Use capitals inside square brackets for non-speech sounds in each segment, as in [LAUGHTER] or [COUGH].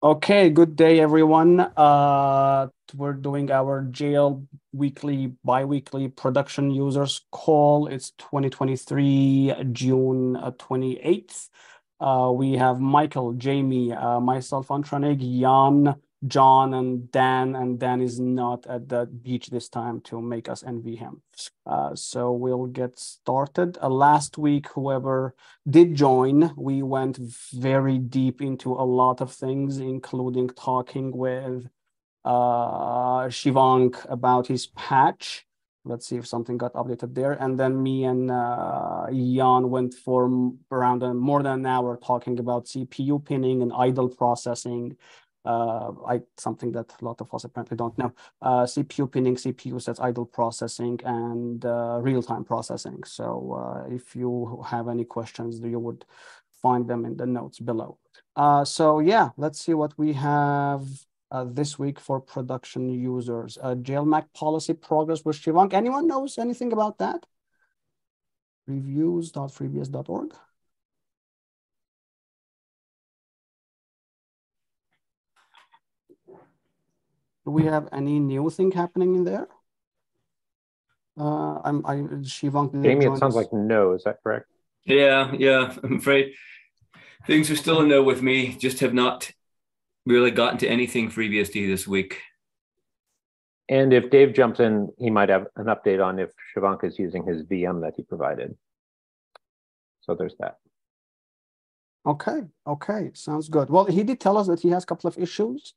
Okay, good day, everyone. Uh, we're doing our jail weekly, bi-weekly production users call. It's 2023, June 28th. Uh, we have Michael, Jamie, uh, myself, Antranig, Jan, John and Dan, and Dan is not at the beach this time to make us envy him. Uh, so we'll get started. Uh, last week, whoever did join, we went very deep into a lot of things, including talking with uh, Shivank about his patch. Let's see if something got updated there. And then me and uh, Jan went for around a, more than an hour talking about CPU pinning and idle processing uh, I, something that a lot of us apparently don't know. Uh, CPU pinning, CPU sets, idle processing, and uh, real-time processing. So uh, if you have any questions, you would find them in the notes below. Uh, so yeah, let's see what we have uh, this week for production users. JailMac policy progress with Shivank. Anyone knows anything about that? Reviews.freebsd.org. Do we have any new thing happening in there? Uh, I'm I Shivank. Jamie, it sounds us. like no. Is that correct? Yeah, yeah. I'm afraid things are still a no with me. Just have not really gotten to anything FreeBSD this week. And if Dave jumps in, he might have an update on if Shivank is using his VM that he provided. So there's that. Okay, okay, sounds good. Well, he did tell us that he has a couple of issues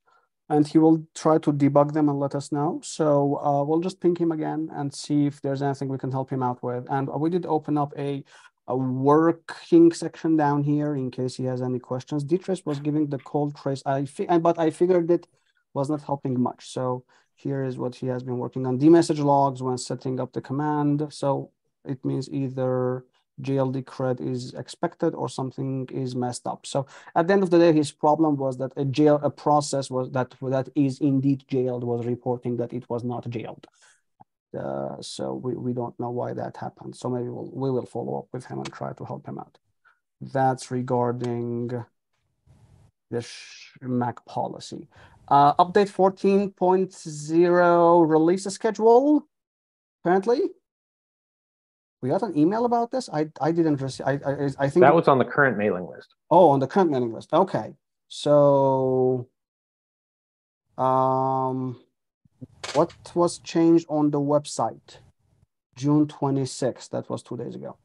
and he will try to debug them and let us know. So uh, we'll just ping him again and see if there's anything we can help him out with. And we did open up a, a working section down here in case he has any questions. Dtrace was giving the cold trace, I but I figured it was not helping much. So here is what he has been working on. The message logs when setting up the command. So it means either JLD cred is expected or something is messed up. So at the end of the day, his problem was that a jail, a process was that that is indeed jailed was reporting that it was not jailed. Uh, so we, we don't know why that happened. So maybe we'll, we will follow up with him and try to help him out. That's regarding the Mac policy. Uh, update 14.0 release schedule, apparently we got an email about this. I I didn't receive. I I, I think that was on the current mailing list. Oh, on the current mailing list. Okay, so um, what was changed on the website? June 26th. That was two days ago.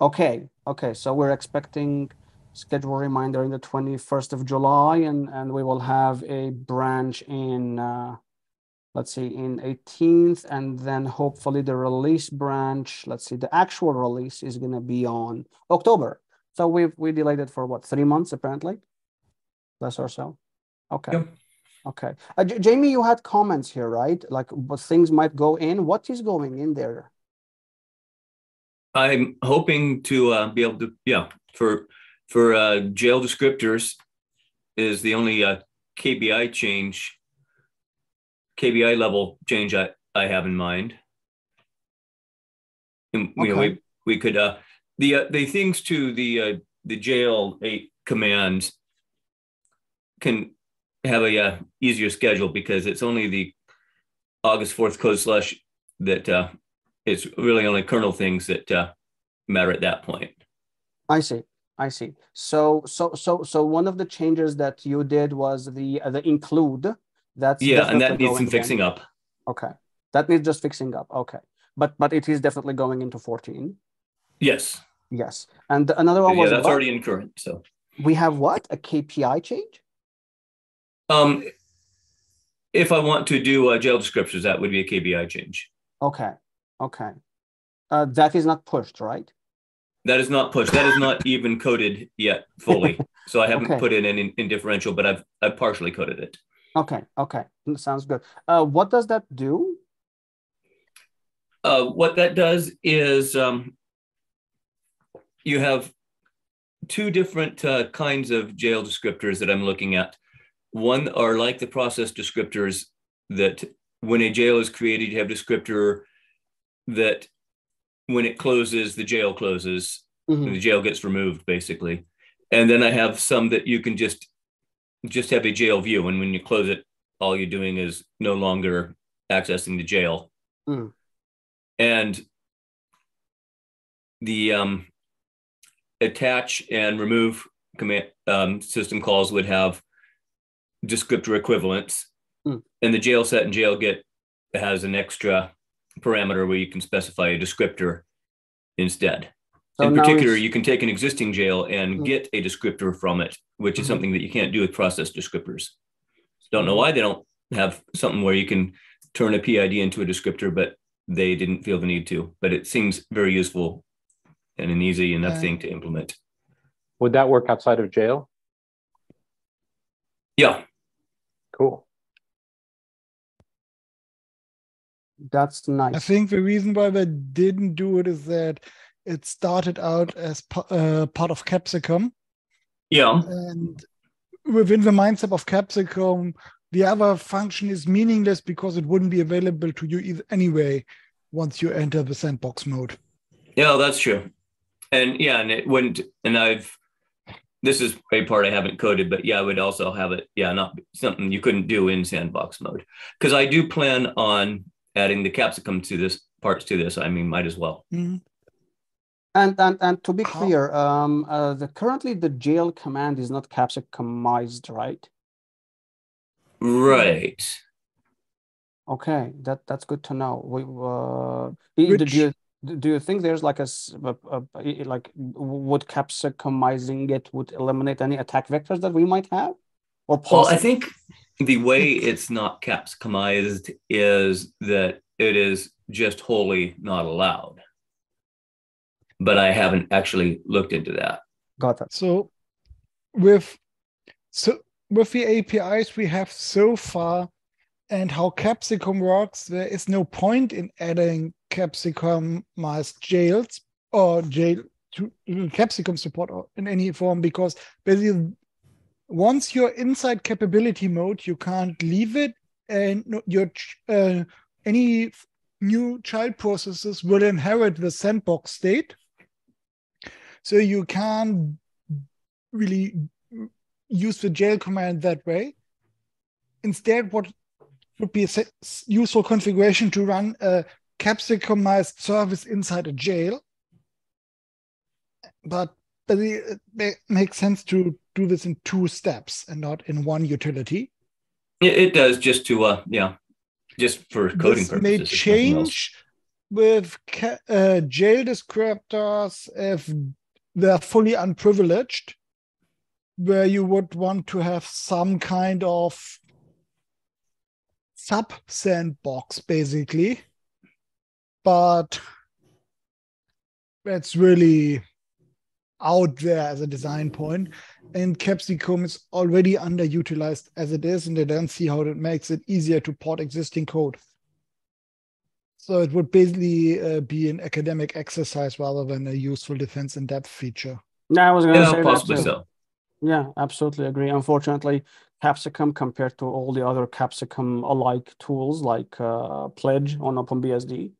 Okay, okay. So we're expecting schedule reminder in the 21st of July, and and we will have a branch in. Uh, let's see, in 18th, and then hopefully the release branch, let's see, the actual release is going to be on October. So we've we delayed it for what, three months apparently? Less or so. Okay. Yep. Okay. Uh, Jamie, you had comments here, right? Like what things might go in. What is going in there? I'm hoping to uh, be able to, yeah, for for uh, jail descriptors is the only uh, KBI change KBI level change I, I have in mind. And, okay. you know, we, we could uh, the uh, the things to the uh, the jail eight commands can have a uh, easier schedule because it's only the August fourth code slush that uh, it's really only kernel things that uh, matter at that point. I see. I see. So so so so one of the changes that you did was the uh, the include that's yeah, and that needs some fixing up. Okay, that needs just fixing up. Okay, but but it is definitely going into 14. Yes. Yes, and another one was yeah, that's what? already in current. So we have what a KPI change. Um, if I want to do uh, jail descriptors, that would be a KPI change. Okay, okay, uh, that is not pushed, right? That is not pushed. That is not [LAUGHS] even coded yet fully. So I haven't okay. put in in, in differential, but I've I've partially coded it. Okay, okay, sounds good. Uh, what does that do? Uh, what that does is um, you have two different uh, kinds of jail descriptors that I'm looking at. One are like the process descriptors that when a jail is created, you have descriptor that when it closes, the jail closes, mm-hmm. the jail gets removed basically. and then I have some that you can just just have a jail view, and when you close it, all you're doing is no longer accessing the jail. Mm. And the um, attach and remove command um, system calls would have descriptor equivalents, Hmm. and the jail set and jail get has an extra parameter where you can specify a descriptor instead. So In particular, you can take an existing jail and Hmm. get a descriptor from it, which is Mhm. something that you can't do with process descriptors. Don't know why they don't have something where you can turn a PID into a descriptor, but they didn't feel the need to. But it seems very useful and an easy enough Uh, thing to implement. Would that work outside of jail? Yeah. Cool. That's nice. I think the reason why they didn't do it is that it started out as uh, part of Capsicum, Yeah. and within the mindset of Capsicum, the other function is meaningless because it wouldn't be available to you either anyway once you enter the sandbox mode. Yeah, that's true. And yeah, and it wouldn't, and I've, this is a part I haven't coded, but yeah, I would also have it, yeah, not something you couldn't do in sandbox mode. Because I do plan on adding the capsicum to this, parts to this. I mean, might as well. Mhm. And and and to be How- clear, um, uh, the currently the jail command is not capsicumized, right? Right. Okay, that that's good to know. We uh, i- do you do you think there's like a like would capsicumizing it would eliminate any attack vectors that we might have, or Well, I think the way it's not capsicumized is that it is just wholly not allowed. But I haven't actually looked into that. Got that. So with so with the APIs we have so far and how Capsicum works, there is no point in adding Capsicumized jails or jail to Capsicum support or in any form because basically once you're inside capability mode, you can't leave it, and your uh, any new child processes will inherit the sandbox state. So you can't really use the jail command that way. Instead, what would be a useful configuration to run a capsicumized service inside a jail. But but it it makes sense to do this in two steps and not in one utility. It, does just to, uh, yeah, just for coding this purposes. may if nothing else. change with uh, jail descriptors if they're fully unprivileged, where you would want to have some kind of sub sandbox basically. But that's really out there as a design point and capsicum is already underutilized as it is and i don't see how it makes it easier to port existing code so it would basically uh, be an academic exercise rather than a useful defense in depth feature Yeah, I was gonna Yeah, say that possibly too. so. Yeah, absolutely agree. Unfortunately, Capsicum compared to all the other Capsicum-alike tools like uh, Pledge on OpenBSD,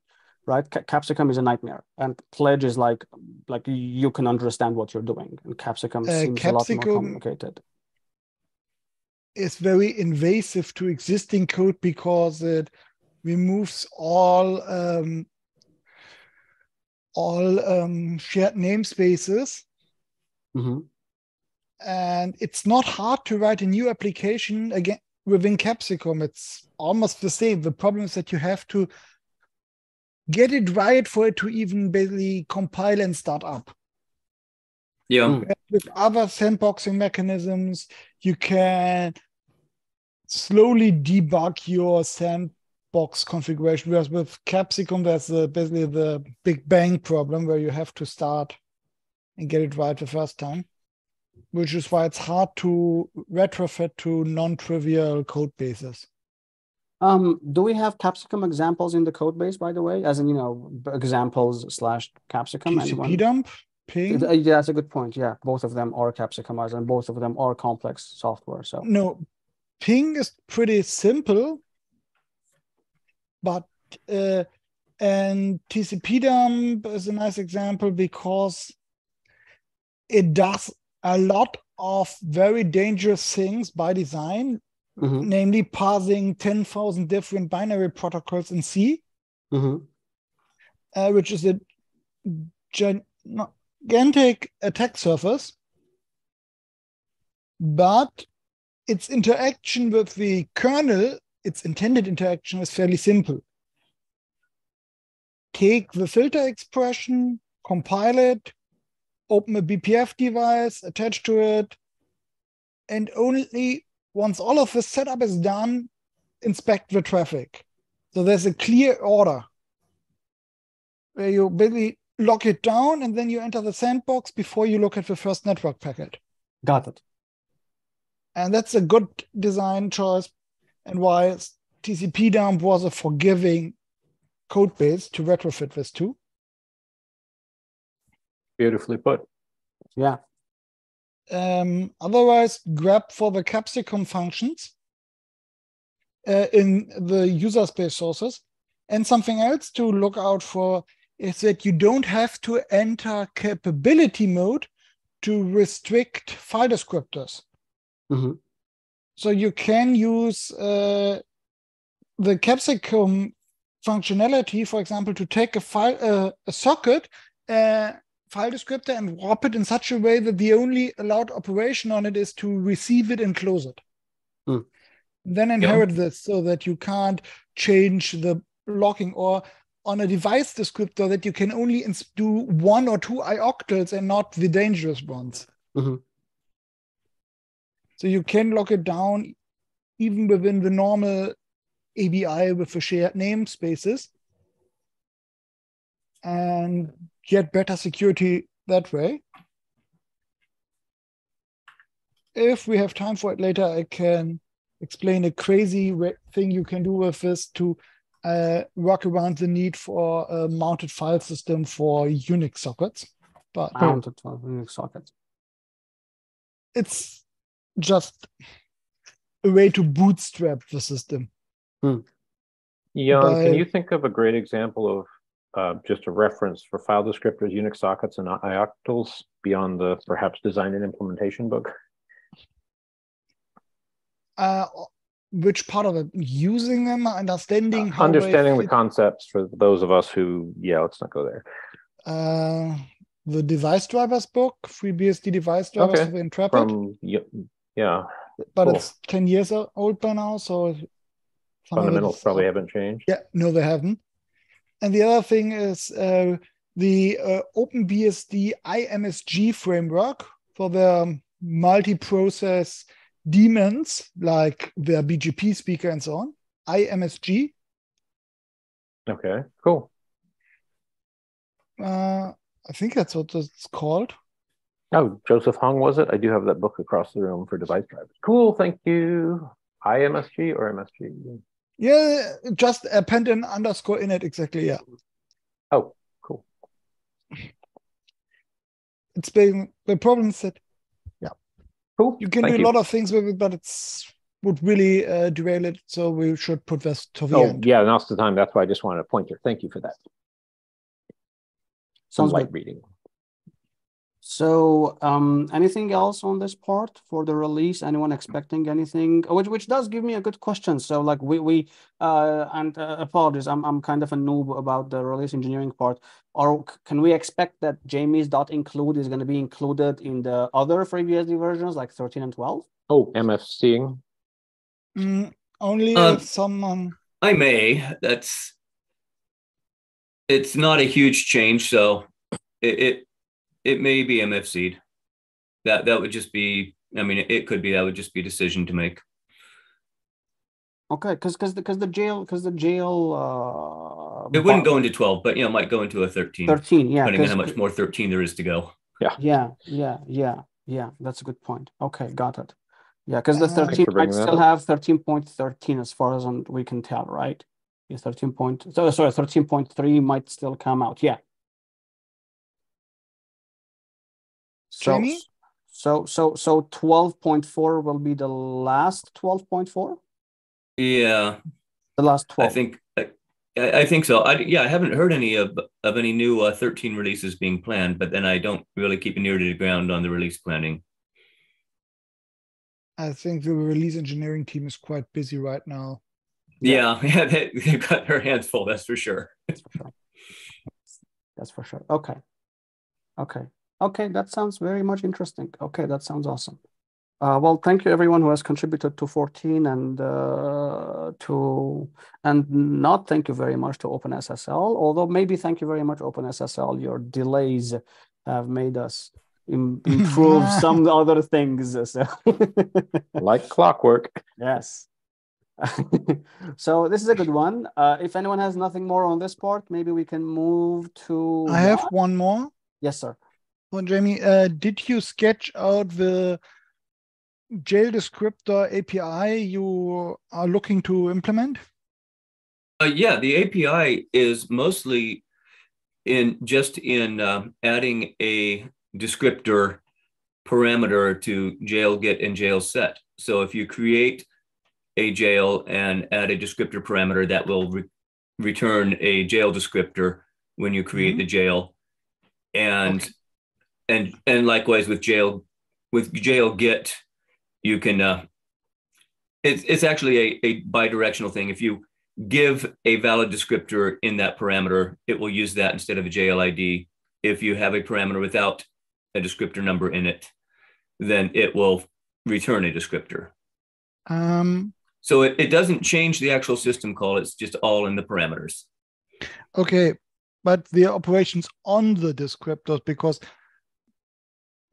right? Ca- Capsicum is a nightmare, and Pledge is like like you can understand what you're doing, and Capsicum Uh, seems a lot more complicated. is very invasive to existing code because it removes all um, all um, shared namespaces. Hmm and it's not hard to write a new application again within capsicum it's almost the same. The problem is that you have to get it right for it to even basically compile and start up. Yeah. With other sandboxing mechanisms you can slowly debug your sandbox configuration whereas with capsicum there's uh, basically the big bang problem where you have to start and get it right the first time which is why it's hard to retrofit to non-trivial code bases Um, do we have Capsicum examples in the code base, by the way? As in, you know, examples slash Capsicum. tcp anyone? dump ping Uh, Yeah, that's a good point. Yeah, both of them are Capsicumized, and both of them are complex software. So. no ping is pretty simple but uh, and tcpdump is a nice example because it does a lot of very dangerous things by design, Mhm, namely parsing 10,000 different binary protocols in C, mhm. uh, which is a gigantic attack surface. But its interaction with the kernel, its intended interaction, is fairly simple. Take the filter expression, compile it, open a BPF device, attach to it, and only once all of this setup is done, inspect the traffic. So there's a clear order where you basically lock it down and then you enter the sandbox before you look at the first network packet. Got it. And that's a good design choice and while tcpdump was a forgiving code base to retrofit this to. Beautifully put. Yeah. Um, otherwise, grep for the capsicum functions uh, in the user space sources. And something else to look out for is that you don't have to enter capability mode to restrict file descriptors. Mhm. So you can use uh, the capsicum functionality, for example, to take a file, uh, a socket, uh, file descriptor, and wrap it in such a way that the only allowed operation on it is to receive it and close it. Hmm. Then inherit this so that you can't change the locking or on a device descriptor that you can only ins- do one or two ioctls and not the dangerous ones. Mhm. So you can lock it down even within the normal ABI with the shared namespaces and get better security that way. If we have time for it later, I can explain a crazy thing you can do with this to uh, work around the need for a mounted file system for Unix sockets. But Mounted to a Linux socket. it's just a way to bootstrap the system. Jan, By- can you think of a great example of uh, just a reference for file descriptors, Unix sockets, and ioctls beyond the perhaps design and implementation book? Uh, which part of it? Using them, understanding how Understanding the concepts for those of us who, yeah, let's not go there. uh, the device drivers book, FreeBSD device drivers Okay, Intrepid, From yeah, but cool. it's 10 years old by now. So some of it fundamentals probably haven't changed. Yeah, no, they haven't. And the other thing is uh, the uh, OpenBSD IMSG framework for the multi-process daemons like their BGP speaker and so on. IMSG. Okay, cool. Uh, I think that's what it's called. Oh, Joseph Kong was it? I do have that book across the room for device drivers. Cool, thank you. IMSG or MSG? Yeah, just append an underscore in it exactly. Yeah, Oh, cool. it's been the problem is that Cool. you can thank do a lot of things with it, but it's would really uh, derail it. So we should put this to the Oh, end. yeah, now's the time. That's why I just wanted a pointer. Thank you for that. Some Sounds light good. reading. So, um, anything else on this part for the release? Anyone expecting anything? Which which does give me a good question. So, like we we uh, and uh, apologies, I'm I'm kind of a noob about the release engineering part. Or can we expect that Jamie's dot include is going to be included in the other FreeBSD versions, like 13 and 12? Oh, MFCing. Mm, only Um, if someone. I may. That's it's not a huge change, so it it, it may be MFC'd. That that would just be. I mean, it, it could be. That would just be a decision to make. Okay, because because the because the jail because the jail uh It wouldn't bu- go into twelve, but you know, it might go into a thirteen, 13, yeah, depending on 'cause- how much more thirteen there is to go. Yeah, yeah, yeah, yeah. Yeah. That's a good point. Okay, got it. Yeah, because the 13 for might still up. have 13.13 as far as we can tell, right? Yeah, 13 point, so sorry, 13.3 might still come out. Yeah. Jamie? so, so, so 12.4 will be the last 12.4? Yeah, The last 12. I think. I, I I think so. I yeah, I haven't heard any of of any new uh, thirteen releases being planned, but then I don't really keep an ear to the ground on the release planning. I think the release engineering team is quite busy right now. Yeah, [LAUGHS] yeah, they, they've got their hands full. That's for sure. That's for sure. That's for sure. Okay. Okay. Okay. That sounds very much interesting. Okay. That sounds awesome. Uh, well, thank you everyone who has contributed to 14 and uh, to and not thank you very much to OpenSSL, although maybe thank you very much OpenSSL. Your delays have made us Im [LAUGHS] improve some other things. So. [LAUGHS] like clockwork. Yes. [LAUGHS] so this is a good one. Uh, if anyone has nothing more on this part, maybe we can move to. I have one more. Yes, sir. Well, Jamie, uh, did you sketch out the jail descriptor API you are looking to implement? Uh, yeah, the API is mostly in just in uh, adding a descriptor parameter to jail get and jail set. So if you create a jail and add a descriptor parameter that will re return a jail descriptor when you create mm -hmm. the jail and okay. And and likewise with jail with jail get you can uh it's it's actually a, a bidirectional thing. If you give a valid descriptor in that parameter it will use that instead of a JLID if you have a parameter without a descriptor number in it then it will return a descriptor. Um. So it, it doesn't change the actual system call, it's just all in the parameters. Okay, but the operations on the descriptors because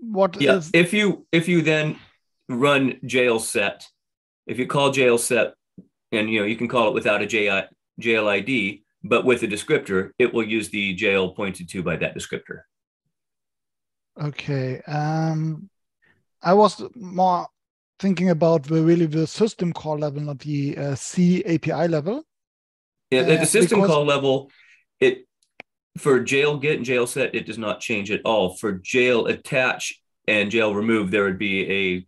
what yeah, is... if you if you then run jail set, if you call jail set and you know you can call it without a JI, jail ID, but with a descriptor, it will use the jail pointed to by that descriptor. Okay. Um I was more thinking about the really the system call level, not the uh, C API level. Yeah, the, the uh, system because... call level, it for jail get and jail set, it does not change at all. For jail attach and jail remove, there would be a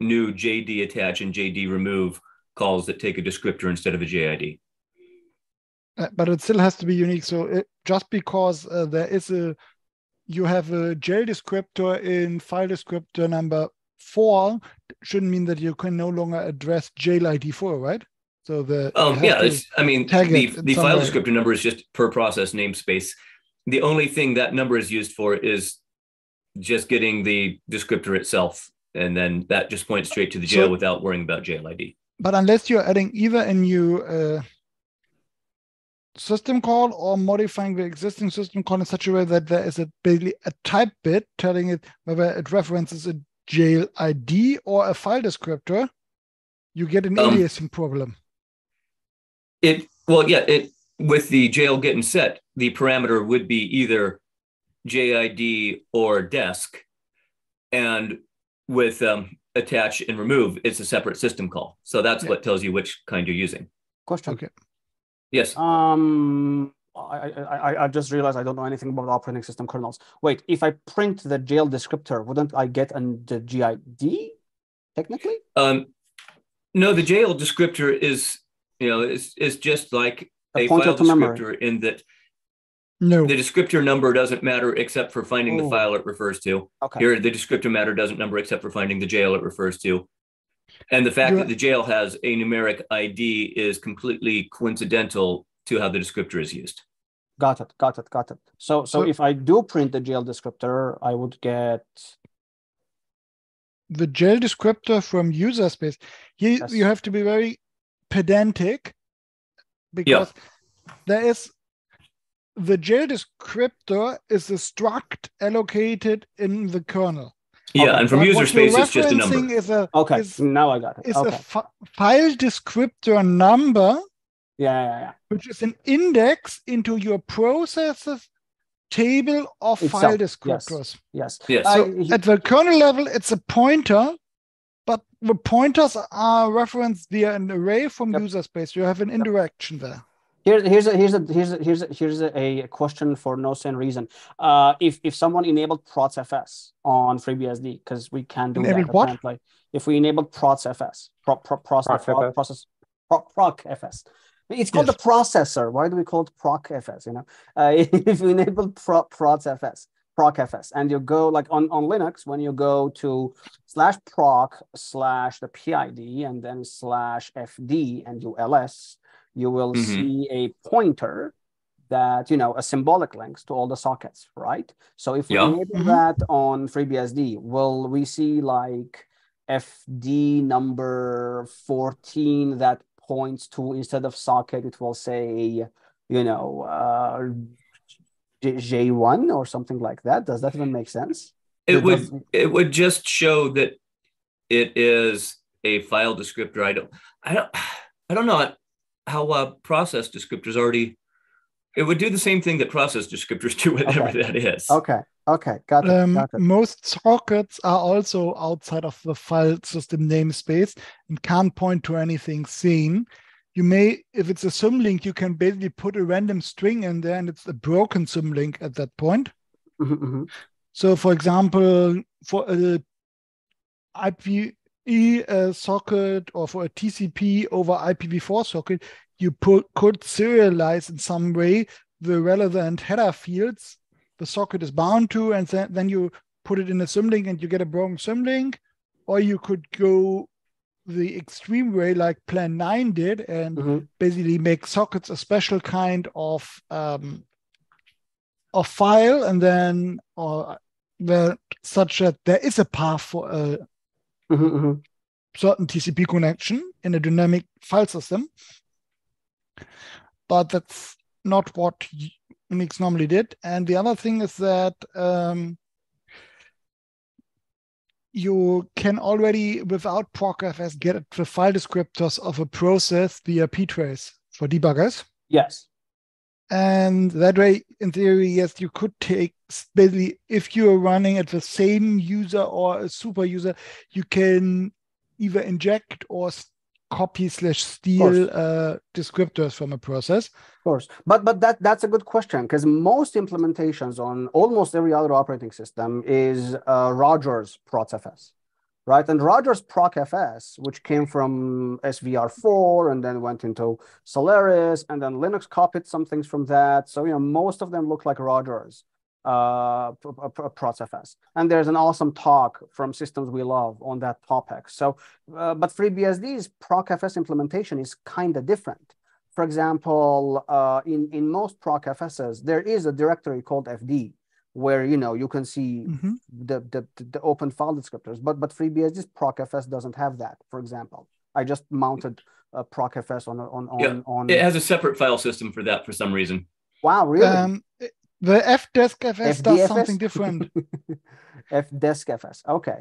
new JD attach and JD remove calls that take a descriptor instead of a JID. Uh, but it still has to be unique. So it, just because uh, there is a, you have a jail descriptor in file descriptor number four shouldn't mean that you can no longer address jail ID four, right? So the um yeah, it's, I mean the the file way. descriptor number is just per process namespace. The only thing that number is used for is just getting the descriptor itself, and then that just points straight to the jail so, without worrying about jail ID. But unless you're adding either a new uh, system call or modifying the existing system call in such a way that there is a basically a type bit telling it whether it references a jail ID or a file descriptor, you get an um, aliasing problem. It well, yeah, it with the jail getting set, the parameter would be either JID or desc, and with um, attach and remove, it's a separate system call. So that's yeah. what tells you which kind you're using. Question. Okay. Yes. Um, I, I, I just realized I don't know anything about operating system kernels. Wait, if I print the jail descriptor, wouldn't I get an, the JID technically? Um, no, the jail descriptor is, you know, it's is just like a, a file descriptor memory. in that no. the descriptor number doesn't matter except for finding the oh. file it refers to. Okay. Here, the descriptor matter doesn't number except for finding the jail it refers to. And the fact You're... that the jail has a numeric ID is completely coincidental to how the descriptor is used. Got it. Got it. Got it. So, so, so if I do print the jail descriptor, I would get the jail descriptor from user space. Here yes. you have to be very pedantic because there is the jail descriptor is a struct allocated in the kernel. Yeah, okay. and from but user space, it's just a number. Is a, okay, is, now I got it. it. Is okay. a file descriptor number yeah, yeah, yeah. Which is an index into your processes table of Itself. file descriptors. Yes. Yes. So at the kernel level, it's a pointer, but the pointers are referenced via an array from yep. user space. You have an indirection yep. there. Here, here's a here's a here's a here's a, here's a, a question for no sane reason. Uh, if if someone enabled procsfs on FreeBSD, because we can do enabled that what? apparently. If we enabled procsfs, pro, pro, process, proc, process, proc, procfs, it's called yes. the processor. Why do we call it procfs? You know, uh, [LAUGHS] if we enable pro, procfs, procfs and you go like on, on linux when you go to slash proc slash the pid and then slash fd and do ls you will Mhm. see a pointer that you know a symbolic links to all the sockets right so if we Yeah. enable Mhm. that on FreeBSD will we see like fd number 14 that points to instead of socket it will say you know uh J- j1 or something like that does that even make sense It It would doesn't- it would just show that it is a file descriptor. I don't I don't I don't know how uh, process descriptors already. It would do the same thing that process descriptors [LAUGHS] do, whatever Okay. that is. okay okay got it, Um, got it. most sockets are also outside of the file system namespace and can't point to anything seen. You may, if it's a symlink, you can basically put a random string in there and it's a broken symlink at that point. Mhm, mhm. So, for example, for a IPE uh, socket or for a TCP over IPv4 socket, you put, could serialize in some way the relevant header fields the socket is bound to, and then, then you put it in a symlink and you get a broken symlink. Or you could go the extreme way like Plan 9 did and Mhm. basically make sockets a special kind of um, of file and then or the such that there is a path for a Mhm, mhm. certain TCP connection in a dynamic file system. But that's not what Unix normally did. And the other thing is that um, you can already, without procfs, get the file descriptors of a process via ptrace for debuggers. yes And that way, in theory, yes, you could take basically if you're running at the same user or a super user, you can either inject or copy slash steal uh, descriptors from a process. Of course, but but that that's a good question because most implementations on almost every other operating system is uh, Rogers procfs, right? And Rogers procfs, which came from SVR4 and then went into Solaris, and then Linux copied some things from that. So you know most of them look like Rogers uh, p- p- p- procfs. And there's an awesome talk from Systems We Love on that topic. So, uh, but FreeBSD's procfs implementation is kind of different for example, uh, in, in most procfs's, there is a directory called FD where, you know, you can see Mhm. the, the, the open file descriptors, but, but FreeBSD's procfs doesn't have that, for example. I just mounted a procfs on, on, on, Yeah, on, It has a separate file system for that for some reason. wow, really? Um, the fdescfs does something different. [LAUGHS] FDescFS, okay.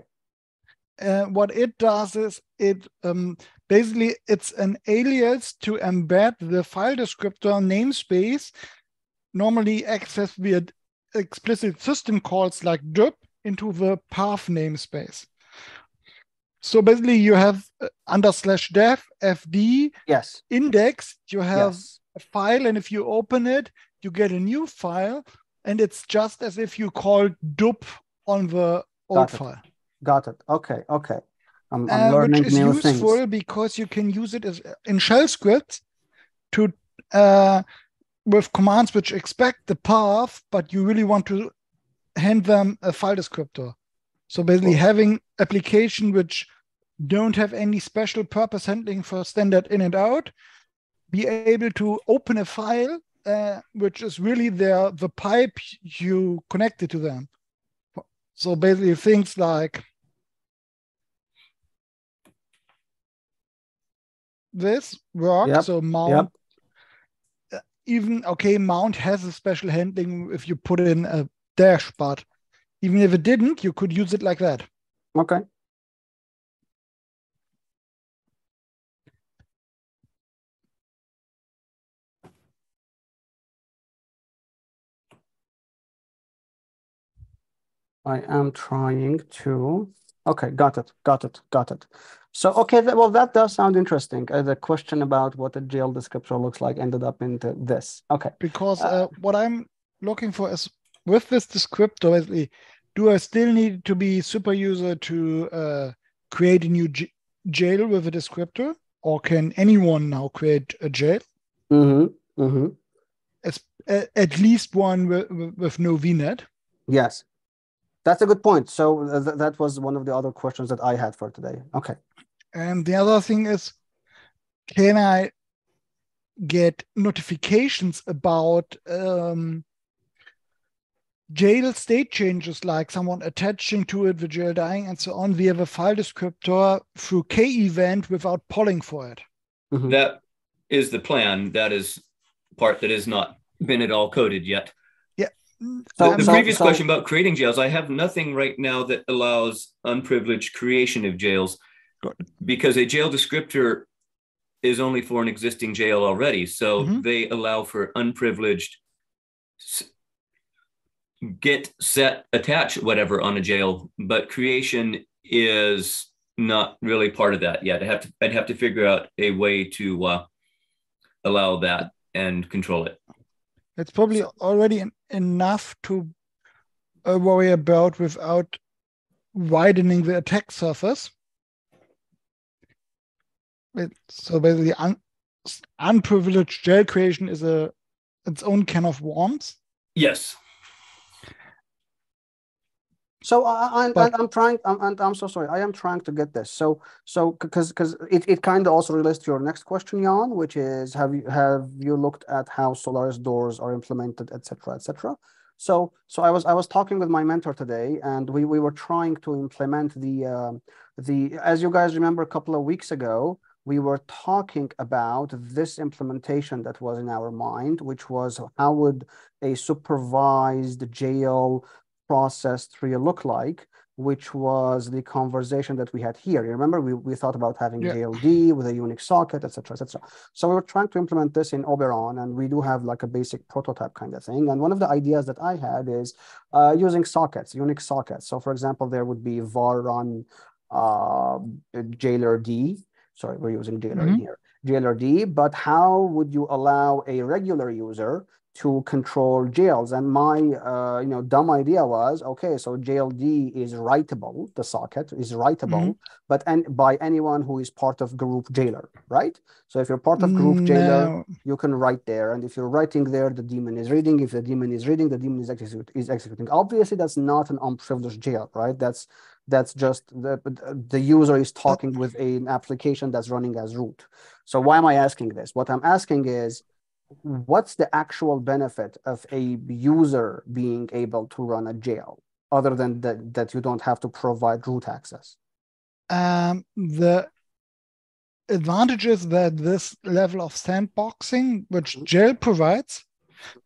uh, what it does is it um, basically it's an alias to embed the file descriptor namespace normally accessed via explicit system calls like dirp into the path namespace so basically you have uh, under slash dev fd Yes, index you have yes. a file and if you open it you get a new file and it's just as if you called dup on the old Got it. file Got it. Okay, okay. I'm, I'm uh, which is useful things. because you can use it as in shell scripts to uh, with commands which expect the path, but you really want to hand them a file descriptor. So basically, Cool. having application which don't have any special purpose handling for standard in and out, be able to open a file uh, which is really their the pipe you connected to them. So basically, things like this work. Yep, So mount, uh, even okay, mount has a special handling if you put in a dash, but even if it didn't, you could use it like that. Okay. I am trying to. Okay, got it, got it, got it. So, okay, th- well, that does sound interesting. Uh, the question about what a jail descriptor looks like ended up into this. Okay, Because Uh, uh, what I'm looking for is with this descriptor, basically, do I still need to be super user to uh, create a new jail with a descriptor, or can anyone now create a jail? mm-hmm, mm-hmm, As, a- at least one with, with no VNet. Yes, that's a good point. So th- that was one of the other questions that I had for today. Okay. And the other thing is, can I get notifications about um, jail state changes, like someone attaching to it, the jail dying, and so on, via the file descriptor through kevent without polling for it? Mhm. That is the plan. That is part that has not been at all coded yet. So- the so- previous so- question about creating jails, I have nothing right now that allows unprivileged creation of jails because a jail descriptor is only for an existing jail already. So Mhm. they allow for unprivileged get, set, attach, whatever on a jail, but creation is not really part of that yet. I have to, I'd have to figure out a way to uh, allow that and control it. It's probably already en- enough to uh, worry about without widening the attack surface. It, so basically, un, unprivileged jail creation is a its own can of worms. Yes. So I, I, I'm trying, I'm, and I'm so sorry. I am trying to get this. So, so because because it, it kind of also relates to your next question, Jan, which is have you have you looked at how Solaris doors are implemented, et cetera, et cetera. So, so I was I was talking with my mentor today, and we we were trying to implement the um the as you guys remember a couple of weeks ago, we were talking about this implementation that was in our mind, which was how would a supervised jail process tree look like, which was the conversation that we had here. You remember we, we thought about having Yeah. JLD with a Unix socket, etc., etc. So we were trying to implement this in Oberon, and we do have like a basic prototype kind of thing. And one of the ideas that I had is uh, using sockets, Unix sockets. So for example, there would be var run uh, jailer D. Sorry, we're using jailer Mhm. here. Jailer but how would you allow a regular user to control jails. And my uh, you know dumb idea was okay, so JLD is writable, the socket is writable, but and by anyone who is part of group jailer, right? So if you're part of group jailer, you can write there, and if you're writing there, the daemon is reading. If the daemon is reading, the daemon is execute is executing. Obviously, that's not an unprivileged jail, right? That's that's just the the user is talking with an application that's running as root. So why am I asking this? What I'm asking is what's the actual benefit of a user being able to run a jail other than that, that you don't have to provide root access? Um, the advantages that this level of sandboxing, which jail provides,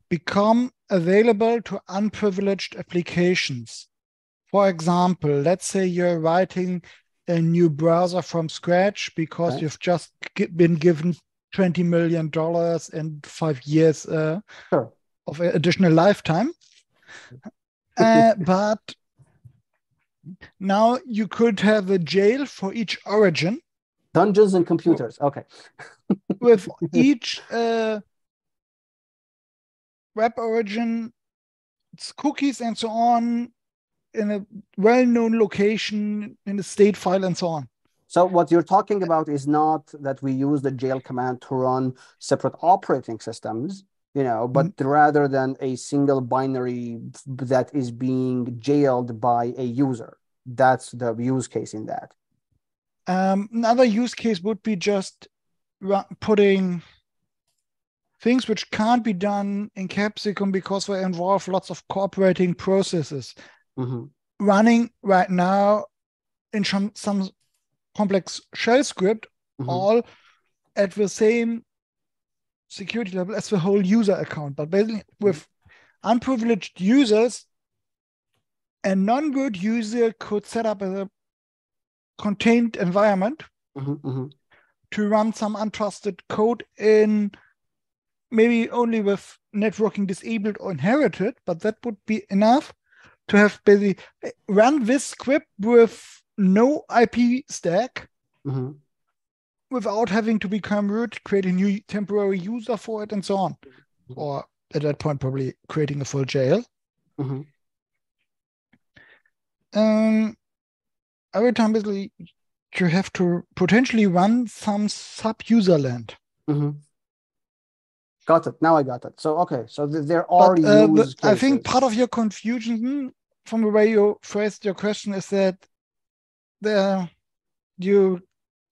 become available to unprivileged applications. For example, let's say you're writing a new browser from scratch because Okay. you've just been given $20 million and five years uh, Sure. of additional lifetime. [LAUGHS] Uh, but now you could have a jail for each origin Dungeons and computers. Okay. [LAUGHS] with each uh, web origin, its cookies and so on in a well-known location in a state file and so on. So what you're talking about is not that we use the jail command to run separate operating systems, you know, but rather than a single binary that is being jailed by a user. That's the use case in that. Um, another use case would be just putting things which can't be done in Capsicum because they involve lots of cooperating processes Mhm. running right now in some, some complex shell script, Mhm. all at the same security level as the whole user account. But basically, with unprivileged users, a non-good user could set up a contained environment Mhm, mhm. to run some untrusted code in maybe only with networking disabled or inherited, but that would be enough to have basically run this script with no IP stack Mhm. without having to become root, create a new temporary user for it, and so on. Or at that point, probably creating a full jail. Mhm. Um, every time, basically, you have to potentially run some sub user land. Mhm. got it. Now I got it. So okay, so th- there are But, uh, the- use I think part of your confusion from the way you phrased your question is that the you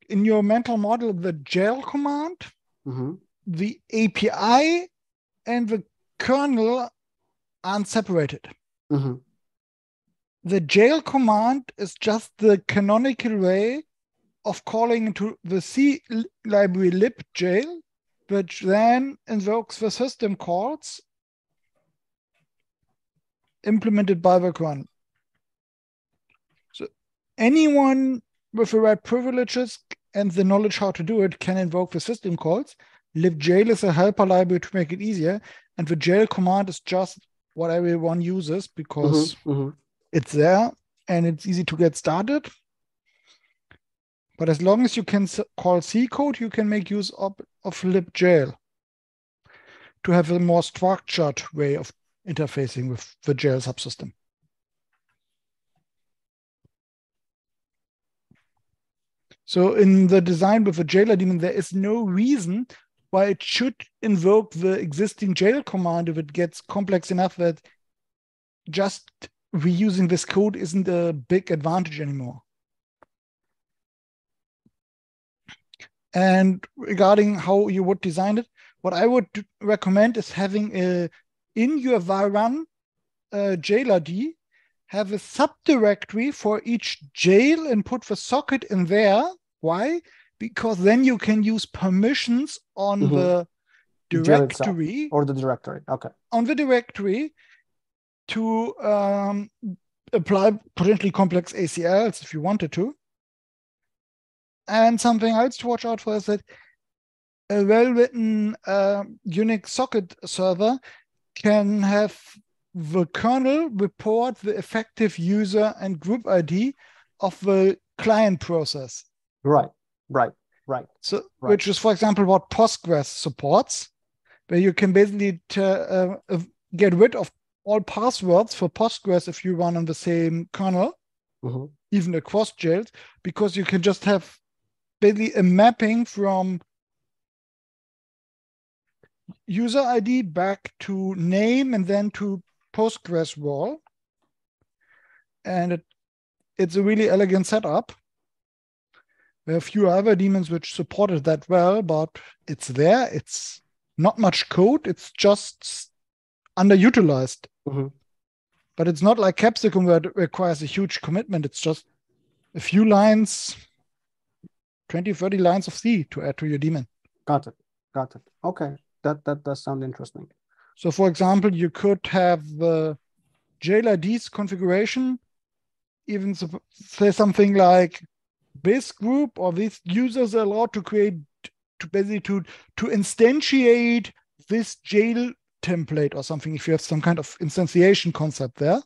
in your mental model the jail command, Mhm. the API and the kernel aren't separated. Mhm. The jail command is just the canonical way of calling into the C li- library libjail, which then invokes the system calls implemented by the kernel. Anyone with the right privileges and the knowledge how to do it can invoke the system calls. libjail is a helper library to make it easier, and the jail command is just what everyone uses because Mhm. Mhm. it's there and it's easy to get started. But as long as you can call C code, you can make use of, of libjail to have a more structured way of interfacing with the jail subsystem. So in the design with the jailer daemon, there is no reason why it should invoke the existing jail command if it gets complex enough that just reusing this code isn't a big advantage anymore. And regarding how you would design it, what I would recommend is having a in your var uh, jailrd have a subdirectory for each jail and put the socket in there. Why? Because then you can use permissions on Mhm. the directory Or the directory. Okay. on the directory to um, apply potentially complex ACLs if you wanted to. And something else to watch out for is that a well-written uh, Unix socket server can have the kernel report the effective user and group ID of the client process. Right. Right. Right. So, Right. which is, for example, what Postgres supports, where you can basically uh, uh, get rid of all passwords for Postgres if you run on the same kernel, Mhm. even across jails, because you can just have basically a mapping from user ID back to name and then to Postgres wall. And it, it's a really elegant setup. There are a few other daemons which supported that well, but it's there. It's not much code. It's just underutilized. Mhm. But it's not like Capsicum where it requires a huge commitment. It's just a few lines, 20, 30 lines of C to add to your daemon. Got it. Got it. Okay. That that does sound interesting. So, for example, you could have uh, JLID's configuration, even say something like this group or these users are allowed to create to basically to to instantiate this jail template or something. If you have some kind of instantiation concept there,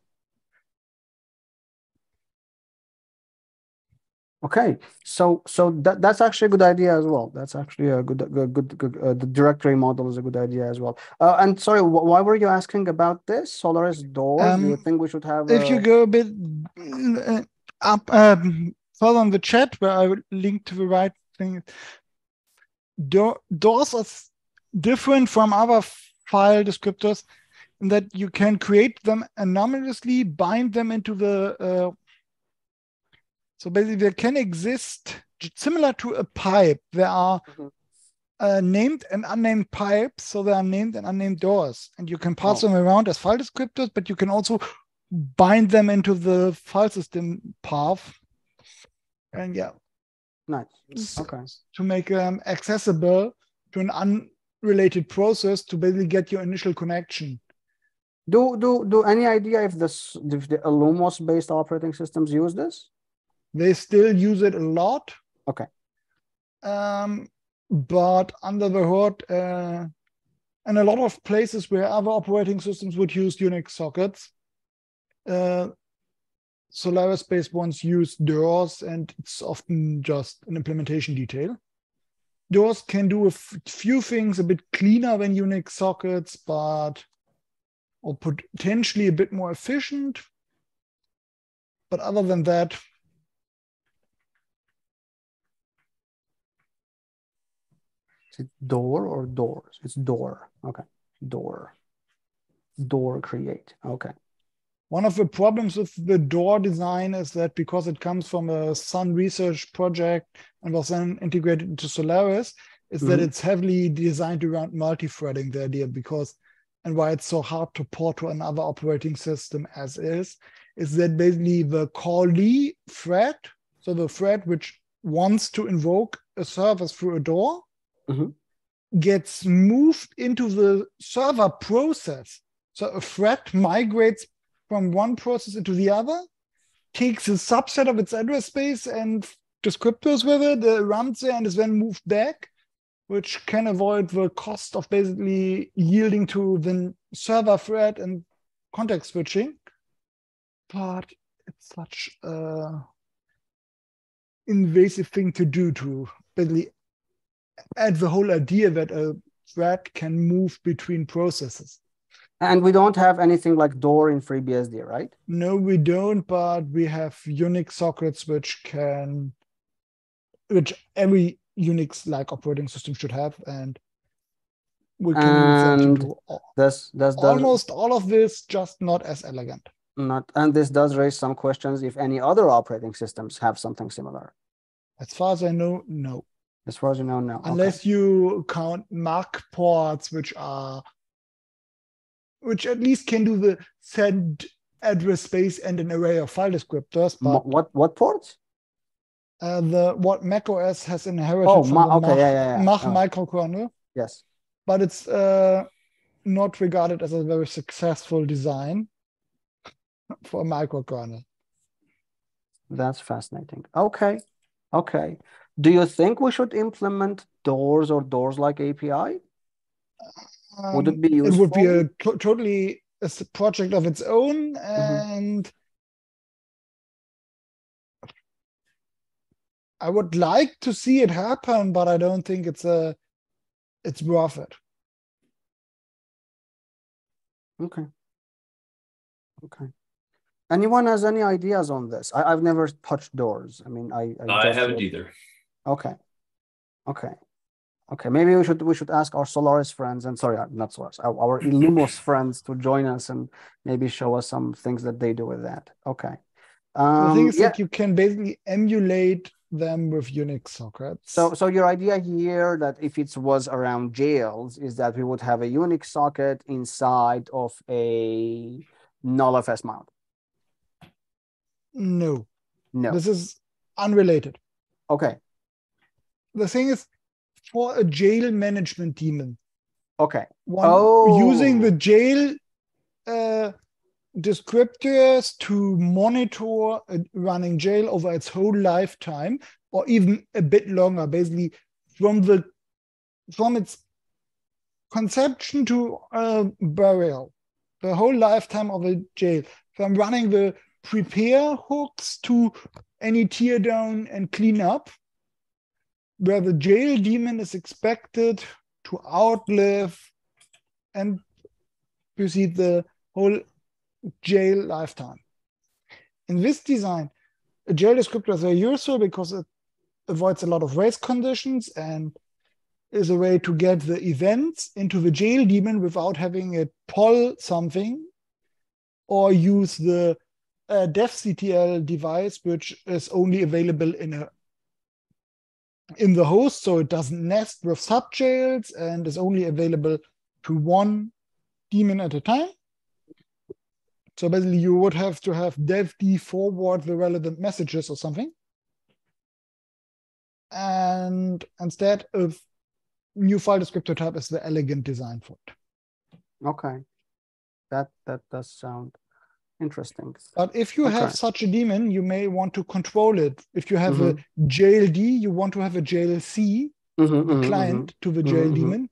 Okay, so so that that's actually a good idea as well. That's actually a good good good, good uh, the directory model is a good idea as well. Uh, and sorry, wh why were you asking about this Solaris doors? Do you Um, think we should have? if you go a bit uh, up um, further on the chat where I will link to the right thing, do- doors are different from other file descriptors in that you can create them anonymously, bind them into the. Uh, so basically, they can exist similar to a pipe. There are Mhm. uh, named and unnamed pipes, so there are named and unnamed doors, and you can pass Oh. them around as file descriptors, but you can also bind them into the file system path. And yeah, nice. s- Okay. to make them accessible to an unrelated process to basically get your initial connection. Do do do any idea if this if the Illumos based operating systems use this? They still use it a lot. Okay. Um, but under the hood, uh, and a lot of places where other operating systems would use Unix sockets, uh, Solaris-based ones use DOORS, and it's often just an implementation detail. DOORS can do a f- few things a bit cleaner than Unix sockets, but or potentially a bit more efficient. But other than that, Is it door or doors? It's door. Okay. Door. Door create. Okay. One of the problems with the door design is that because it comes from a Sun research project and was then integrated into Solaris, is that Mhm. it's heavily designed around multi-threading the idea because and why it's so hard to port to another operating system as is, is that basically the callee thread, so the thread which wants to invoke a service through a door, Mhm. gets moved into the server process. So a thread migrates from one process into the other, takes a subset of its address space and descriptors with it, uh, runs there and is then moved back, which can avoid the cost of basically yielding to the server thread and context switching. But it's such a invasive thing to do to basically add the whole idea that a thread can move between processes. And we don't have anything like door in FreeBSD, right? No, we don't, but we have Unix sockets which can, which every Unix like operating system should have, and we can use them to And do This this does almost all of this, just not as elegant. not, and this does raise some questions if any other operating systems have something similar. As far as I know, no. As far as you know, no. Okay. Unless you count Mach ports, which are, which at least can do the send address space and an array of file descriptors, but what what ports? uh, the what macOS has inherited Oh, from Ma- the okay, Mach, yeah, yeah, yeah. Mach Oh. microkernel, Yes. but it's uh, not regarded as a very successful design [LAUGHS] for a microkernel. That's fascinating. Okay. Okay. Do you think we should implement doors or doors like API? Would Um, it be useful? it would be a to- totally a s- project of its own and i would like to see it happen but i don't think it's a it's worth it Okay. Okay. Anyone has any ideas on this? I, I've never touched doors. I mean, I I, I haven't either. Okay. Okay. Okay. Maybe we should we should ask our Solaris friends and sorry, uh, not Solaris, our, our [LAUGHS] Illumos friends to join us and maybe show us some things that they do with that. Okay. the Um, thing is yeah. that you can basically emulate them with unix sockets So, so your idea here that if it was around jails is that we would have a Unix socket inside of a nullfs mount. no No. this is unrelated Okay. The thing is for a jail management daemon Okay. one Oh. using the jail uh, descriptors to monitor a running jail over its whole lifetime or even a bit longer basically from the from its conception to uh, burial the whole lifetime of a jail from running the prepare hooks to any tear down and clean up where the jail demon is expected to outlive and proceed the whole jail lifetime. In this design, a jail descriptor is very useful because it avoids a lot of race conditions and is a way to get the events into the jail demon without having it poll something or use the uh, devctl device, which is only available in a in the host, so it doesn't nest with subjails and is only available to one daemon at a time. So basically, you would have to have devd forward the relevant messages or something. And instead of new file descriptor type is the elegant design for it. Okay. That that does sound interesting. But if you have such a daemon, you may want to control it. If you have Mhm. a jailD, you want to have a jailC Mhm, mhm, client to the jail mhm. daemon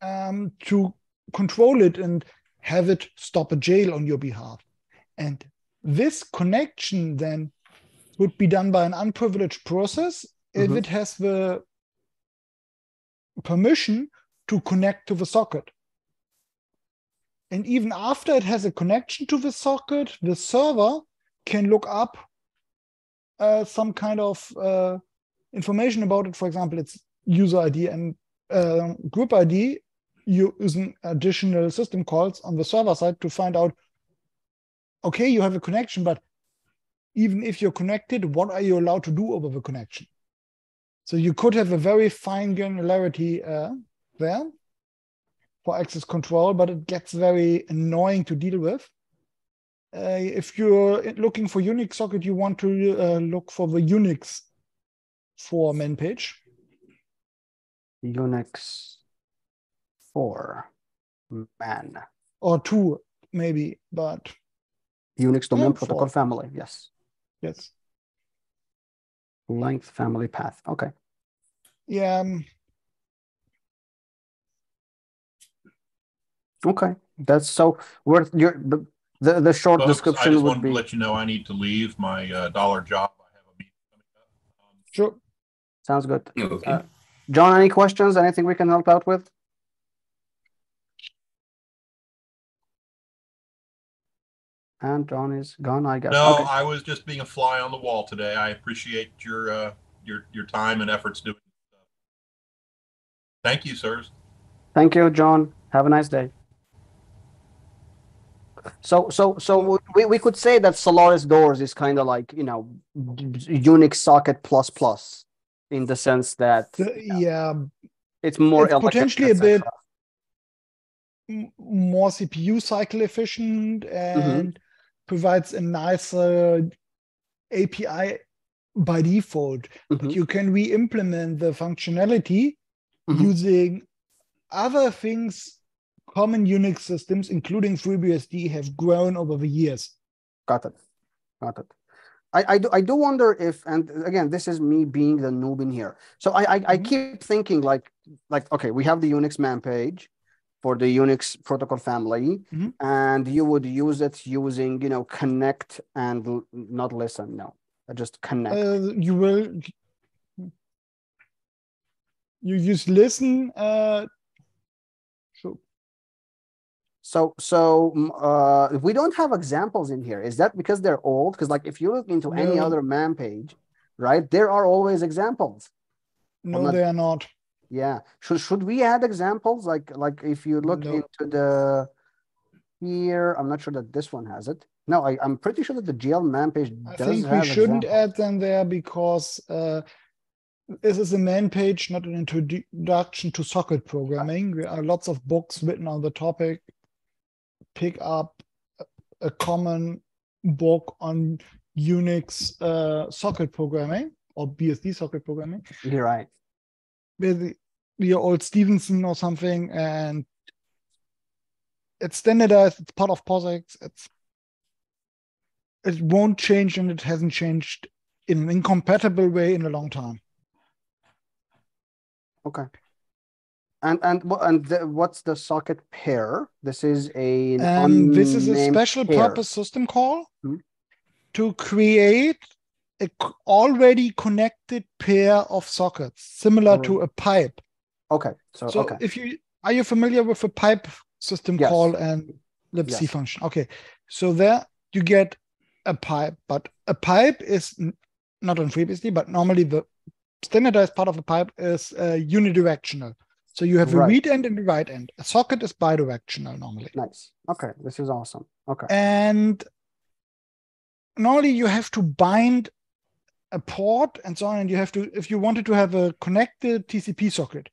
um, to control it and have it stop a jail on your behalf. And this connection then would be done by an unprivileged process if Mhm. it has the permission to connect to the socket. And even after it has a connection to the socket, the server can look up uh, some kind of uh, information about it. For example, its user ID and uh, group ID using additional system calls on the server side to find out, okay, you have a connection, but even if you're connected, what are you allowed to do over the connection? So you could have a very fine granularity uh, there for access control, but it gets very annoying to deal with. Uh, if you're looking for Unix socket, you want to uh, look for the Unix for man page. Unix for man. Or two, maybe, but. Unix domain protocol four. family, yes. Yes. Length family path, okay. Yeah. Um, okay, that's so worth your the the, the short Folks, description I just would wanted be. to let you know I need to leave my uh, dollar job. I have a meeting coming up. Um, sure. Sounds good. Okay. Uh, John, any questions? Anything we can help out with? And John is gone, I guess. No, okay. I was just being a fly on the wall today. I appreciate your uh, your your time and efforts doing stuff. Thank you, sirs. Thank you, John. Have a nice day. So, so, so we, we could say that Solaris Doors is kind of like you know Unix socket plus plus, in the sense that the, yeah, it's more it's potentially a bit more CPU cycle efficient and mm-hmm. provides a nicer API by default. Mm-hmm. But you can re-implement the functionality mm-hmm. using other things common Unix systems, including FreeBSD, have grown over the years. Got it. Got it. I, I do I do wonder if and again this is me being the noob in here. So I I, mm-hmm. I keep thinking like like okay we have the Unix man page for the Unix protocol family mm-hmm. and you would use it using you know connect and l- not listen no just connect. Uh, you will you use listen uh, so, so uh, we don't have examples in here. Is that because they're old? Because like if you look into no. any other man page, right, there are always examples. No, not, they are not. Yeah. Should should we add examples? Like like if you look no. into the here, I'm not sure that this one has it. No, I, I'm pretty sure that the GL man page I think we shouldn't examples. add them there because uh, this is a man page, not an introduction to socket programming. There are lots of books written on the topic pick up a common book on Unix uh, socket programming or BSD socket programming. You're right. With your old Stevenson or something, and it's standardized. It's part of POSIX. It's it won't change, and it hasn't changed in an incompatible way in a long time. Okay. And and and the, what's the socket pair? This is a um, this is a special pair. purpose system call hmm? to create a already connected pair of sockets, similar oh. to a pipe. Okay, so, so okay. if you are you familiar with a pipe system yes. call and libc yes. function? Okay, so there you get a pipe, but a pipe is not on FreeBSD, but normally the standardized part of a pipe is uh, unidirectional. So you have a right. read end and a write end. A socket is bidirectional normally. Nice. Okay, this is awesome. Okay. And normally you have to bind a port and so on. And you have to, if you wanted to have a connected TCP socket,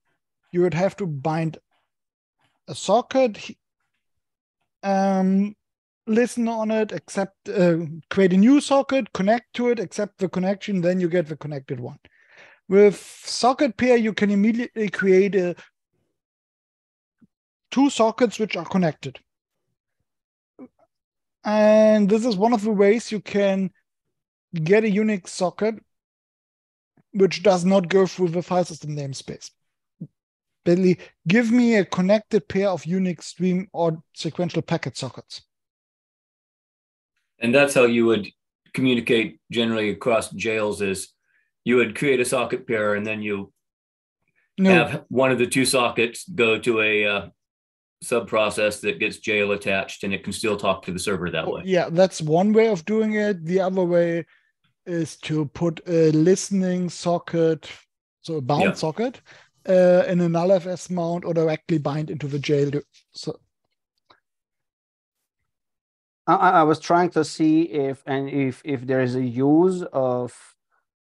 you would have to bind a socket, um, listen on it, accept, uh, create a new socket, connect to it, accept the connection, then you get the connected one. With socket pair, you can immediately create a two sockets which are connected. And this is one of the ways you can get a Unix socket which does not go through the file system namespace. Basically, give me a connected pair of Unix stream or sequential packet sockets. And that's how you would communicate generally across jails is you would create a socket pair and then you no. have one of the two sockets go to a uh, sub process that gets jail attached and it can still talk to the server that way. Yeah, that's one way of doing it. The other way is to put a listening socket so a bound Yeah. socket, uh, in an LFS mount or directly bind into the jail. So I, I I was trying to see if and if if there is a use of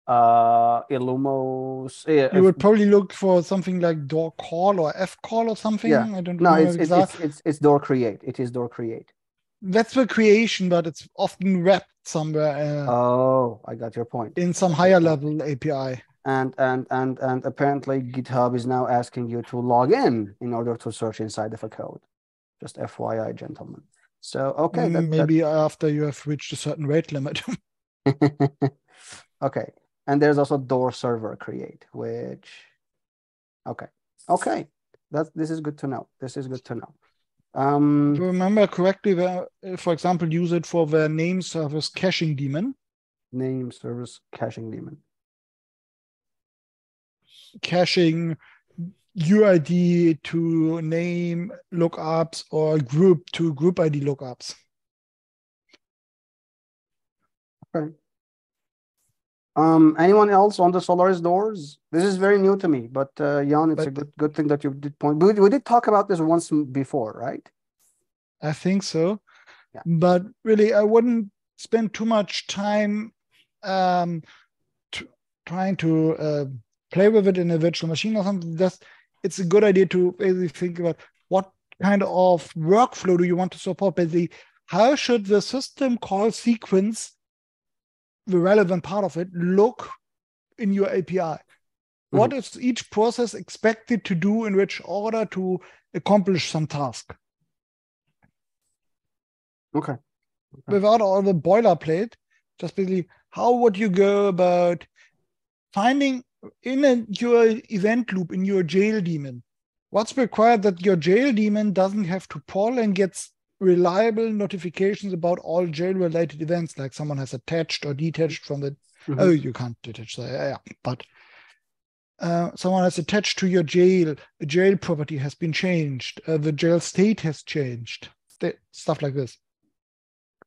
uh Illumos. eh, you if- would probably look for something like door call or F call or something. Yeah. I don't no, know it's it's, it's it's it's door create. It is door create. That's the creation, but it's often wrapped somewhere uh, Oh, I got your point. in some higher level API. And and and and apparently GitHub is now asking you to log in in order to search inside of a code. Just FYI, gentlemen. So okay, that, that- maybe after you have reached a certain rate limit. [LAUGHS] [LAUGHS] okay. And there's also door server create, which okay. Okay. That's this is good to know. This is good to know. Um remember correctly, uh, for example, use it for the name service caching daemon, name service caching daemon. caching UID to name lookups or group to group ID lookups. Um, anyone else on the Solaris doors? This is very new to me, but uh, Jan, it's a good good thing that you did point. We, we did talk about this once before, right? I think so. Yeah. But really, I wouldn't spend too much time um, trying to uh, play with it in a virtual machine or something. Just, it's a good idea to basically think about what kind of workflow do you want to support. Basically, how should the system call sequence, the relevant part of it, look in your API? What mhm. is each process expected to do in which order to accomplish some task? Okay. without all the boilerplate, just basically how would you go about finding in a, your event loop in your jail daemon? What's required that your jail daemon doesn't have to pull and gets reliable notifications about all jail related events, like someone has attached or detached from the Mhm. Oh, you can't detach that. Yeah, yeah. but uh, someone has attached to your jail. A jail property has been changed. Uh, the jail state has changed. Th- stuff like this.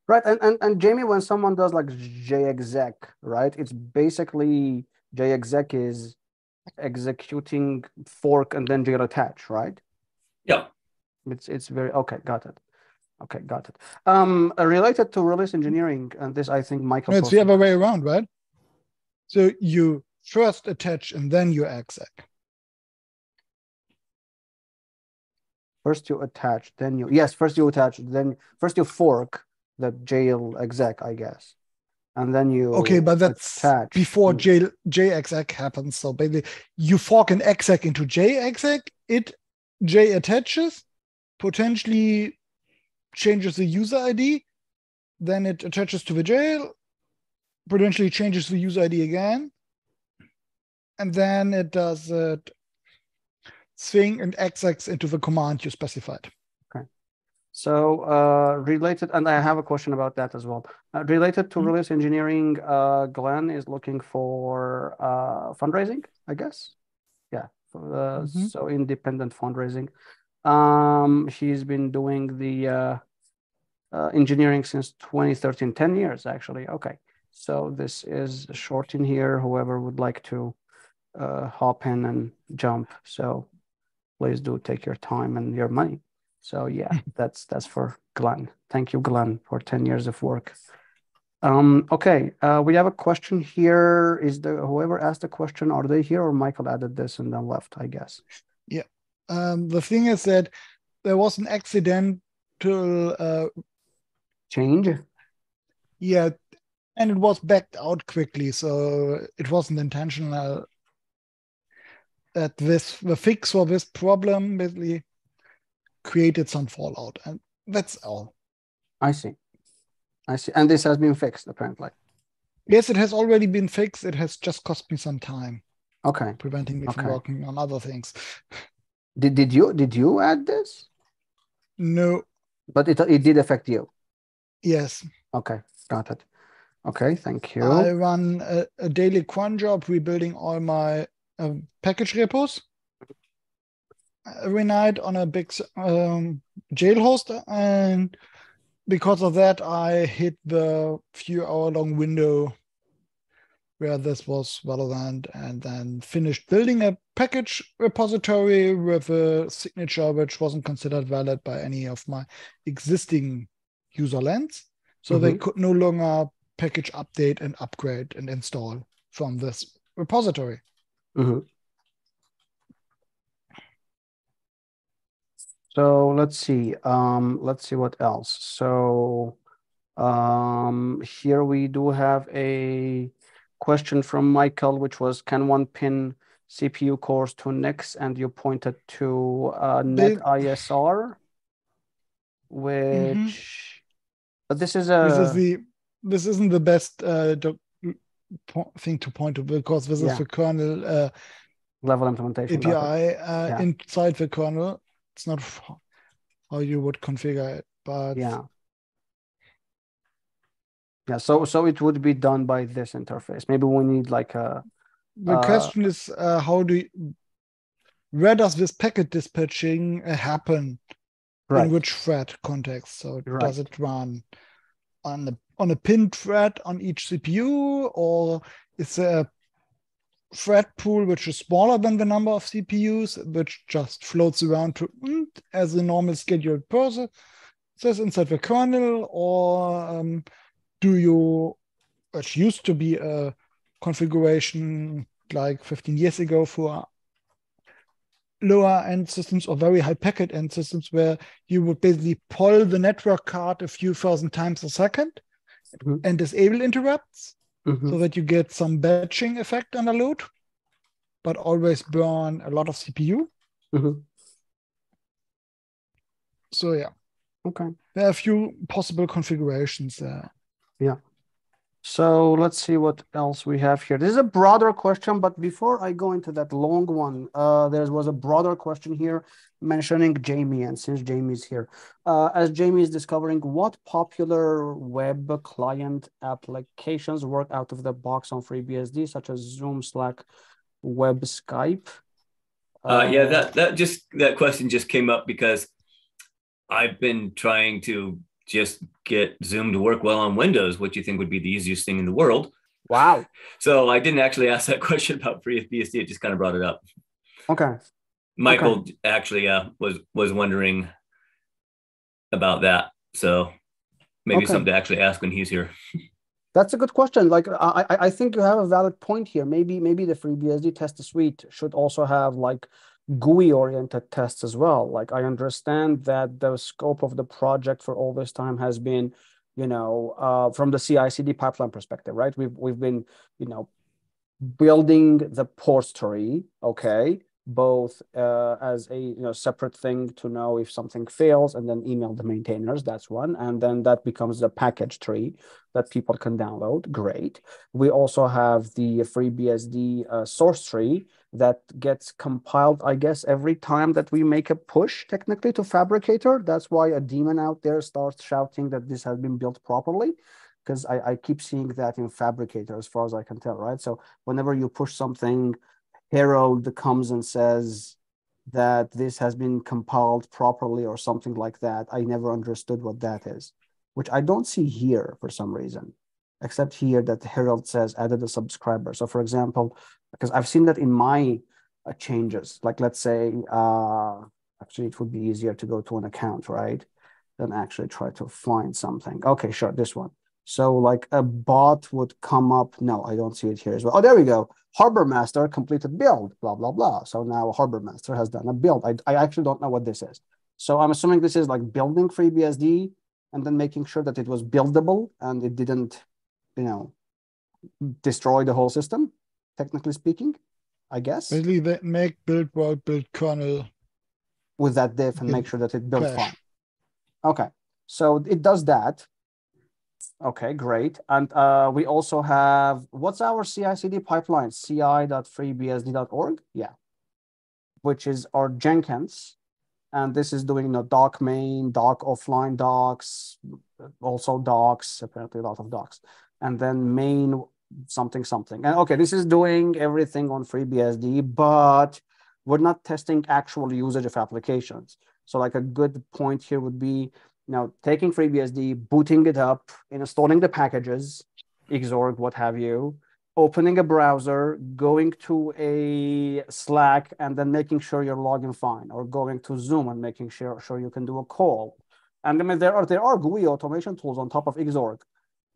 Right, and, and and Jamie, when someone does like JExec, right? It's basically JExec is executing fork and then jail attach, right? Yeah. It's it's very okay, got it. Okay, got it. Um, uh, related to release engineering, and this I think Michael. No, it's the other way around, right? So you first attach and then you exec. First you attach, then you yes, first you attach, then first you fork the jail exec, I guess, and then you Okay, but that's attach before to- J JExec happens. So basically, you fork an exec into JExec, it J attaches, potentially changes the user ID, then it attaches to the jail, potentially changes the user ID again, and then it does it swing and execs into the command you specified. Okay. So uh, related, and I have a question about that as well. Uh, related to Mhm. release engineering, uh, Glenn is looking for uh, fundraising, I guess. Yeah, for, uh, Mhm. so independent fundraising. Um, he's been doing the uh, uh, engineering since 2013, 10 years actually. Okay, so this is short in here. Whoever would like to uh, hop in and jump, so please do take your time and your money. So yeah, [LAUGHS] that's that's for Glenn. Thank you, Glenn, for 10 years of work. Um, okay, uh, we have a question here. Is the whoever asked the question, are they here or Michael added this and then left, I guess. Um, the thing is that there was an accidental uh, Change? Yeah, and it was backed out quickly, so it wasn't intentional. That this the fix for this problem basically created some fallout, and that's all. I see. I see. And this has been fixed apparently. Yes, it has already been fixed. It has just cost me some time, Okay. preventing me from working on other things. [LAUGHS] Did did you did you add this? No, But it it did affect you. yes, Okay, got it. Okay, thank you. I run a, a daily cron job rebuilding all my uh, package repos every night on a big um, jail host, and because of that, I hit the few hour long window where this was relevant and then finished building a package repository with a signature which wasn't considered valid by any of my existing user lands. So they could no longer package update and upgrade and install from this repository. Mhm. So let's see. Um, let's see what else. So um, here we do have a question from Michael, which was, can one pin CPU cores to NICs? And you pointed to uh, NetISR, which, but this is this is a, the this isn't the best uh, doc- po- thing to point to because this Yeah. is the kernel uh, level implementation. API uh, Yeah. inside the kernel. It's not how you would configure it, but Yeah. Yeah, so so it would be done by this interface. Maybe we need like a the Uh, question is uh, how do you, where does this packet dispatching uh, happen right. in which thread context? So Right. does it run on the on a pin thread on each CPU, or is there a thread pool which is smaller than the number of CPUs, which just floats around to mm, as a normal scheduled process inside the kernel, or um, do you, which used to be a configuration like 15 years ago for lower end systems or very high packet end systems where you would basically pull the network card a few thousand times a 2nd Mhm. and disable interrupts Mhm. so that you get some batching effect under load, but always burn a lot of CPU. Mhm. So yeah, Okay. there are a few possible configurations there. So let's see what else we have here. This is a broader question, but before I go into that long one, uh, there was a broader question here mentioning Jamie, and since Jamie's here, uh, as Jamie is discovering what popular web client applications work out of the box on FreeBSD, such as Zoom, Slack, Web, Skype. Uh, yeah, Uh, that that just that question just came up because I've been trying to just get Zoom to work well on Windows, which you think would be the easiest thing in the world. Wow. So I didn't actually [LAUGHS] ask that question about FreeBSD. It just kind of brought it up. Okay. Michael actually uh, was was wondering about that. So maybe Okay. something to actually ask when he's here. [LAUGHS] That's a good question. Like I, I I think you have a valid point here. Maybe maybe the FreeBSD test suite should also have like GUI oriented tests as well. Like I understand that the scope of the project for all this time has been, you know, uh, from the CI/CD pipeline perspective, right? We've we've been, you know, building the port tree, okay, both uh, as a you know separate thing to know if something fails and then email the maintainers. That's one, and then that becomes the package tree that people can download. Great. We also have the FreeBSD uh, source tree that gets compiled, I guess, every time that we make a push technically to Phabricator. That's why a daemon out there starts shouting that this has been built properly. Because I, I keep seeing that in Phabricator as far as I can tell, right? So whenever you push something, Herald comes and says that this has been compiled properly or something like that. I never understood what that is, which I don't see here for some reason, except here that Herald says added a subscriber. So for example, because I've seen that in my uh, changes, like let's say, uh, actually it would be easier to go to an account, right? Than actually try to find something. Okay, sure, this one. So like a bot would come up. No, I don't see it here as well. Oh, there we go. Harbormaster completed build, blah, blah, blah. So now Harbormaster has done a build. I, I actually don't know what this is. So I'm assuming this is like building FreeBSD and then making sure that it was buildable and it didn't, you know, destroy the whole system, technically speaking, I guess, Basically, they make build world, build kernel. with that diff and make sure that it builds fine. Okay, so it does that. Okay, great. And uh, we also have, what's our CI/CD pipeline? ci.freebsd.org? Yeah. Which is our Jenkins. And this is doing the doc main, doc offline docs, also docs, apparently a lot of docs. And then main something something. And okay, this is doing everything on FreeBSD, but we're not testing actual usage of applications. So like a good point here would be, know, taking FreeBSD, booting it up, installing the packages, Xorg, what have you, opening a browser, going to a Slack, and then making sure you're logging fine, or going to Zoom and making sure, sure you can do a call. And I mean, there are there are GUI automation tools on top of Xorg.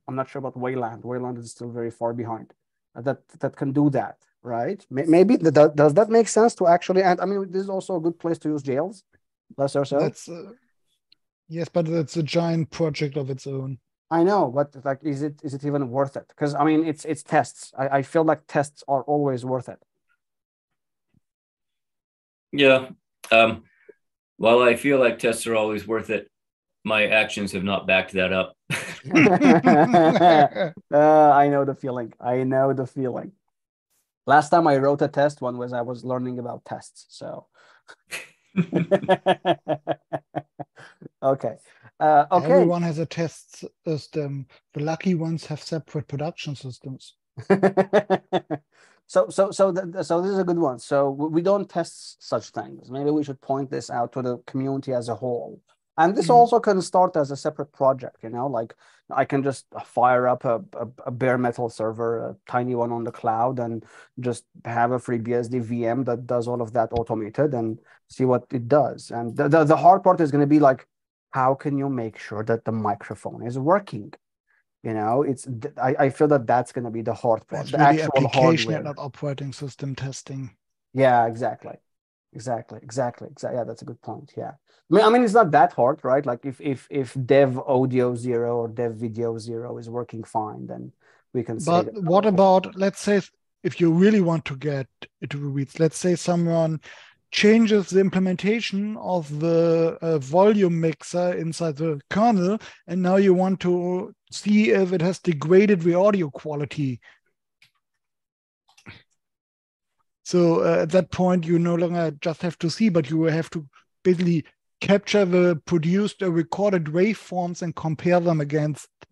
I'm not sure about Wayland. Wayland is still very far behind. Uh, that that can do that, right? Maybe the, does that make sense to actually? And I mean, this is also a good place to use jails. Less or so. That's uh, yes, but it's a giant project of its own. I know, but like, is it is it even worth it? Because I mean, it's it's tests. I, I feel like tests are always worth it. Yeah. Um, while I feel like tests are always worth it, my actions have not backed that up. [LAUGHS] [LAUGHS] [LAUGHS] uh, I know the feeling. I know the feeling. Last time I wrote a test, one was I was learning about tests. So, [LAUGHS] okay. Uh, okay. Everyone has a test system. The lucky ones have separate production systems. so, so, so, th- so this is a good one. So we don't test such things. Maybe we should point this out to the community as a whole. And this mm-hmm. also can start as a separate project. You know, like I can just fire up a, a, a, bare metal server, a tiny one on the cloud, and just have a FreeBSD VM that does all of that automated and see what it does. And the, the, the hard part is going to be like how can you make sure that the microphone is working? You know, it's I, I feel that that's going to be the hard part, that's the really actual application hardware. not operating system testing. Yeah, exactly, exactly, exactly, exactly. Yeah, that's a good point. Yeah, I mean, I mean, it's not that hard, right? Like if if if dev audio zero or dev video zero is working fine, then we can. But what about let's say if you really want to get into the weeds, let's say someone changes the implementation of the uh, volume mixer inside the kernel, and now you want to see if it has degraded the audio quality. So uh, at that point, you no longer just have to see, but you will have to basically capture the produced or recorded waveforms and compare them against oh,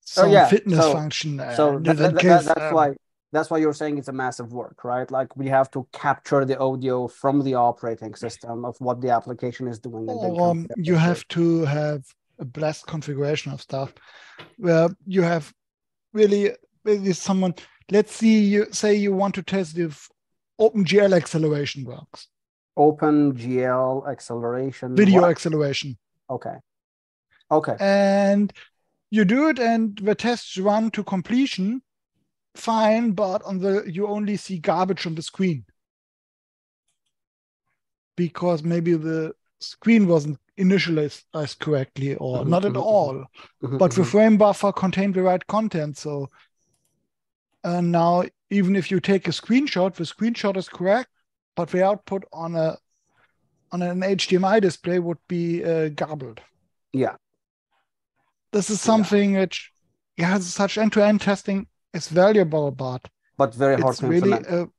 some oh, yeah. fitness so, function. So that, that, that, that's um, why that's why you're saying it's a massive work, right? Like we have to capture the audio from the operating system of what the application is doing. Um, you have to have a blast configuration of stuff where you have really, really someone, let's see, you say you want to test if OpenGL acceleration works. OpenGL acceleration. Video what? acceleration. Okay. Okay. And you do it and the tests run to completion fine, but on the you only see garbage on the screen because maybe the screen wasn't initialized correctly or mm-hmm. not at mm-hmm. all. Mm-hmm. But the mm-hmm. frame buffer contained the right content. So and now even if you take a screenshot, the screenshot is correct, but the output on a on an HDMI display would be uh, garbled. Yeah. This is something yeah. which has such end-to-end testing is valuable, but but very hard to really implement. A,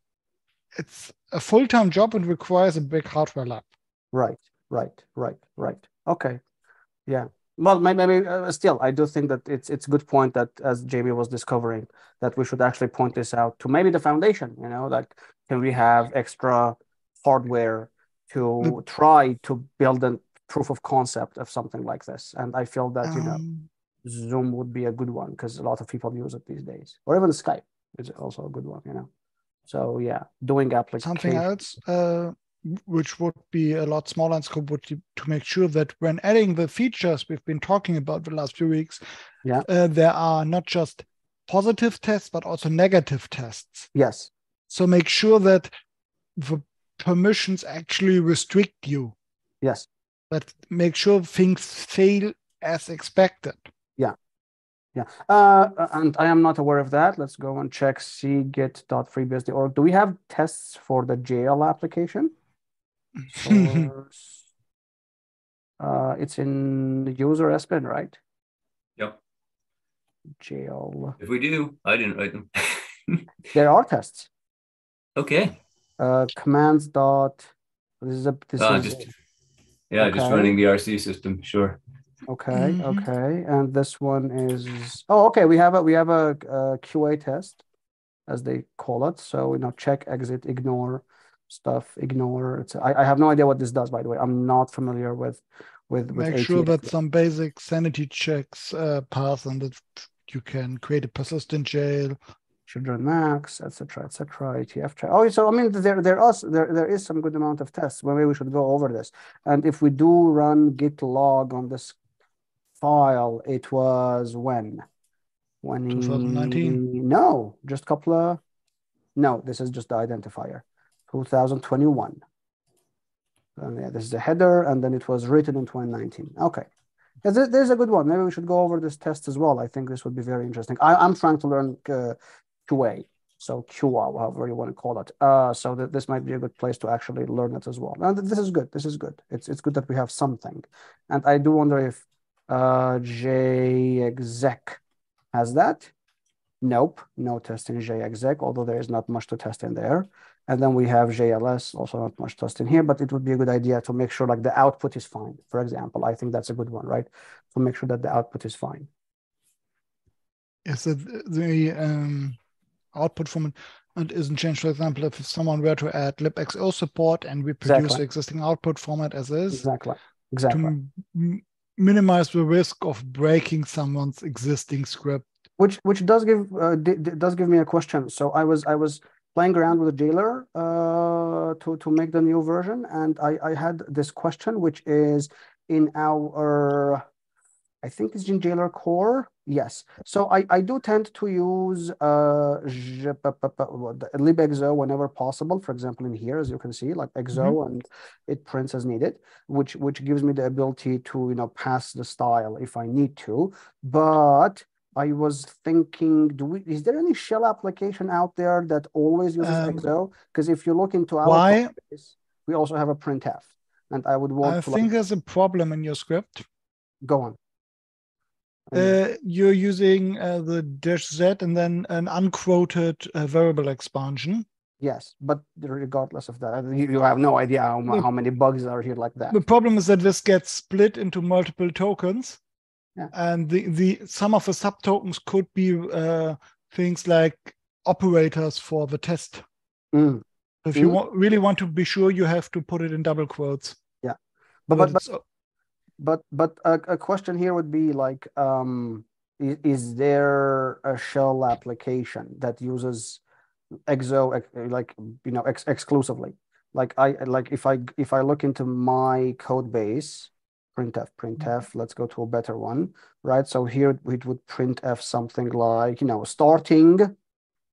it's a full-time job and requires a big hardware lab. Right, right, right, right. Okay, yeah. Well, maybe uh, still, I do think that it's it's a good point that as Jamie was discovering that we should actually point this out to maybe the foundation. You know, like can we have extra hardware to try to build a proof of concept of something like this? And I feel that you know um, Zoom would be a good one because a lot of people use it these days, or even Skype is also a good one, you know. So yeah, doing applications. Something else, uh, which would be a lot smaller in scope, would be to make sure that when adding the features we've been talking about the last few weeks, yeah, uh, there are not just positive tests but also negative tests. Yes. So make sure that the permissions actually restrict you. Yes. But make sure things fail as expected. Yeah, uh, and I am not aware of that. Let's go and check cgit.freebsd.org. Do we have tests for the jail application? Uh, it's in usr.sbin, right? Yep. jail. If we do, I didn't write them. [LAUGHS] there are tests. Okay. Uh, commands dot. This is a. This uh, is just, yeah, okay. just running the RC system. Sure. Okay, mm-hmm. okay, and this one is oh okay. We have a we have a, a, QA test, as they call it. So you know, check, exit, ignore stuff, ignore. It's I, I have no idea what this does. By the way, I'm not familiar with with. with Make sure that some basic sanity checks uh, pass and that you can create a persistent jail. children max, etc., etc., check. Oh, so I mean, there there is there there is some good amount of tests. Maybe we should go over this. And if we do run git log on this file, it was when? When 2019. No, just a couple of. No, this is just the identifier. 2021. And yeah, this is the header, and then it was written in 2019. Okay. Yeah, there, there's a good one. Maybe we should go over this test as well. I think this would be very interesting. I, I'm trying to learn uh, QA, so QA, however you want to call it. Uh, so this might be a good place to actually learn it as well. And this is good. This is good. It's it's good that we have something. And I do wonder if uh, JExec has that. Nope, no test in JExec, although there is not much to test in there. And then we have JLS, also not much test in here, but it would be a good idea to make sure like the output is fine. For example, I think that's a good one, right? To make sure that the output is fine. Yes, the, the um, output from it isn't changed. For example, if someone were to add libxo support and we produce Exactly. the existing output format as is, Exactly, exactly. to m- minimize the risk of breaking someone's existing script. which which does give uh, does give me a question. So I was I was playing around with Jailer uh, to to make the new version, and I I had this question, which is in our I think it's in Jailer core. Yes. So I I do tend to use uh libxo whenever possible. For example, in here, as you can see, like xo, and it prints as needed, which which gives me the ability to you know pass the style if I need to, but. I was thinking, do we, is there any shell application out there that always uses Um, xo? Because if you look into our why? code base, we also have a printf, and I would want I to think like, there's a problem in your script. go on. Uh, you're using uh, the dash z and then an unquoted uh, variable expansion. yes, but regardless of that, you, you have no idea how, how many bugs are here like that. The problem is that this gets split into multiple tokens. Yeah. And the, the some of the subtokens could be uh, things like operators for the test. Mm. If you Mhm. wa- really want to be sure, you have to put it in double quotes. Yeah, But but but but but a, a question here would be like, um, is, is there a shell application that uses xo like you know ex exclusively? Like I like if I if I look into my code base, printf printf, let's go to a better one, right? So here it would printf something like you know starting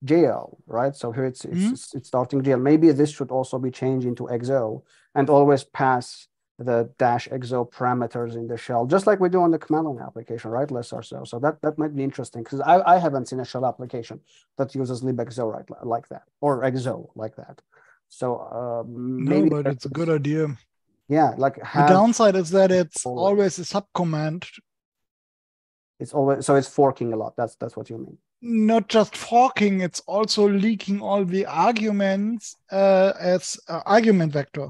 JL, right? So here it's it's Mhm. it's, it's starting JL. Maybe this should also be changed into xo and always pass the dash xo parameters in the shell, just like we do on the command line application, right? Less or so. So that that might be interesting because I, I haven't seen a shell application that uses libxo right like that or xo like that. So uh, no, maybe but it's a good idea. Yeah, like The downside is that it's always. always a subcommand, it's always so it's forking a lot. That's that's what you mean. not just forking, it's also leaking all the arguments uh, as uh, argument vector.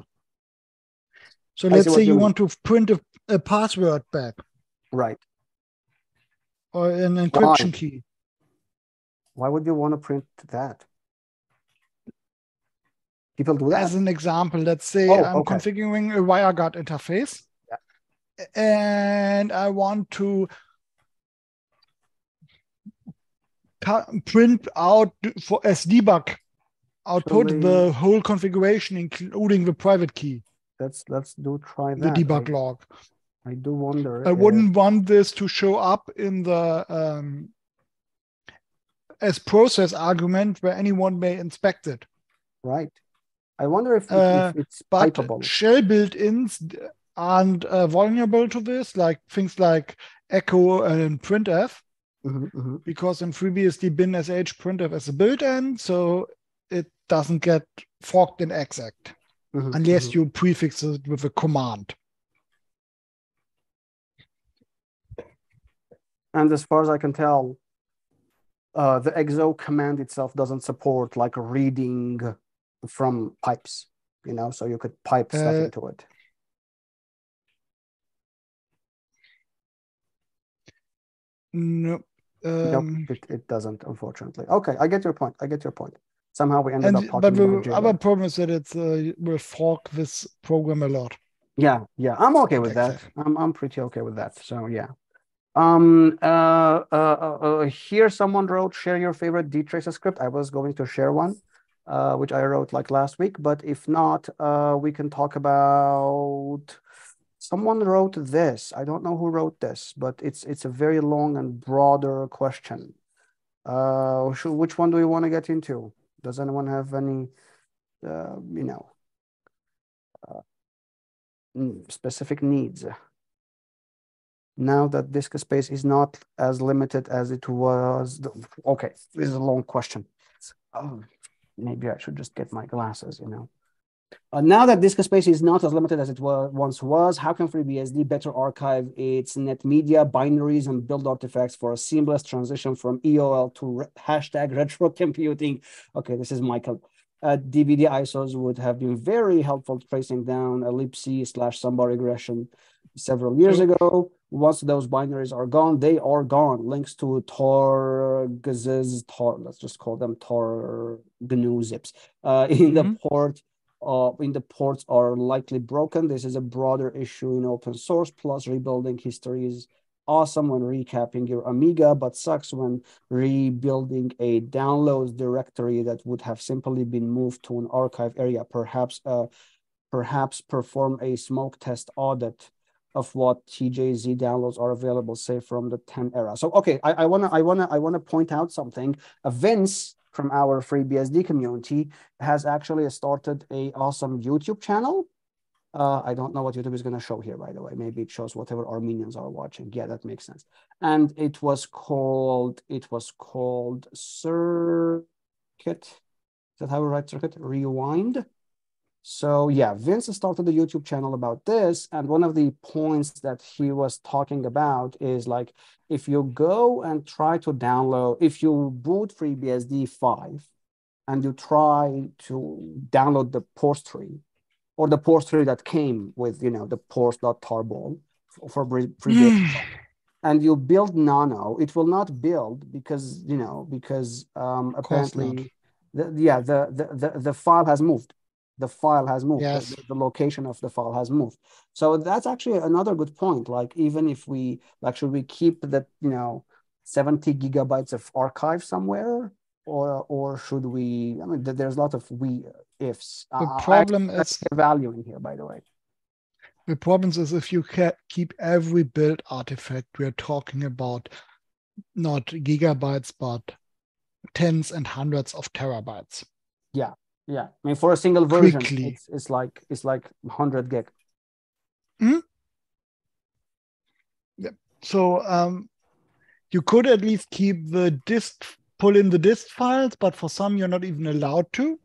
So I let's say you mean. want to print a, a password back Right. or an encryption key. Why would you want to print that? People do that. As an example, let's say Oh, I'm okay. configuring a WireGuard interface and I want to print out for as debug output we- the whole configuration, including the private key, Let's let's do try the debug I, log. I do wonder. I if- wouldn't want this to show up in the um, as process argument where anyone may inspect it. Right. I wonder if, it- Uh, if it's But pipeable. shell built-ins aren't uh, vulnerable to this, like things like echo and printf, Mhm, mhm. because in FreeBSD bin sh printf is a built-in, so it doesn't get forked in exec Mhm, unless mhm. you prefix it with a command. And as far as I can tell, uh, the xo command itself doesn't support like reading from pipes, you know, so you could pipe stuff Uh, into it. No, Nope, um, it, it doesn't, unfortunately. Okay, I get your point. I get your point. Somehow we ended and up but about other problem is that it's uh, will fork this program a lot. Yeah, yeah, I'm okay with that. I'm I'm pretty okay with that. So yeah. Um, uh, uh, uh, uh, here someone wrote, share your favorite dtracer script. I was going to share one, uh, which I wrote like last week, but if not, uh, we can talk about, someone wrote this. I don't know who wrote this, but it's, it's a very long and broader question. Uh, which one do we want to get into? Does anyone have any, uh, you know, uh, specific needs? now that disk space is not as limited as it was. Okay, this is a long question. Oh, maybe I should just get my glasses, you know. Uh, now that disk space is not as limited as it was, once was, how can FreeBSD better archive its net media, binaries, and build artifacts for a seamless transition from EOL to re hashtag [LAUGHS] retro computing? Okay, this is Michael. Uh, DVD ISOs would have been very helpful tracing down a libc slash samba regression several years ago once those binaries are gone, they are gone. Links to Tor, Gzz, Tor, let's just call them Tor GNU zips uh, in mm-hmm. the port. Uh, in the ports are likely broken. This is a broader issue in open source. Plus, rebuilding history is awesome when recapping your Amiga, but sucks when rebuilding a downloads directory that would have simply been moved to an archive area. Perhaps, uh, perhaps perform a smoke test audit of what TGZ downloads are available, say from the 10 era. So okay, I, wanna I wanna I wanna point out something. Uh, Vince from our FreeBSD community has actually started a awesome YouTube channel. Uh, I don't know what YouTube is going to show here, by the way. Maybe it shows whatever Armenians are watching. Yeah, that makes sense. And it was called it was called Circuit. Is that how we write circuit? Rewind. So yeah, Vince started a YouTube channel about this. And one of the points that he was talking about is like, if you go and try to download, if you boot FreeBSD 5 and you try to download the port tree or the port tree that came with, you know, the ports.tarball for [SIGHS] FreeBSD, and you build Nano, it will not build because, you know, because um, apparently, the, yeah, the, the, the, the file has moved the file has moved. Yes. the, the, location of the file has moved. So that's actually another good point. Like even if we like should we keep the you know 70 gigabytes of archive somewhere? Or or should we i mean there's a lot of we ifs. The uh, problem is the value in here by the way. The problem is if you keep every build artifact we're talking about not gigabytes but tens and hundreds of terabytes. Yeah yeah, I mean for a single version, it's, it's, like it's like 100 gig. Hmm? Yeah. So um, you could at least keep the disk, pull in the disk files, but for some you're not even allowed to.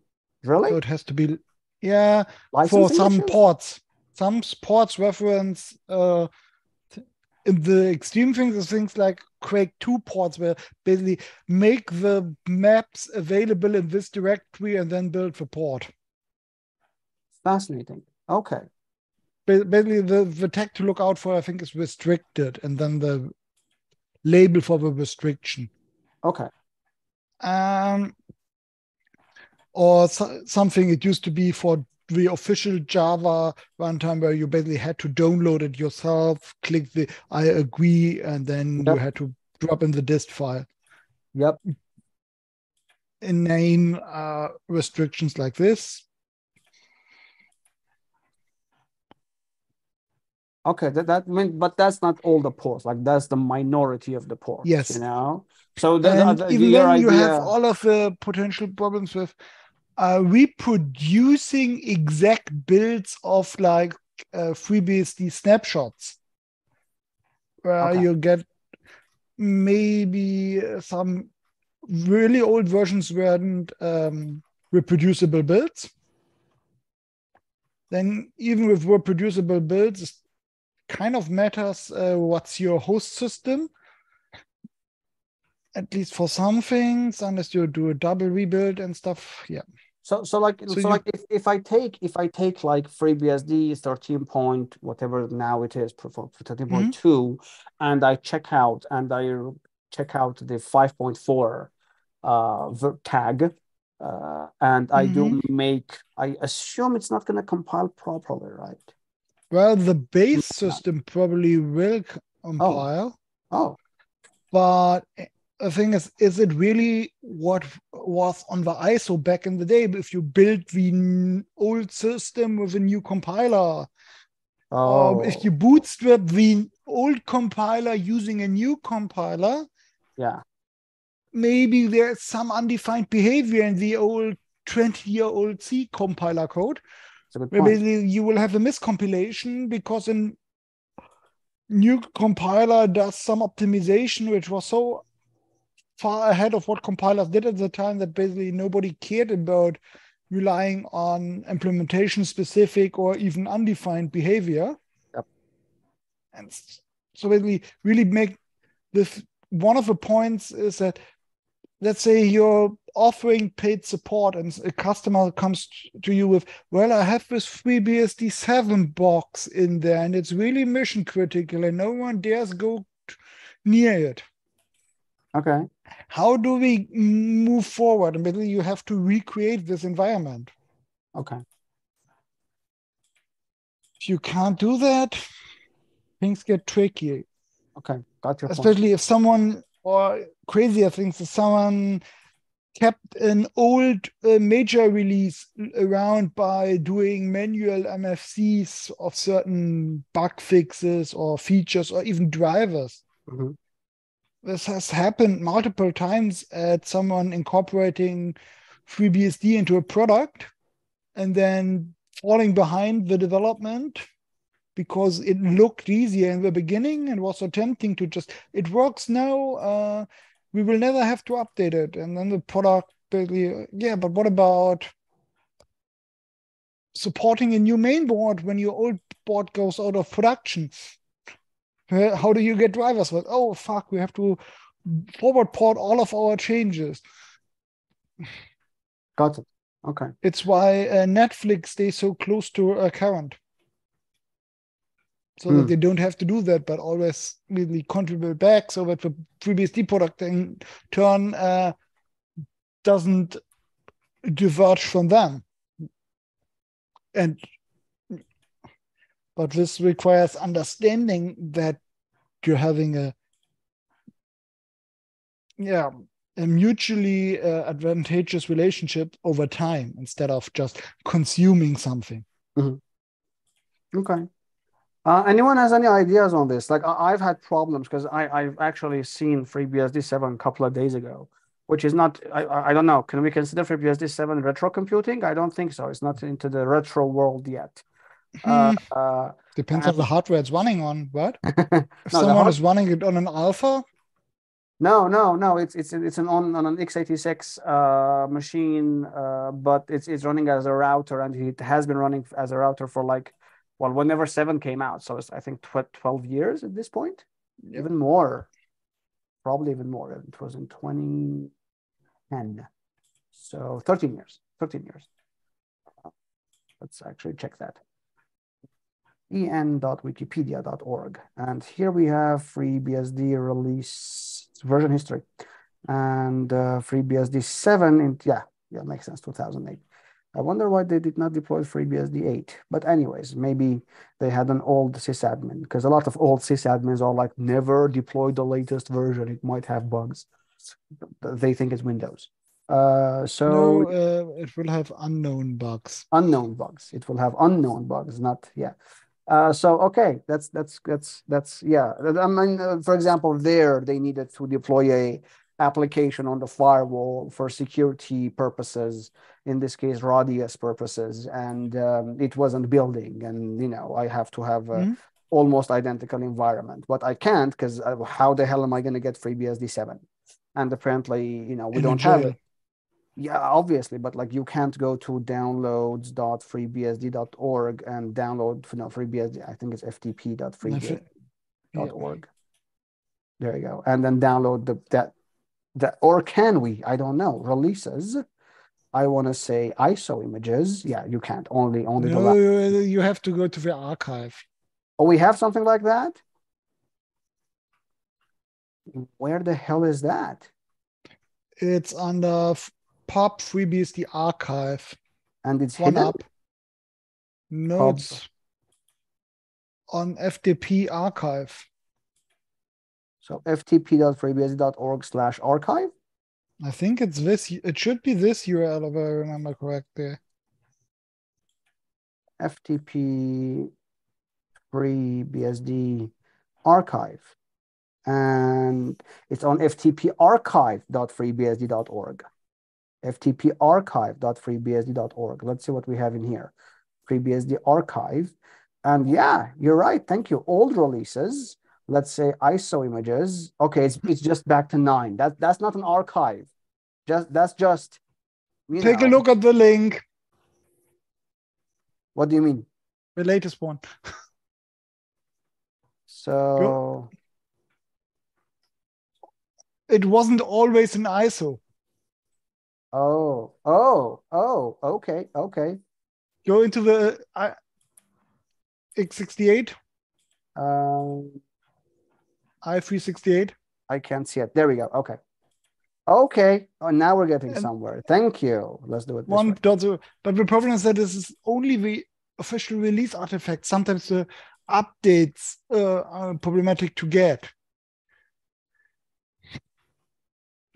Really? So it has to be, yeah, Licensing for some issues? ports. Some ports reference uh, in the extreme things is things like Quake 2 ports where basically make the maps available in this directory and then build the port. Fascinating. Okay. Basically, the, the tag to look out for, I think, is restricted, and then the label for the restriction. Okay. Um, or so, something it used to be for the official Java runtime where you basically had to download it yourself, click the I agree, and then yep. you had to drop in the dist file. Yep. Inane uh, restrictions like this. Okay, that that mean, but that's not all the ports. Like that's the minority of the ports. Yes, you know. So the, and even then, idea... you have all of the potential problems with uh, reproducing exact builds of like uh, FreeBSD snapshots, where okay. you get maybe some really old versions weren't um, reproducible builds. Then even with reproducible builds, it kind of matters uh, what's your host system. At least for some things, unless you do a double rebuild and stuff. Yeah. So so like so, so you, like if, if I take if I take like FreeBSD 13 point whatever now it is for, for 13.2 mm-hmm. and I check out and I check out the 5.4 uh tag uh, and I mm-hmm. do make I assume it's not going to compile properly, right? Well, the base system probably will compile. Oh, But the thing is, is it really what was on the ISO back in the day? If you build the old system with a new compiler, um, oh, or if you bootstrap the old compiler using a new compiler, yeah. maybe there's some undefined behavior in the old 20 year old C compiler code. It's a good Maybe you will have a miscompilation because a new compiler does some optimization which was so far ahead of what compilers did at the time that basically nobody cared about relying on implementation specific or even undefined behavior. Yep. And so basically really make this one of the points is that let's say you're offering paid support and a customer comes to you with well i have this FreeBSD 7 box in there and it's really mission critical and no one dares go near it Okay. How do we move forward and basically you have to recreate this environment Okay. if you can't do that things get tricky Okay. Got your point. especially if someone or crazier things if someone kept an old uh, major release around by doing manual mfcs of certain bug fixes or features or even drivers Mhm. This has happened multiple times at someone incorporating FreeBSD into a product and then falling behind the development because it looked easier in the beginning and was so tempting to just it works now uh, we will never have to update it. And then the product basically yeah but what about supporting a new mainboard when your old board goes out of production how do you get drivers with oh fuck we have to forward port all of our changes Got it. Okay. it's why uh, netflix stays so close to uh, current so Hmm. that they don't have to do that but always really contribute back so that the FreeBSD product in turn uh, doesn't diverge from them and but this requires understanding that you're having a yeah a mutually uh, advantageous relationship over time instead of just consuming something Okay. Uh, anyone has any ideas on this? Like I, I've had problems because I've actually seen FreeBSD 7 a couple of days ago, which is not I I don't know. Can we consider FreeBSD 7 retro computing? I don't think so. It's not into the retro world yet. Uh, Hmm, uh, depends on the hardware it's running on what [LAUGHS] if no, the someone hard- is running it on an alpha No, no, no. It's it's it's an on on an x86 uh, machine, uh, but it's it's running as a router, and it has been running as a router for like, well, whenever seven came out. So it's I think tw 12 years at this point, Yeah. even more, probably even more. It was in 2010, so 13 years, 13 years. Let's actually check that. en.wikipedia.org. And here we have FreeBSD release version history and uh, FreeBSD 7 in, yeah, yeah, makes sense, 2008. I wonder why they did not deploy FreeBSD 8. But anyways, maybe they had an old sysadmin because a lot of old sysadmins are like, never deploy the latest version. It might have bugs. They think it's Windows. Uh, so no uh, it will have unknown bugs unknown bugs. It will have unknown bugs, not yeah. Uh, so okay, that's that's that's that's yeah. I mean, uh, for example, there they needed to deploy a application on the firewall for security purposes. In this case, radius purposes, and um, it wasn't building. And you know, I have to have a Mhm. almost identical environment, but I can't because uh, how the hell am I going to get FreeBSD seven? And apparently, you know, we In a don't have it. Yeah, obviously, but like you can't go to downloads.freebsd.org and download no FreeBSD. I think it's ftp.freebsd.org. There you go. And then download the that that or can we? I don't know. Releases. I want to say ISO images. Yeah, you can't. Only only no la- you have to go to the archive Oh, we have something like that? Where the hell is that? it's under f- pub FreeBSD archive And it's one hidden? up no Pub. it's on FTP archive So ftp.freebsd.org slash archive. I think it's this. It should be this URL if I remember correctly. FTP FreeBSD archive. And it's on ftparchive.freebsd.org. ftparchive.freebsd.org. Let's see what we have in here. FreeBSD archive. And yeah, you're right. Thank you. Old releases, let's say ISO images. Okay, it's, it's just back to nine. That, that's not an archive. Just That's just. Take know. a look at the link. What do you mean? The latest one. [LAUGHS] so it wasn't always an ISO. Oh, oh, oh, okay, okay. Go into the uh, x68. Um, i368. I can't see it. There we go. Okay. Okay. Oh, now we're getting and somewhere. Thank you. Let's do it. One dot zero. But the problem is that this is only the official release artifact. Sometimes the updates uh, are problematic to get.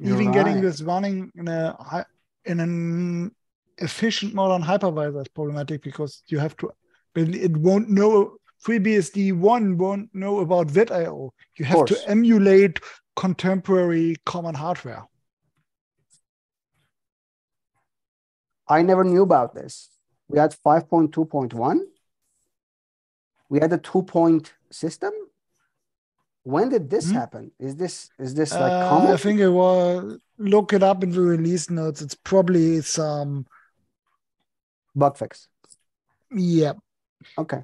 You're Even right. getting this running in a in an efficient mode on hypervisor is problematic because you have to. It won't know. FreeBSD one won't know about VirtIO. You have to emulate contemporary common hardware. I never knew about this. We had 5.2.1. We had a two point system. When did this hmm? happen? Is this is this like uh, common? I think it was look it up in the release notes. It's probably some bug fix. Yeah. Okay.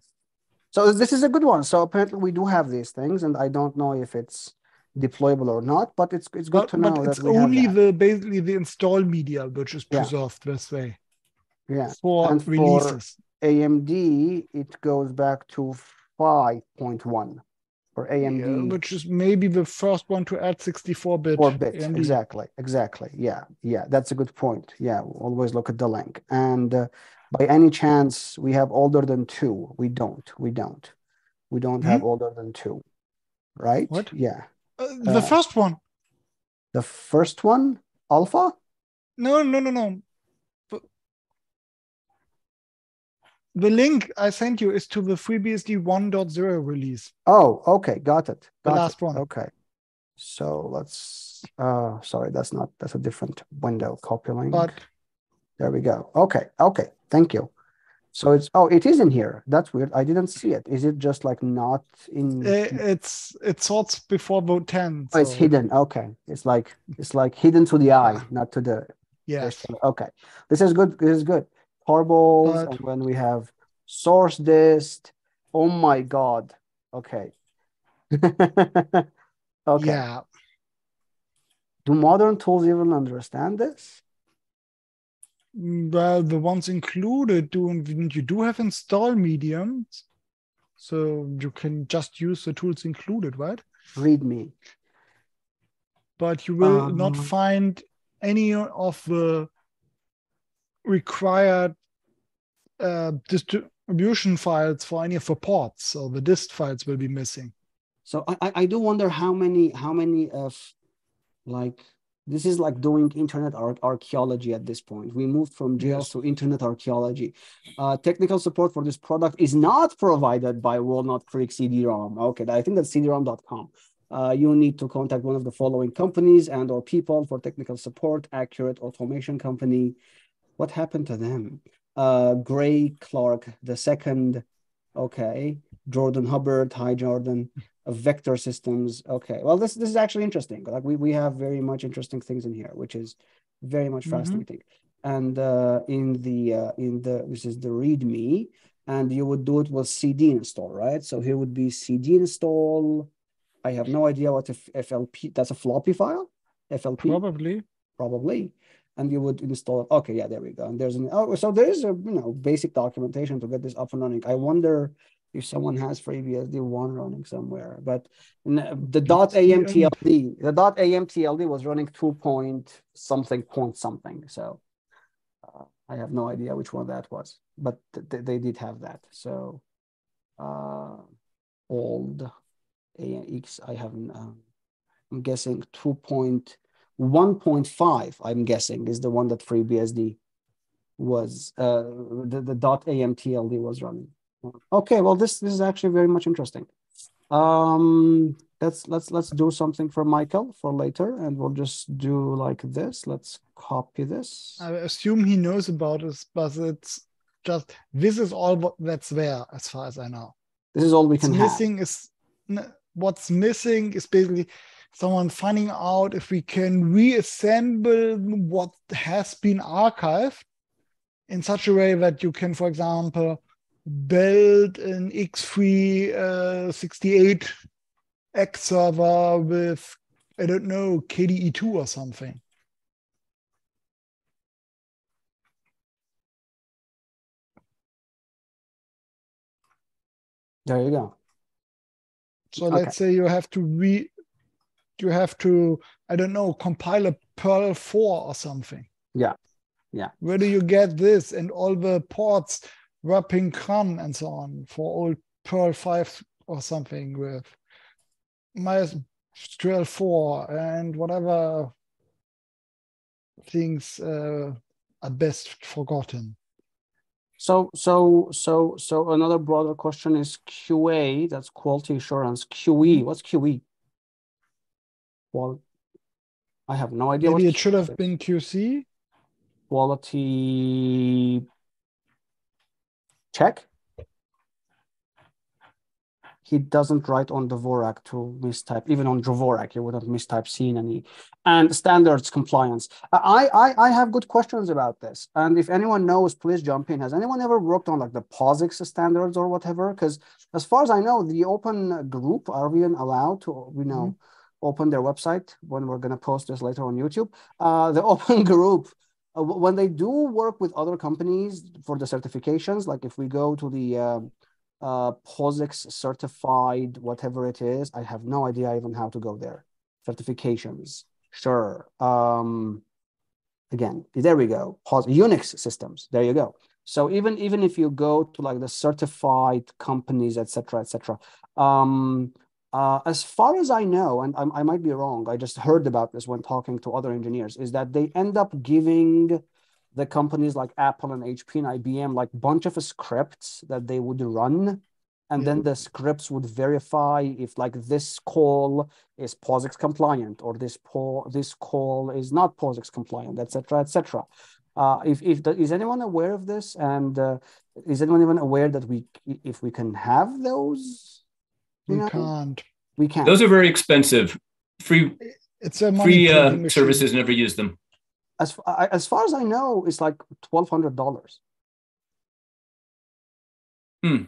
So this is a good one. So apparently we do have these things, and I don't know if it's deployable or not, but it's it's good but, to know but it's only the basically the install media which is preserved yeah. this way. Yeah. For and releases. For AMD, it goes back to 5.1 for AMD. Yeah, which is maybe the first one to add 64 bit. 4 bit, AMD. exactly, exactly. Yeah, yeah, that's a good point. Yeah, always look at the link. And uh, by any chance, we have older than two? We don't, we don't. We don't hmm? have older than two, right? What? Yeah. Uh, the uh, first one. The first one, alpha? No, no, no, no. The link I sent you is to the FreeBSD 1.0 release. Oh, okay, got it. Got the last it. one. Okay. So let's uh sorry, that's not that's a different window. Copy link. But there we go. Okay, okay, thank you. So it's oh, it is in here. That's weird. I didn't see it. Is it just like not in? It's it sorts before vote ten. So. Oh, it's hidden. Okay, it's like it's like hidden to the eye, not to the. Yes. Okay, this is good. This is good. Tarballs, but... and when we have source dist. Oh my god. Okay. [LAUGHS] okay. Yeah. Do modern tools even understand this? Well, the ones included do you do have install mediums, so you can just use the tools included, right? Read me. But you will um, not find any of the required uh, distribution files for any of the ports, so the dist files will be missing. So I, I do wonder how many how many of like this is like doing internet ar archaeology at this point. We moved from jails to internet archaeology. Uh, technical support for this product is not provided by Walnut Creek CD-ROM. Okay, I think that's cdrom.com. Uh, you need to contact one of the following companies and or people for technical support, Accurate Automation Company. What happened to them? uh, Gary Clark the second. Okay, Jordan Hubbard. Hi, Jordan. Vector systems. Okay, well, this this is actually interesting. Like we we have very much interesting things in here, which is very much mm-hmm. fascinating. And uh, in the uh, in the this is the README, and you would do it with CD install, right? So here would be CD install. I have no idea what if FLP. That's a floppy file. FLP. Probably. Probably and you would install it. Okay, yeah, there we go. And there's an oh, so there is a you know basic documentation to get this up and running. I wonder if someone has FreeBSD one running somewhere, but the dot AMTLD, the dot AMTLD was running two point something point something. So uh, I have no idea which one that was, but th they did have that. So uh, old AX, I haven't. Um, I'm guessing 2.1.5, I'm guessing, is the one that FreeBSD was, uh, the, the .amtld was running. Okay, well, this, this is actually very much interesting. Um, let's let's let's do something for Michael for later, and we'll just do like this. Let's copy this. I assume he knows about this, but it's just this is all what that's there as far as I know. This is all we can what's have. missing is what's missing is basically someone finding out if we can reassemble what has been archived in such a way that you can, for example, build an X368 uh, X server with, I don't know, KDE2 or something. There you go. So okay. let's say you have to re, you have to, I don't know, compile a Perl 4 or something. Yeah. Yeah. Where do you get this and all the ports wrapping CPAN and so on for old Perl 5 or something with MySQL 4 and whatever things uh, are best forgotten. So, so, so, so another broader question is QA. That's quality assurance. QE. What's QE? Well, I have no idea. Maybe it should have been QC. Quality check. He doesn't write on Dvorak to mistype. Even on Dvorak, he wouldn't mistype scene any. And standards compliance. I, I I have good questions about this. And if anyone knows, please jump in. Has anyone ever worked on like the POSIX standards or whatever? Because as far as I know, the open group are we allowed to you know mm -hmm. Open their website when we're gonna post this later on YouTube. Uh, the [LAUGHS] open group uh, when they do work with other companies for the certifications, like if we go to the uh, uh, POSIX certified, whatever it is, I have no idea even how to go there. Certifications, sure. Um, again, there we go. POS Unix systems, there you go. So even even if you go to like the certified companies, et etc., etc., um, uh, as far as I know, and I, I, might be wrong, I just heard about this when talking to other engineers, is that they end up giving the companies like Apple and HP and IBM like bunch of scripts that they would run, and then the scripts would verify if like this call is POSIX compliant or this po- this call is not POSIX compliant, etc., etc. Uh, if if the, is anyone aware of this, and uh, is anyone even aware that we if we can have those? We know? can't. We can't. Those are very expensive. Free. It's a free uh, services. Never use them. As as far as I know, it's like twelve hundred dollars. Hmm.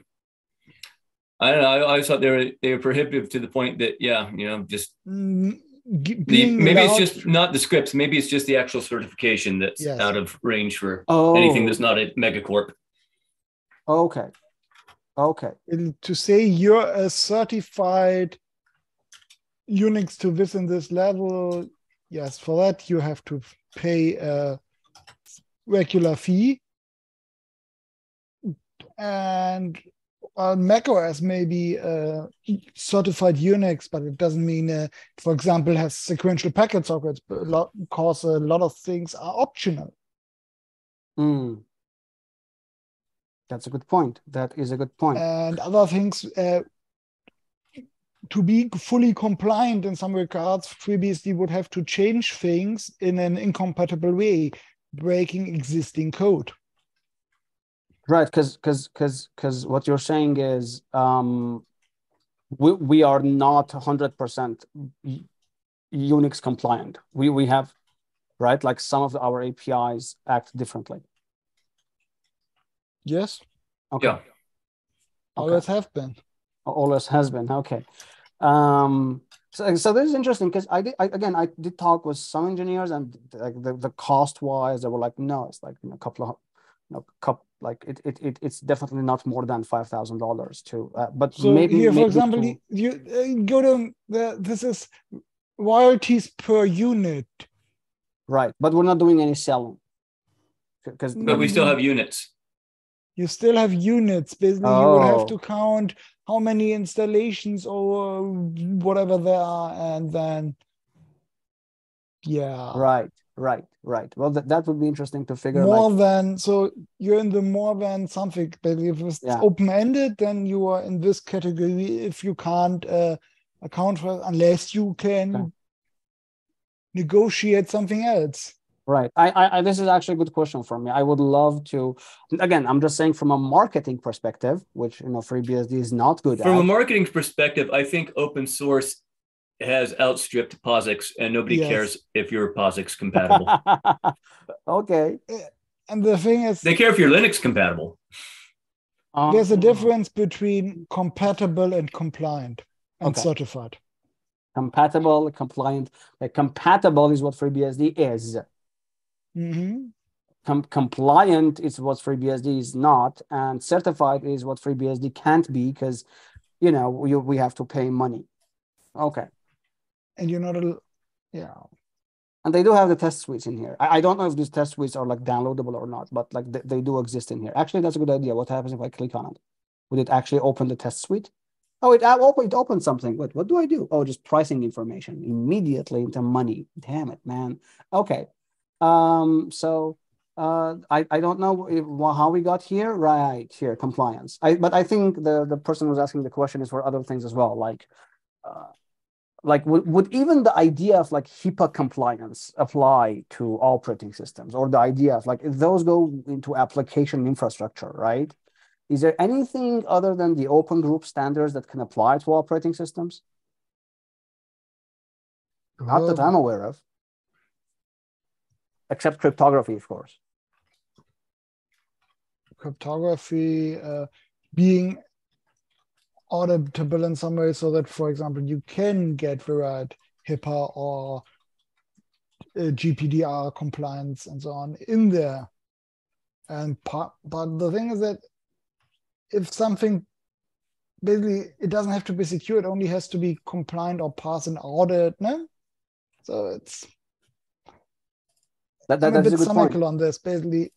I don't know. I always thought they were they were prohibitive to the point that yeah, you know, just mm, the, maybe it's just not the scripts. Maybe it's just the actual certification that's yes. out of range for oh. anything that's not a megacorp. Okay. Okay. And to say you're a certified Unix to this and this level, yes, for that you have to pay a regular fee. And on macOS maybe uh, certified Unix, but it doesn't mean, uh, for example, has sequential packet sockets because a lot of things are optional. Mm. That's a good point. That is a good point. And other things, uh, to be fully compliant in some regards, FreeBSD would have to change things in an incompatible way, breaking existing code. Right, because because because because what you're saying is um, we we are not hundred percent Unix compliant. We we have right like some of our APIs act differently. Yes. Okay. Yeah. Always okay. have been. Always has been. Okay. Um, so, so this is interesting because I did I, again I did talk with some engineers and like the, the cost wise they were like no it's like you know, a couple of you know couple like it, it, it it's definitely not more than five thousand dollars to uh, but so maybe here for maybe example to... you uh, go to the this is royalties per unit right but we're not doing any selling because but we still have units you still have units. Basically, oh. you would have to oh. count how many installations or whatever there are, and then Yeah. Right, right, right. Well, that, that would be interesting to figure out more like, than so you're in the more than something. But if it's Yeah. open-ended, then you are in this category. If you can't uh, account for unless you can Okay. negotiate something else. Right. I, I, I, this is actually a good question for me. I would love to, again, I'm just saying from a marketing perspective, which, you know, FreeBSD is not good From a marketing perspective, I think open source has outstripped POSIX, and nobody Yes. cares if you're POSIX compatible. [LAUGHS] okay. And the thing is, they care if you're Linux compatible. there's a Um, difference between compatible and compliant and Okay. certified. Compatible, compliant. Like compatible is what FreeBSD is. Hmm Com- compliant is what FreeBSD is not, and certified is what FreeBSD can't be because, you know, we, we have to pay money. Okay. And you're not a, yeah. And they do have the test suites in here. I, I don't know if these test suites are like downloadable or not, but like they, they do exist in here. Actually, that's a good idea. What happens if I click on it? Would it actually open the test suite? Oh, it, open, it opens something. What, what do I do? Oh, just pricing information immediately into money. Damn it, man. Okay. Um, so uh, I, I don't know if, how we got here. Right here, compliance. I, but I think the, the person who's asking the question is for other things as well. Like, uh, like would, would even the idea of like HIPAA compliance apply to operating systems or the idea of like if those go into application infrastructure, right? Is there anything other than the open group standards that can apply to operating systems? Not that I'm aware of. Except cryptography, of course. cryptography uh, being auditable in some way so that, for example, you can get the right HIPAA or uh, GPDR compliance and so on in there. And part, but the thing is that if something basically it doesn't have to be secure, it only has to be compliant or pass an audit, no? So it's That, that, I'm a bit a good point. cynical on this. Basically,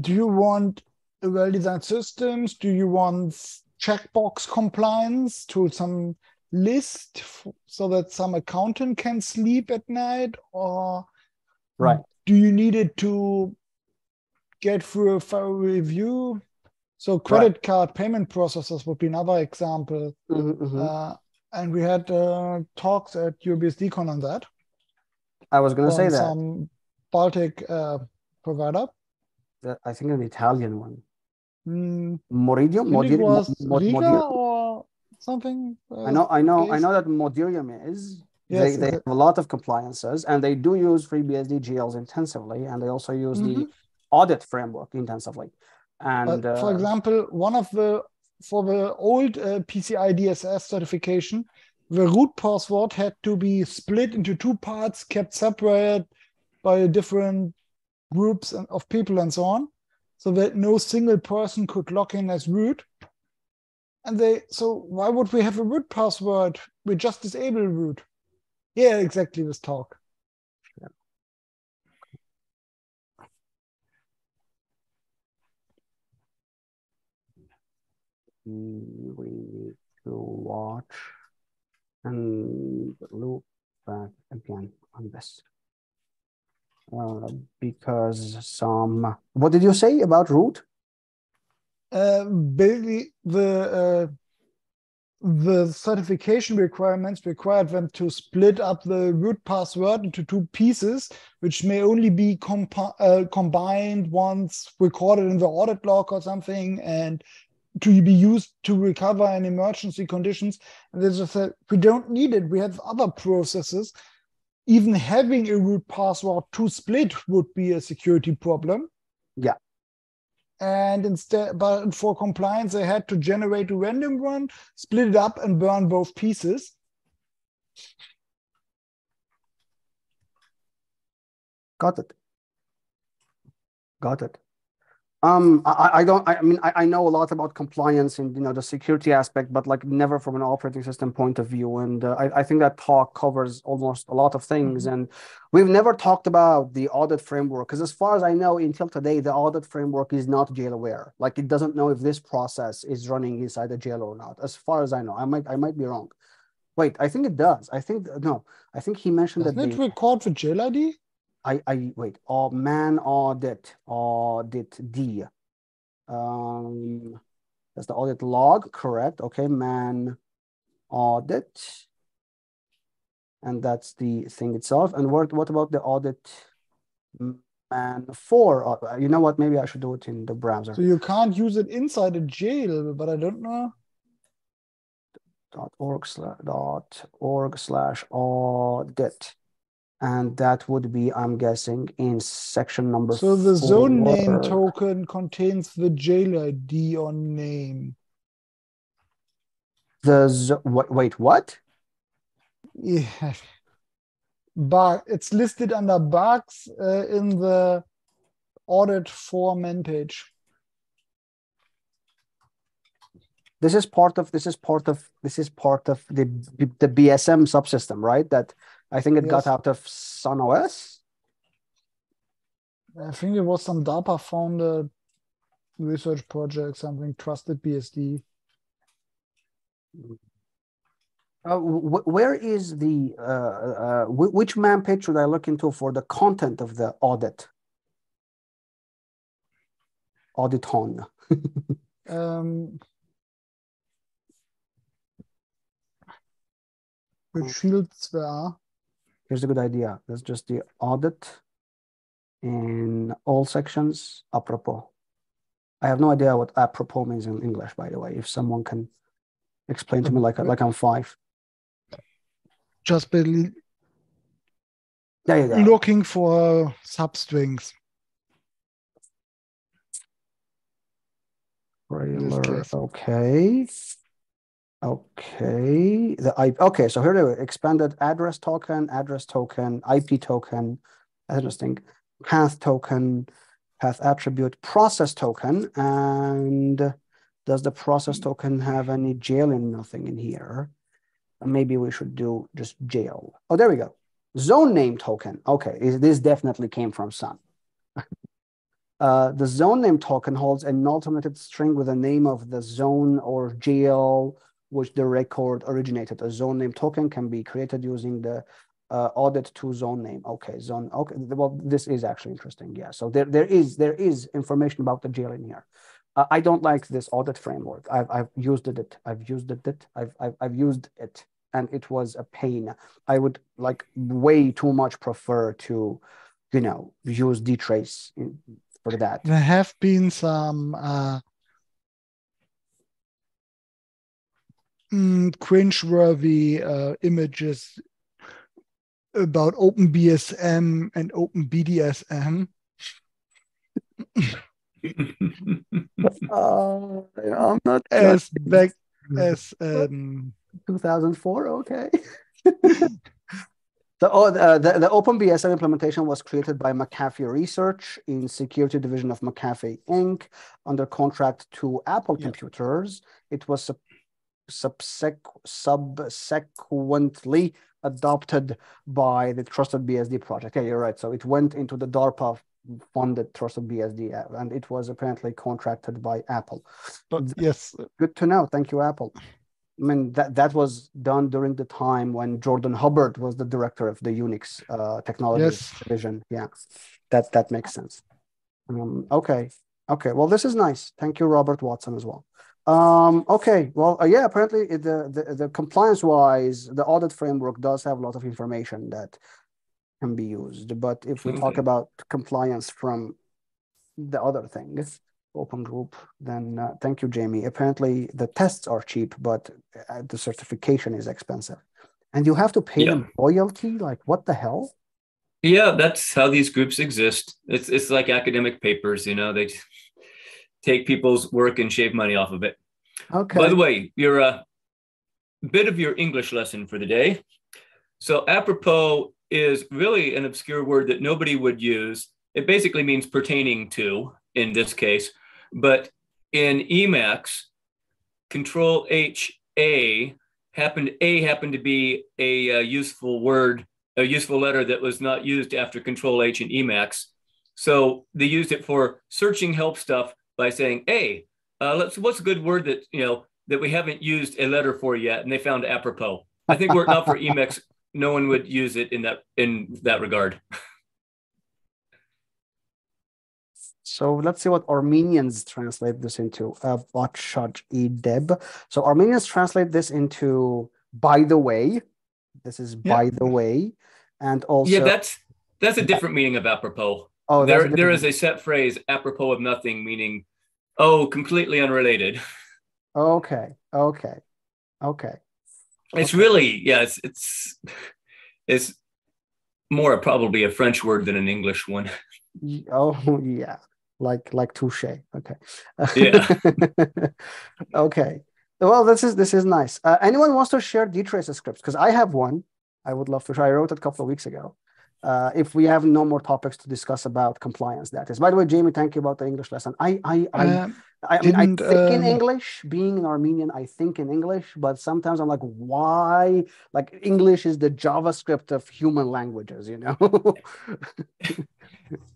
do you want well-designed systems? Do you want checkbox compliance to some list f- so that some accountant can sleep at night, or Right. do you need it to get through a thorough review? So credit card payment processors would be another example. Mhm, mhm. Uh, and we had uh, talks at EuroBSDCon on that I was going to say that. some Baltic uh, provider. I think an Italian one. Mm, Moridium? I think it Modirium? was Mod- Riga Modirium? or something. I know, I know, I know that Modirium is. Yes, they, they have a lot of compliances and they do use FreeBSD jails intensively and they also use the Mhm. audit framework intensively. And But for uh, example, one of the for the old uh, PCI DSS certification, the root password had to be split into two parts, kept separate by different groups of people and so on, so that no single person could log in as root. And they so why would we have a root password? We just disable root. Yeah, exactly this talk. we need to watch and look back again on this. Uh, because some, what did you say about root? Uh, basically, the uh, the certification requirements required them to split up the root password into two pieces, which may only be uh, combined once recorded in the audit log or something, and to be used to recover in emergency conditions. And they just said, we don't need it. We have other processes. Even having a root password to split would be a security problem Yeah. and instead but for compliance they had to generate a random one split it up and burn both pieces Got it. Got it. Um, I, I- don't, I mean, I, I know a lot about compliance and, you know, the security aspect, but like never from an operating system point of view. And uh, I, I think that talk covers almost a lot of things. And we've never talked about the audit framework, because as far as I know, until today, the audit framework is not jail aware. Like it doesn't know if this process is running inside the jail or not, as far as I know. I might, I might be wrong. Wait, I think it does. I think no. I think he mentioned Doesn't that it the, record the jail ID? I I wait. Oh, man audit audit D. Um, that's the audit log, correct? Okay, man audit, and that's the thing itself. And what what about the audit man for? Uh, you know what? Maybe I should do it in the browser. So you can't use it inside a jail, but I don't know. dot org slash dot org slash audit. And that would be, I'm guessing, in section number So the zone name token contains the jail ID or name. The zo- what, wait, what? Yeah. Bug. It's listed under bugs uh, in the audit for page. This is part of this is part of this is part of the the BSM subsystem, right? That I think it got out of Sun OS. I think it was some DARPA founded research project, something trusted BSD. Uh, wh- where is the uh, uh, wh- which man page should I look into for the content of the audit? Auditon. [LAUGHS] Um, which fields there are. Here's a good idea. That's just the audit in all sections, apropos. I have no idea what apropos means in English, by the way. If someone can explain to me like mm-hmm. like I'm five. Just be There you go. looking for substrings. Trailer, okay. Okay. The I okay, so here they go. Expanded address token, address token, IP token. Interesting. Path token, path attribute, process token, and does the process token have any jail in nothing in here? Maybe we should do just jail. Oh, there we go. Zone name token. Okay, this definitely came from Sun. [LAUGHS] Uh, the zone name token holds an null-terminated string with the name of the zone or jail which the record originated. A zone name token can be created using the uh, audit to zone name. Okay, zone. Okay, well, this is actually interesting. Yeah, so there, there is there is information about the jail in here. Uh, I don't like this audit framework. I've I've used it. I've used it. I've I've, I've used it, and it was a pain. I would like way too much prefer to, you know, use dtrace for that. There have been some uh, mm, cringeworthy uh, images about OpenBSM and OpenBDSM. Uh, I'm not as judging. back as um, 2004. Okay. [LAUGHS] The, oh, the, the, the OpenBSM implementation was created by McAfee Research in Security Division of McAfee Inc. under contract to Apple Yeah. computers. It was sub, subsequ- subsequently adopted by the Trusted BSD project. Yeah, you're right. So it went into the DARPA funded Trusted BSD, uh, and it was apparently contracted by Apple. but yes, Good to know. Thank you, Apple. I mean, that, that was done during the time when Jordan Hubbard was the director of the Unix uh, technology Yes. division. Yeah, that that makes sense. Um, okay, okay. Well, this is nice. Thank you, Robert Watson, as well. Um, okay. Well, uh, yeah. Apparently, it, the the, the compliance wise, the audit framework does have a lot of information that can be used. But if we talk about compliance from the other things, open group, then uh, thank you, Jamie. Apparently, the tests are cheap, but uh, the certification is expensive, and you have to pay them royalty. Like, what the hell? Yeah, that's how these groups exist. It's it's like academic papers, you know, they take people's work and shave money off of it. Okay. By the way, your uh, bit of your English lesson for the day. So apropos is really an obscure word that nobody would use. It basically means pertaining to in this case, but in Emacs, Control H A happened A happened to be a, uh useful word, a useful letter that was not used after Control H in Emacs. So they used it for searching help stuff by saying, "Hey, uh, let's what's a good word that you know that we haven't used a letter for yet?" And they found apropos. I think were it not for [LAUGHS] Emacs, no one would use it in that in that regard. So let's see what Armenians translate this into. Uh, Deb. So Armenians translate this into by the way. This is Yeah. by the way. And also yeah, that's that's a different meaning of apropos. Oh, there there is a set phrase apropos of nothing, meaning oh, completely unrelated. [LAUGHS] okay, okay, okay. It's Okay. really yeah, it's it's it's more probably a French word than an English one. [LAUGHS] Oh [LAUGHS] yeah, like like touche. Okay. Yeah. okay. Well, this is this is nice. Uh, anyone wants to share dtraces scripts? Because I have one. I would love to try. I wrote it a couple of weeks ago. Uh, if we have no more topics to discuss about compliance, that is. By the way, Jamie, thank you about the English lesson. I I I, Um, I, mean, I didn't, think in um, English. Being an Armenian, I think in English, but sometimes I'm like, why? Like English is the JavaScript of human languages, you know? [LAUGHS]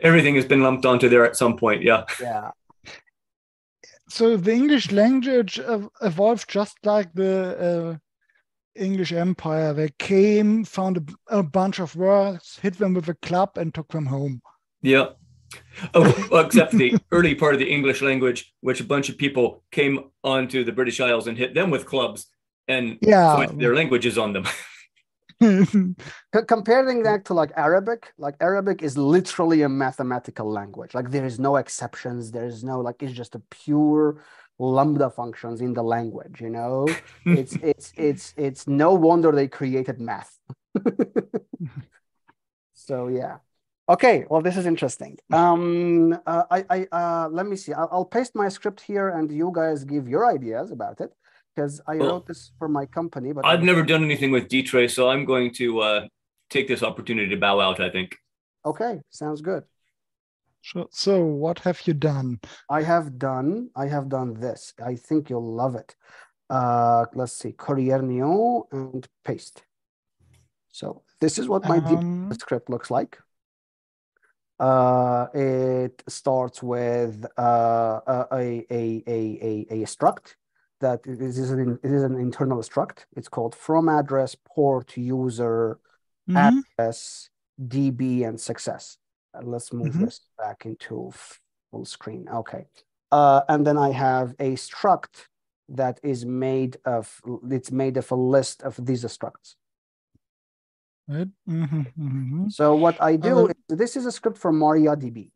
Everything has been lumped onto there at some point. Yeah. yeah. so the English language evolved just like the uh, English Empire. They came, found a bunch of words, hit them with a club, and took them home. Yeah. Oh, [LAUGHS] well, except the early part of the English language, which a bunch of people came onto the British Isles and hit them with clubs and Yeah. foisted their languages on them. [LAUGHS] [LAUGHS] Comparing that to like Arabic, like Arabic is literally a mathematical language. Like there is no exceptions. There is no like it's just a pure lambda functions in the language. You know, [LAUGHS] it's it's it's it's no wonder they created math. [LAUGHS] so yeah. Okay, well, this is interesting. Um, uh, I, I, uh, let me see. I'll, I'll paste my script here, and you guys give your ideas about it, because I Well, wrote this for my company. But I've never done anything with dtrace, so I'm going to uh, take this opportunity to bow out, I think. Okay, sounds good. So, so what have you done? I have done, I have done this. I think you'll love it. Uh, let's see, Courier Neo and paste. So this is what my Um, script looks like. Uh, it starts with uh, a, a, a, a, a, struct that it is an, it is an internal struct. It's called from address, port, user, mhm. address, DB, and success. Uh, let's move Mhm. this back into full screen. Okay. Uh, and then I have a struct that is made of, it's made of a list of these structs. Right? Mhm, mhm, So what I do, Uh, is, this is a script for MariaDB.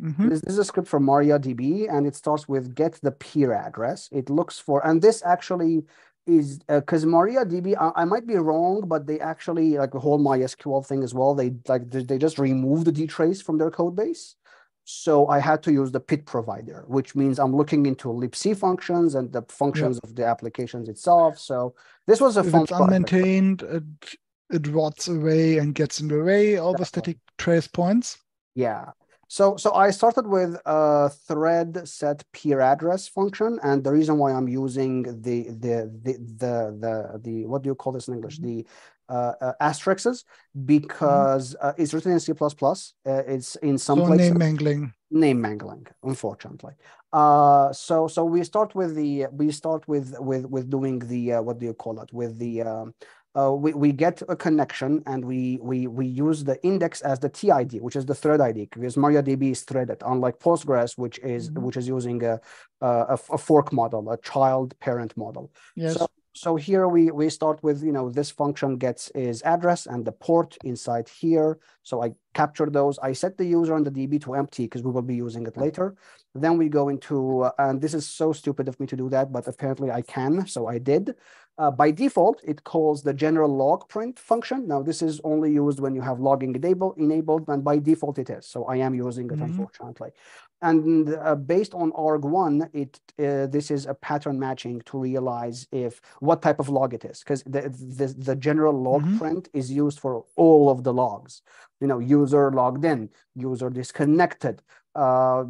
mhm. This, this is a script for MariaDB, and it starts with get the peer address. It looks for, and this actually is uh, because MariaDB, I, I might be wrong, but they actually like the whole MySQL thing as well. They like they, just removed the dtrace from their code base. So I had to use the PID provider, which means I'm looking into libc functions and the functions of the applications itself. So this was a If fun it's unmaintained, it, it rots away and gets in the way all the static trace points. Yeah. So so I started with a thread set peer address function, and the reason why I'm using the the the the the, the what do you call this in English? The uh, uh, asterisks because uh, it's written in C++. Uh, it's in some so places name mangling. name mangling unfortunately uh so so we start with the we start with with with doing the uh, what do you call it with the um uh, we, we get a connection and we we we use the index as the TID, which is the thread ID, because MariaDB is threaded, unlike Postgres, which is Mhm. which is using a, a a fork model, a child parent model. Yes. So, so here we we start with you know this function gets is address and the port inside here. So I capture those. I set the user and the DB to empty because we will be using it later. Then we go into uh, and this is so stupid of me to do that, but apparently I can, so I did. Uh, by default, it calls the general log print function. Now this is only used when you have logging enable, enabled, and by default it is. So I am using it Mhm. unfortunately. And uh, based on arg1, it uh, this is a pattern matching to realize if what type of log it is, because the, the the general log Mhm. print is used for all of the logs. You know, user logged in, user disconnected, uh,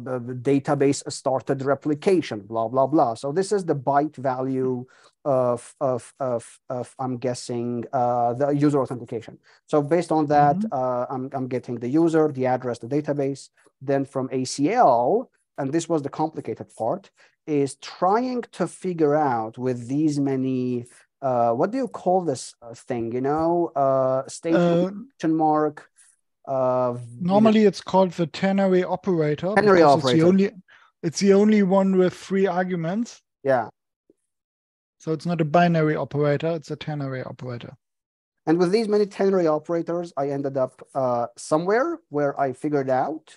database started replication, blah blah blah. So this is the byte value of of of, of I'm guessing uh, the user authentication. So based on that, Mhm. uh, I'm I'm getting the user, the address, the database. Then from ACL, and this was the complicated part, is trying to figure out with these many uh, what do you call this uh, thing? You know, uh, state Uh, mark. Uh, normally, it's called the ternary operator. Ternary because It's operator. the only, it's the only one with three arguments. yeah. So it's not a binary operator; it's a ternary operator. And with these many ternary operators, I ended up uh, somewhere where I figured out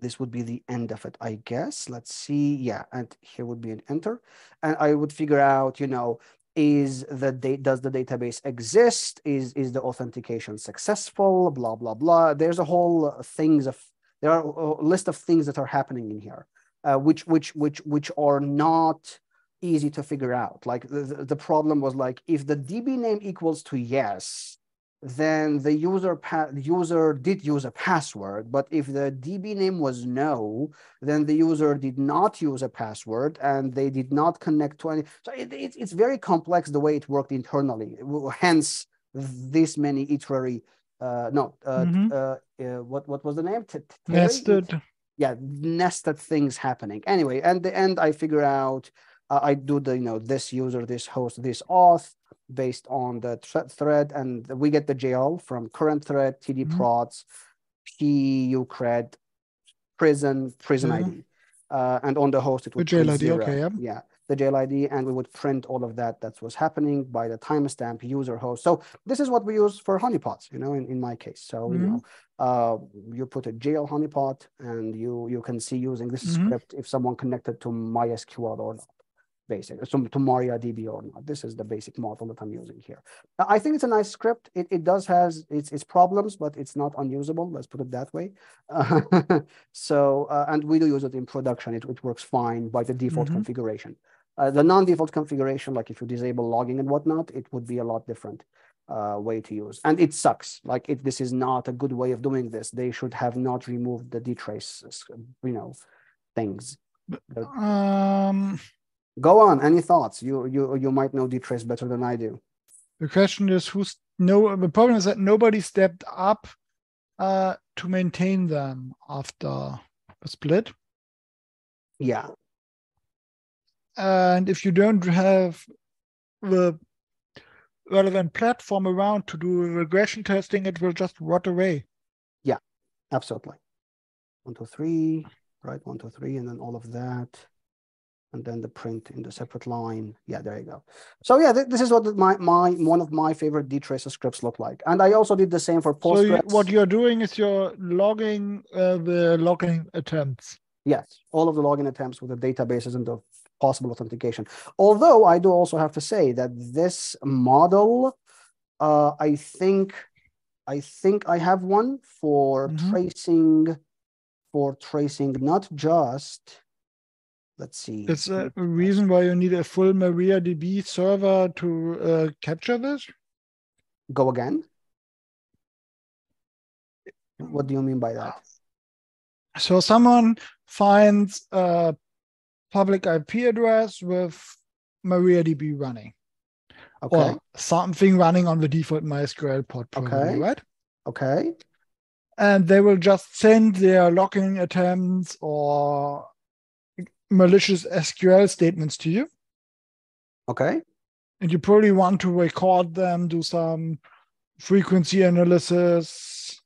this would be the end of it, I guess. Let's see. Yeah, and here would be an enter. And I would figure out, you know, is the date does the database exist? Is is the authentication successful? Blah blah blah. There's a whole uh, things of there are a list of things that are happening in here, uh, which which which which are not easy to figure out. Like the, the, problem was like if the DB name equals to yes, then the user user did use a password. But if the DB name was no, then the user did not use a password and they did not connect to any. So it, it, it's very complex the way it worked internally. Hence, this many iterary. Uh, no, uh, Mhm. uh, uh, what what was the name? T- Nested. yeah nested things happening anyway and the end i figure out i do the you know this user this host this auth based on the thre- thread and we get the jail from current thread td Mhm. prods pucred prison prison Yeah. id uh, and on the host it would jail ID, okay, yeah. yeah the jail id and we would print all of that that was happening by the timestamp user host so this is what we use for honeypots you know in, in my case so you Mhm. know uh, you put a jail honeypot and you you can see using this Mhm. script if someone connected to MySQL or not, basic, so to MariaDB or not. This is the basic model that I'm using here. I think it's a nice script. It, it does has its, its problems, but it's not unusable. Let's put it that way. Uh, [LAUGHS] so, uh, and we do use it in production. It, it works fine by the default Mhm. configuration. Uh, the non-default configuration, like if you disable logging and whatnot, it would be a lot different uh, way to use. And it sucks. Like it, this is not a good way of doing this. They should have not removed the dtrace, you know, things. Um, Go on. Any thoughts? You you you might know dtrace better than I do. the question is who's no. The problem is that nobody stepped up uh, to maintain them after the split. Yeah. And if you don't have the relevant platform around to do regression testing, it will just rot away. Yeah, absolutely. One, two, three, right? One, two, three, and then all of that. And then the print in the separate line. Yeah, there you go. So yeah, th- this is what my, my one of my favorite dtracer scripts look like. And I also did the same for So you, what you're doing is you're logging uh, the logging attempts. Yes, all of the login attempts with the databases and the possible authentication. Although I do also have to say that this model, uh, I think, I think I have one for Mhm. tracing, for tracing not just. Let's see. It's a reason why you need a full MariaDB server to uh, capture this. Go again. What do you mean by that? So someone finds a public IP address with MariaDB running, Okay. or something running on the default MySQL pod, probably, Okay. right? Okay. And they will just send their logging attempts or malicious SQL statements to you. Okay. and you probably want to record them, do some frequency analysis,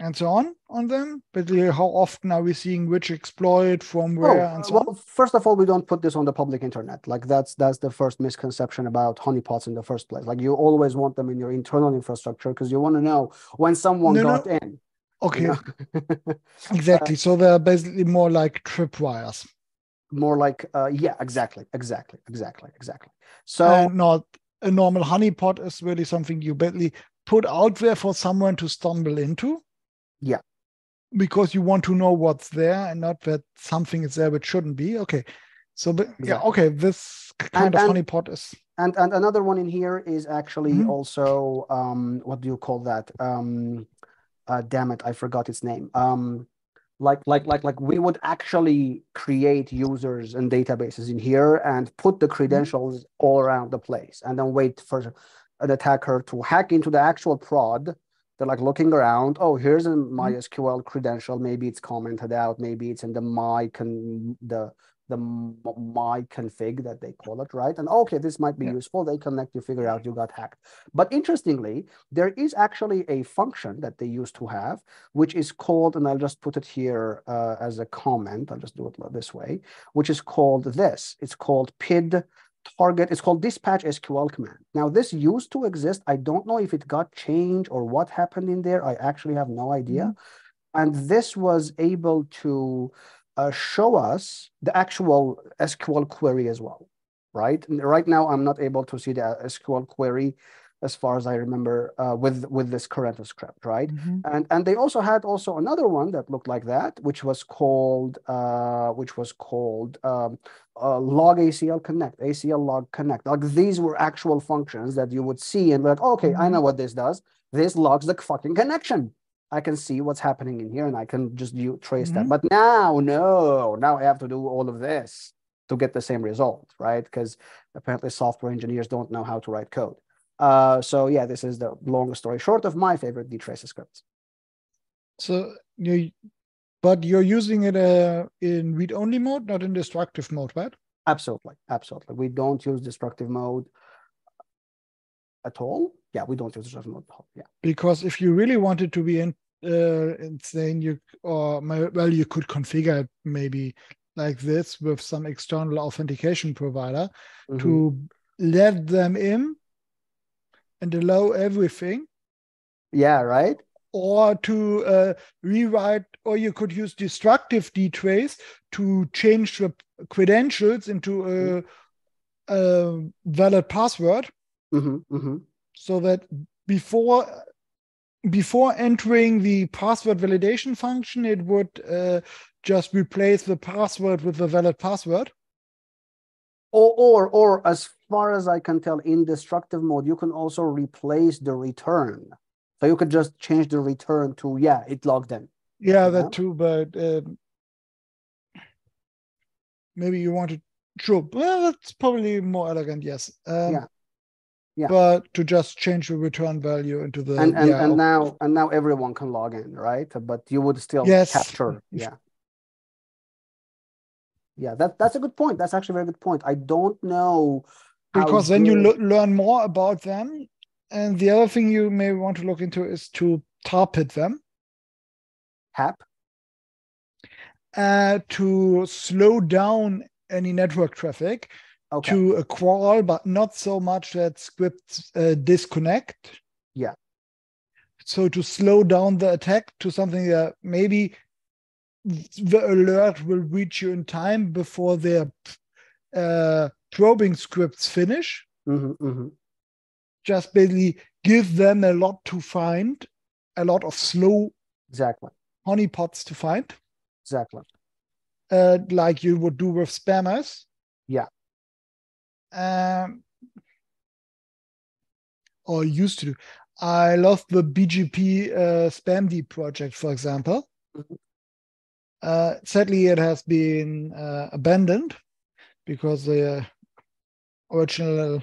and so on on them. Basically, how often are we seeing which exploit from where Oh, and so well, on? first of all, we don't put this on the public internet. Like that's that's the first misconception about honeypots in the first place. Like you always want them in your internal infrastructure because you want to know when someone No, no. got in. you Okay, know? [LAUGHS] exactly. So they're basically more like tripwires More like uh, yeah, exactly, exactly, exactly, exactly. So and not a normal honeypot is really something you basically put out there for someone to stumble into. Yeah. Because you want to know what's there and not that something is there which shouldn't be. Okay. So, but yeah, okay. This kind And- of and- honeypot is and and another one in here is actually Mhm. also um what do you call that um uh damn it i forgot its name. Um like like like like we would actually create users and databases in here and put the credentials all around the place and then wait for an attacker to hack into the actual prod. They're like looking around. Oh here's a mysql credential. Maybe it's commented out. Maybe it's in the my con the the my config that they call it, right? And okay, this might be Yeah. useful. They connect, you figure out you got hacked. But interestingly, there is actually a function that they used to have, which is called, and I'll just put it here uh, as a comment. I'll just do it this way, which is called this. It's called PID target. It's called dispatch SQL command. Now, this used to exist. I don't know if it got changed or what happened in there. I actually have no idea. And this was able to uh, show us the actual SQL query as well, right? And right now, I'm not able to see the SQL query as far as I remember uh, with with this current script, right? Mhm. And and they also had also another one that looked like that, which was called uh, which was called um, uh, log ACL connect, ACL log connect. Like these were actual functions that you would see and be like, okay, I know what this does. This logs the fucking connection. I can see what's happening in here and I can just do, trace that. Mhm. But now, no, now I have to do all of this to get the same result, right? Because apparently software engineers don't know how to write code. Uh, so yeah, this is the long story short of my favorite dtrace scripts. So you, but you're using it uh, in read-only mode, not in destructive mode, right? Absolutely, absolutely. We don't use destructive mode at all. Yeah, we don't use mode at all. Yeah. Because if you really wanted to be in, uh, insane, you or my, well, you could configure it maybe like this with some external authentication provider Mhm. to let them in and allow everything, Yeah, right. or to uh, rewrite, or you could use destructive dtrace to change the credentials into a, a valid password. Hmm hmm so that before before entering the password validation function, it would uh, just replace the password with a valid password. Or, or, or as far as I can tell, in destructive mode, you can also replace the return. So you could just change the return to yeah, it logged in. Yeah, Yeah. that too, but um, maybe you want to. Sure, well, that's probably more elegant. Yes. Um, Yeah. Yeah. But to just change the return value into the and and, yeah, and now and now everyone can log in, right? But you would still Yes. capture. [LAUGHS] Yeah. Yeah, that that's a good point. That's actually a very good point. I don't know because then you learn more about them. And the other thing you may want to look into is to target them. hap. uh, to slow down any network traffic Okay. to a crawl, but not so much that scripts uh, disconnect. Yeah. So to slow down the attack to something that maybe the alert will reach you in time before their uh, probing scripts finish. hmm hmm Just basically give them a lot to find, a lot of slow Exactly. honeypots to find. Exactly. uh, like you would do with spammers. Yeah. Um, or used to do. I love the BGP uh, SpamD project, for example. Mhm. Uh, sadly, it has been uh, abandoned because the original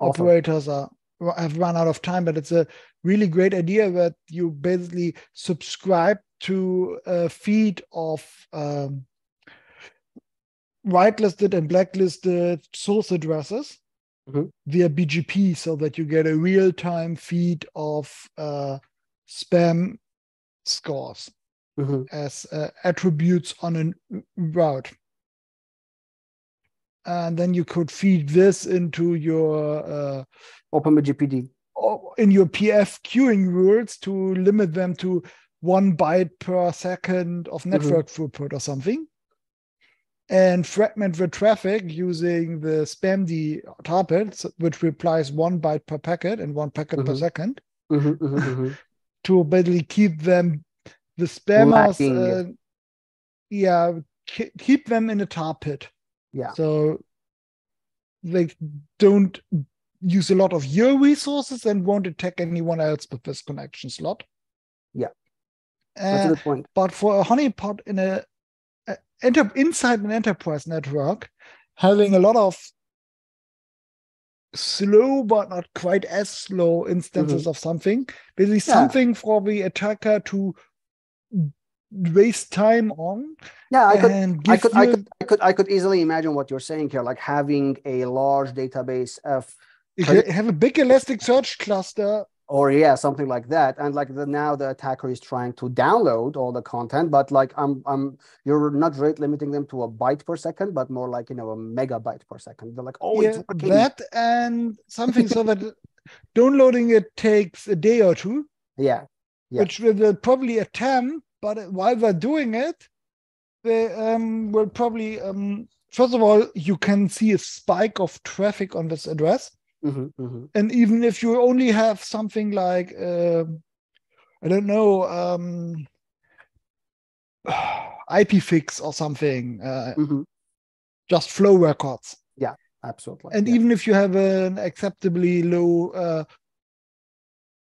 operators are have run out of time. But it's a really great idea that you basically subscribe to a feed of um, whitelisted and blacklisted source addresses Mhm. via BGP, so that you get a real time feed of uh, spam scores hmm as uh, attributes on a route. And then you could feed this into your uh, OpenBGPD. or in your PF queuing rules to limit them to one byte per second of network throughput or something. And fragment the traffic using the spamd target, which replies one byte per packet and one packet per Mhm. second, hmm hmm hmm to basically keep them, the spammers, uh, yeah, ke- keep them in a tar pit. Yeah. So they don't use a lot of your resources and won't attack anyone else with this connection slot. Yeah. That's a Uh, good point. but for a honeypot in a enter, inside an enterprise network, having a lot of slow but not quite as slow instances of something, basically Mm-hmm. Yeah. something for the attacker to waste time on. Yeah, I could, I could, I could, I could, I could easily imagine what you're saying here, like having a large database of, you have a big Elasticsearch cluster. Or yeah, something like that, and like the now the attacker is trying to download all the content, but like I'm, I'm, you're not rate limiting them to a byte per second, but more like you know a megabyte per second. They're like, oh, yeah, that and something so that [LAUGHS] downloading it takes a day or two, yeah, Yeah. which we will probably attempt. But while they're doing it, they um, will probably um, first of all you can see a spike of traffic on this address. Hmm hmm and even if you only have something like uh, I don't know um, [SIGHS] IPFix or something, uh, hmm just flow records, Yeah, absolutely. and yeah. even if you have an acceptably low uh,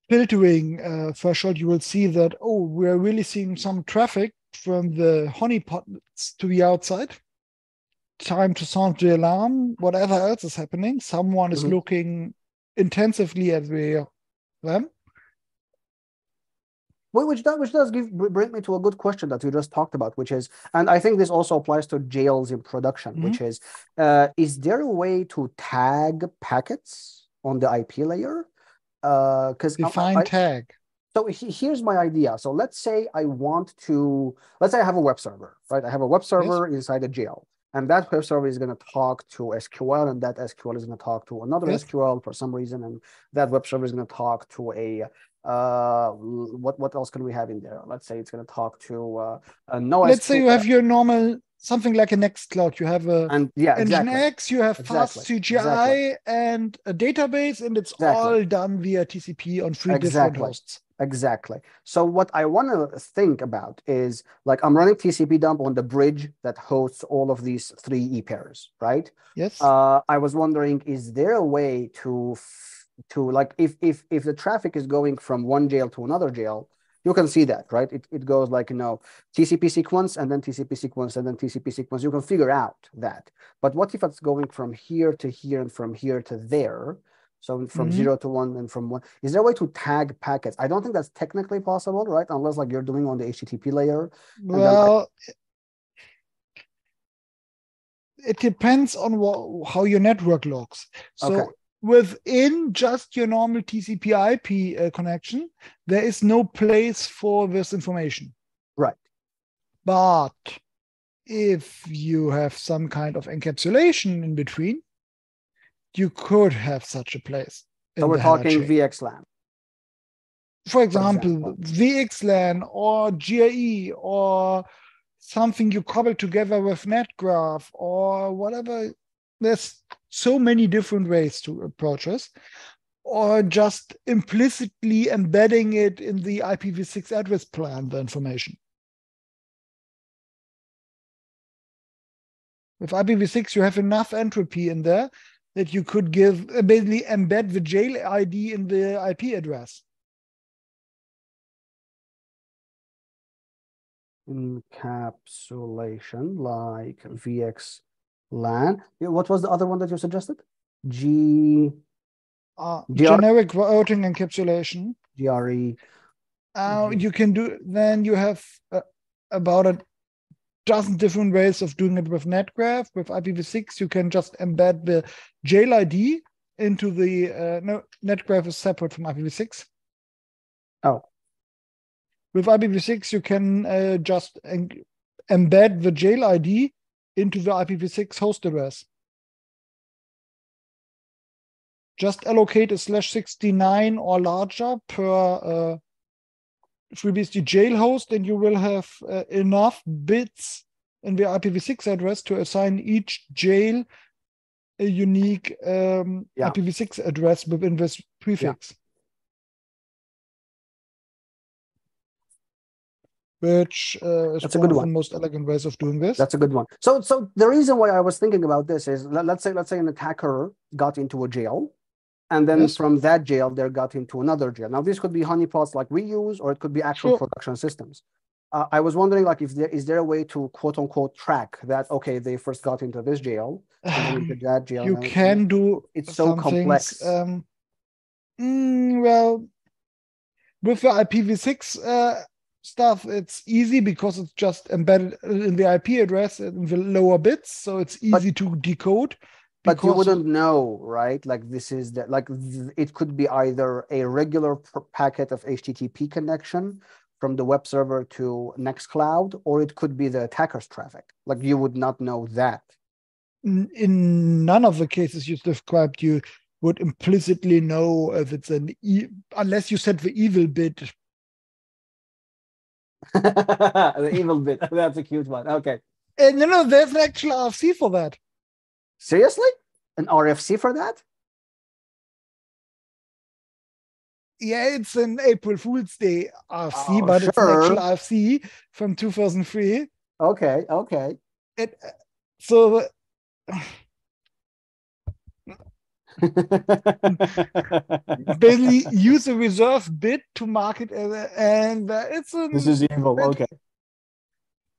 filtering uh, threshold, you will see that oh, we're really seeing some traffic from the honeypots to the outside. Time to sound the alarm. Whatever else is happening, someone is Mhm. looking intensively at the them. Wh- Which does, which does give bring me to a good question that you just talked about, which is, and I think this also applies to jails in production, which is, uh, is there a way to tag packets on the IP layer? Because define tag. so he- here's my idea. So let's say I want to, let's say I have a web server, right? I have a web server inside a jail, and that web server is going to talk to SQL, and that SQL is going to talk to another Yes. SQL for some reason, and that web server is going to talk to a uh what what else can we have in there? Let's say it's going to talk to uh, a NoSQL. Let's say you have your normal something like a Nextcloud. You have a and yeah, exactly. X, you have fast Exactly, CGI and a database, and it's Exactly. all done via TCP on three different hosts. Exactly. So what I want to think about is like I'm running tcpdump on the bridge that hosts all of these three e pairs, right? Yes. Uh, I was wondering, is there a way to to like if if if the traffic is going from one jail to another jail, you can see that, right? It it goes like you know TCP sequence and then TCP sequence and then TCP sequence. You can figure out that. But what if it's going from here to here and from here to there? So from Mhm. zero to one and from one, is there a way to tag packets? I don't think that's technically possible, right? Unless like you're doing on the HTTP layer. then- well, it depends on wha- how your network looks. So Okay. within just your normal TCP IP uh, connection, there is no place for this information. Right. But if you have some kind of encapsulation in between, you could have such a place. So we're talking chain. VXLAN. for example, example. VXLAN or GRE or something you cobble together with NetGraph or whatever. There's so many different ways to approach this, or just implicitly embedding it in the IPv6 address plan, the information. With IPv6, you have enough entropy in there that you could give uh, basically embed the jail ID in the IP address. encapsulation like VXLAN. What was the other one that you suggested? G uh, generic routing encapsulation. GRE. Uh, Mhm. You can do then you have uh, about a dozen different ways of doing it with NetGraph. With IPv6, you can just embed the jail ID into the uh, no NetGraph is separate from IPv6. Oh. With IPv6, you can uh, just en- embed the jail ID into the IPv6 host address. Just allocate a slash 69 or larger per uh, FreeBSD jail host, and you will have uh, enough bits in the IPv6 address to assign each jail a unique um, Yeah. IPv6 address within this prefix. Which uh, is That's a good of the one. most elegant ways of doing this. That's a good one. So, so the reason why I was thinking about this is let, us say let's say an attacker got into a jail, and then Yes. from that jail they're got into another jail. Now this could be honeypots like we use, or it could be actual Sure. production systems. Uh, I was wondering like if there is there a way to quote unquote track that okay they first got into this jail and into [SIGHS] that jail. you can do It's so complex. Things, um, mm, well, with the IPv6 uh, stuff, it's easy because it's just embedded in the IP address in the lower bits, so it's But- easy to decode. But you wouldn't know, right? Like this is that like th- it could be either a regular pr- packet of HTTP connection from the web server to Nextcloud, or it could be the attacker's traffic. Like you would not know that. in none of the cases you described, you would implicitly know if it's an e- unless you set the evil bit. [LAUGHS] the evil bit. [LAUGHS] That's a cute one. Okay. And no, no, there's an actual RFC for that. Seriously? An RFC for that? Yeah, it's an April Fool's Day RFC, Oh, but it's an actual. RFC from 2003. Okay. Okay. It, uh, so uh, [SIGHS] basically use a reserve bit to market as and uh, it's a, this is evil. Okay.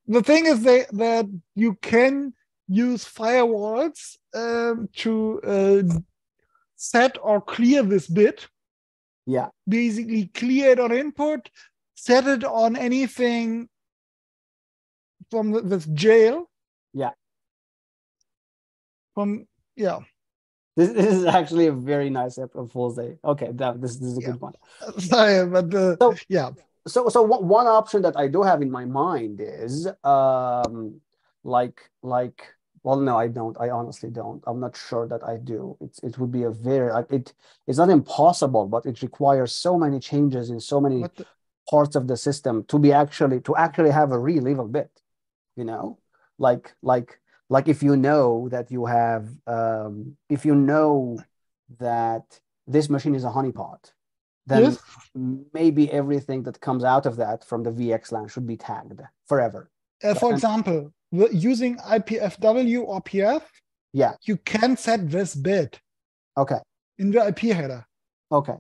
the thing is that, that you can use firewalls um, to uh, set or clear this bit Yeah. basically clear it on input set it on anything from the, this jail Yeah. from yeah This, this is actually a very nice April Fool's Day. Okay, that this, this is a Yeah. good one. [LAUGHS] sorry but the So- yeah So so one one option that I do have in my mind is um like like well no I don't. I honestly don't. I'm not sure that I do. It's it would be a very it it's not impossible but it requires so many changes in so many the, parts of the system to be actually to actually have a real evil bit you know? Like like like if you know that you have um if you know that this machine is a honeypot then Yes. maybe everything that comes out of that from the VXLAN should be tagged forever uh, for example using IPFW or PF yeah you can set this bit okay in the IP header okay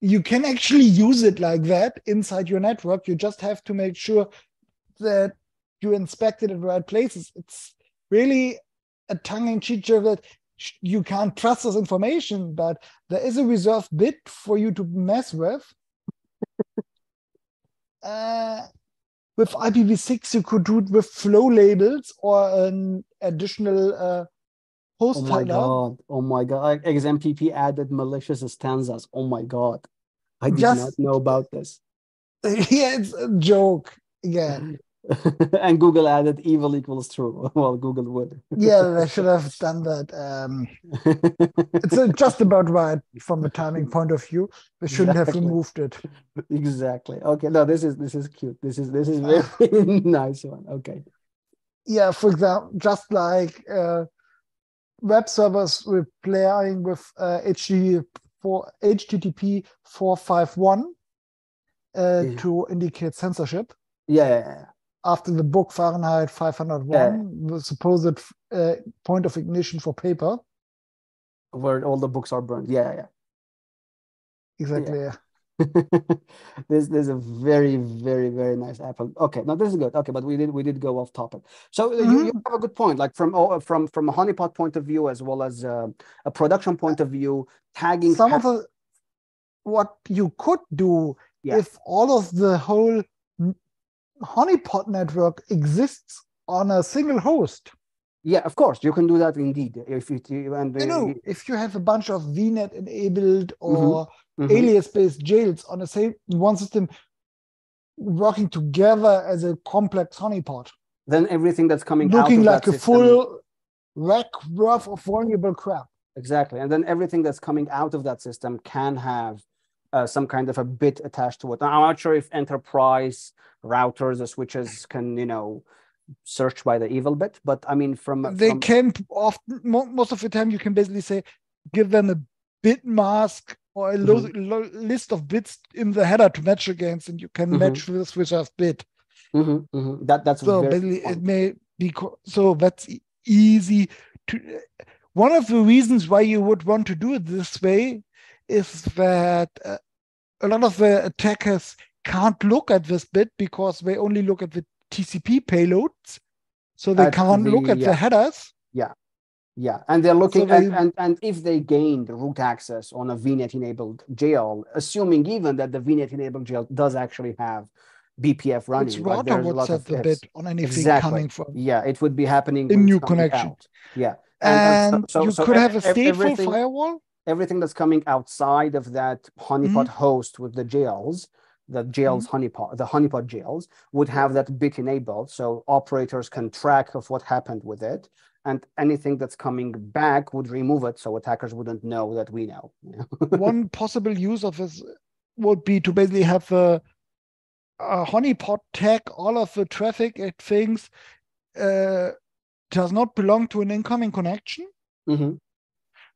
you can actually use it like that inside your network. You just have to make sure that you inspect it in the right places. It's really a tongue-in-cheek joke that you can't trust this information, but there is a reserved bit for you to mess with. [LAUGHS] uh, with IPv6, you could do it with flow labels or an additional uh, host oh my header. god. Oh my god. XMPP added malicious stanzas. Oh my god. I did Just- not know about this. [LAUGHS] Yeah, it's a joke. Again. [LAUGHS] [LAUGHS] and Google added evil equals true [LAUGHS] well Google would yeah, they [LAUGHS] should have done that. Um, it's uh, just about right from a timing point of view. They shouldn't Exactly. have removed it. exactly okay no this is this is cute this is this is very nice one okay Yeah, for example, just like uh, web servers replying with uh, HTTP for HTTP four five one uh, Yeah. to indicate censorship. yeah, yeah, yeah. After the book Fahrenheit 501, the supposed uh, point of ignition for paper. where all the books are burned yeah yeah Exactly. yeah. [LAUGHS] this this is a very very very nice apple okay now this is good okay but we did we did go off topic so uh, you, you have a good point like from oh, from from a honeypot point of view as well as uh, a production point of view tagging some ha- of the what you could do Yeah. if all of the whole honeypot network exists on a single host yeah of course you can do that indeed if it and you uh, know if you have a bunch of vnet enabled or mhm. alias based jails on the same one system working together as a complex honeypot then everything that's coming out looking like a system- full rack worth of vulnerable crap Exactly. And then everything that's coming out of that system can have uh, some kind of a bit attached to it. I'm not sure if enterprise routers or switches can, you know, search by the evil bit, but I mean, from, they from- can often most of the time you can basically say give them a bit mask or a lo- Mm-hmm. lo- list of bits in the header to match against and you can Mhm. match this reserved bit Mhm, mhm. that that's so basically it may be co- so that's e- easy to one of the reasons why you would want to do it this way is that uh, a lot of the attackers can't look at this bit because they only look at the tcp payloads so they At can't look at yeah. the headers Yeah. Yeah, and they're looking So and, they- and and if they gained root access on a VNet enabled jail, assuming even that the VNet enabled jail does actually have BPF running, It's like router there's a would lot set of the bit on anything Exactly. coming from. Yeah, it would be happening in new connection. out. Yeah, And, so- so- you so could have a stateful firewall. Everything that's coming outside of that honeypot host with the jails, the jails honeypot, the honeypot jails would have that bit enabled, so operators can track of what happened with it, and anything that's coming back would remove it, so attackers wouldn't know that we know. [LAUGHS] One possible use of this would be to basically have a, a honeypot tag all of the traffic it thinks uh, does not belong to an incoming connection. hmm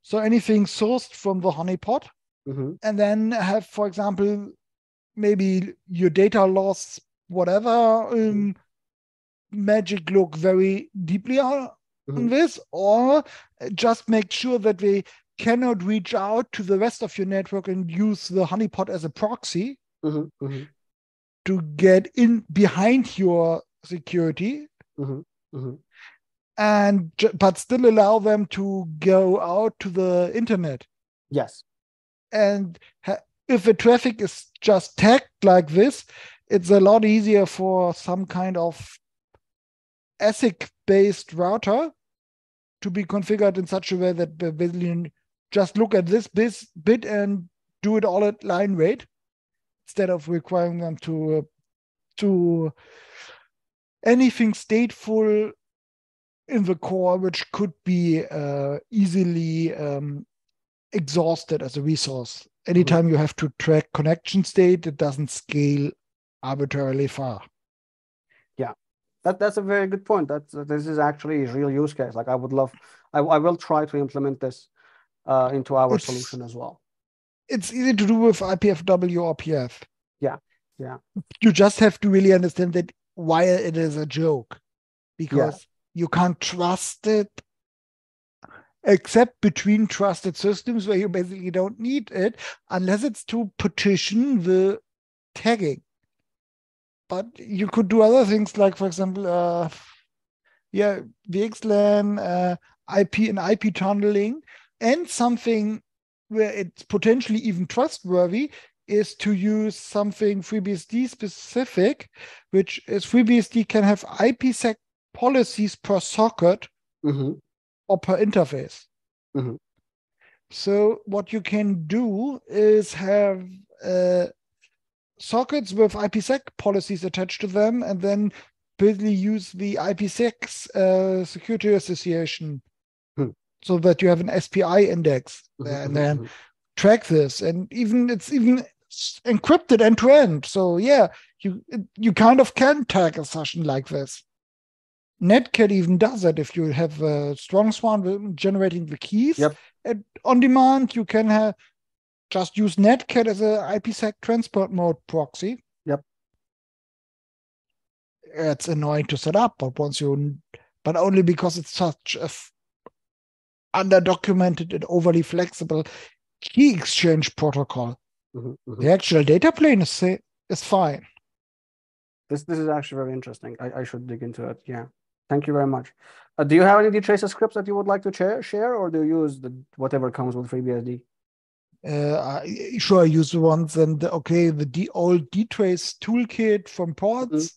So anything sourced from the honeypot, hmm and then have, for example, maybe your data loss, whatever, um, magic look very deeply on, Mhm. this, or just make sure that they cannot reach out to the rest of your network and use the honeypot as a proxy hmm hmm to get in behind your security. Hmm hmm and but still allow them to go out to the internet Yes. and if the traffic is just tagged like this, it's a lot easier for some kind of ASIC based router to be configured in such a way that basically just look at this bis- bit and do it all at line rate instead of requiring them to uh, to anything stateful in the core which could be uh, easily um, exhausted as a resource. Anytime you have to track connection state, it doesn't scale arbitrarily far. Yeah, that that's a very good point. That's this is actually a real use case. Like I would love, I, I will try to implement this uh, into our It's- solution as well. It's easy to do with IPFW or PF. Yeah, yeah. You just have to really understand that why it is a joke, because you can't trust it except between trusted systems where you basically don't need it unless it's to partition the tagging. But you could do other things like, for example, uh, yeah, VXLAN, uh, IP and IP tunneling, and something where it's potentially even trustworthy is to use something FreeBSD specific, which is FreeBSD can have IPsec policies per socket hmm or per interface. Mhm. So what you can do is have uh, sockets with IPsec policies attached to them, and then basically use the IPsec uh, security association, Hmm. so that you have an SPI index, Mhm, and mhm, then mhm. track this. And even it's even encrypted end to end. So yeah, you you kind of can tag a session like this. Netcat even does that if you have a strongSwan generating the keys. Yep. And on demand, you can have just use Netcat as a IPsec transport mode proxy. Yep. It's annoying to set up, but once you, but only because it's such a f- underdocumented and overly flexible key exchange protocol. Mhm, mhm. The actual data plane is is fine. This this is actually very interesting. I, I should dig into it. Yeah. Thank you very much. Uh, do you have any dtracer scripts that you would like to share, share or do you use the whatever comes with FreeBSD? Uh, I, sure, I use the ones and the, okay, the D, old dtrace toolkit from ports.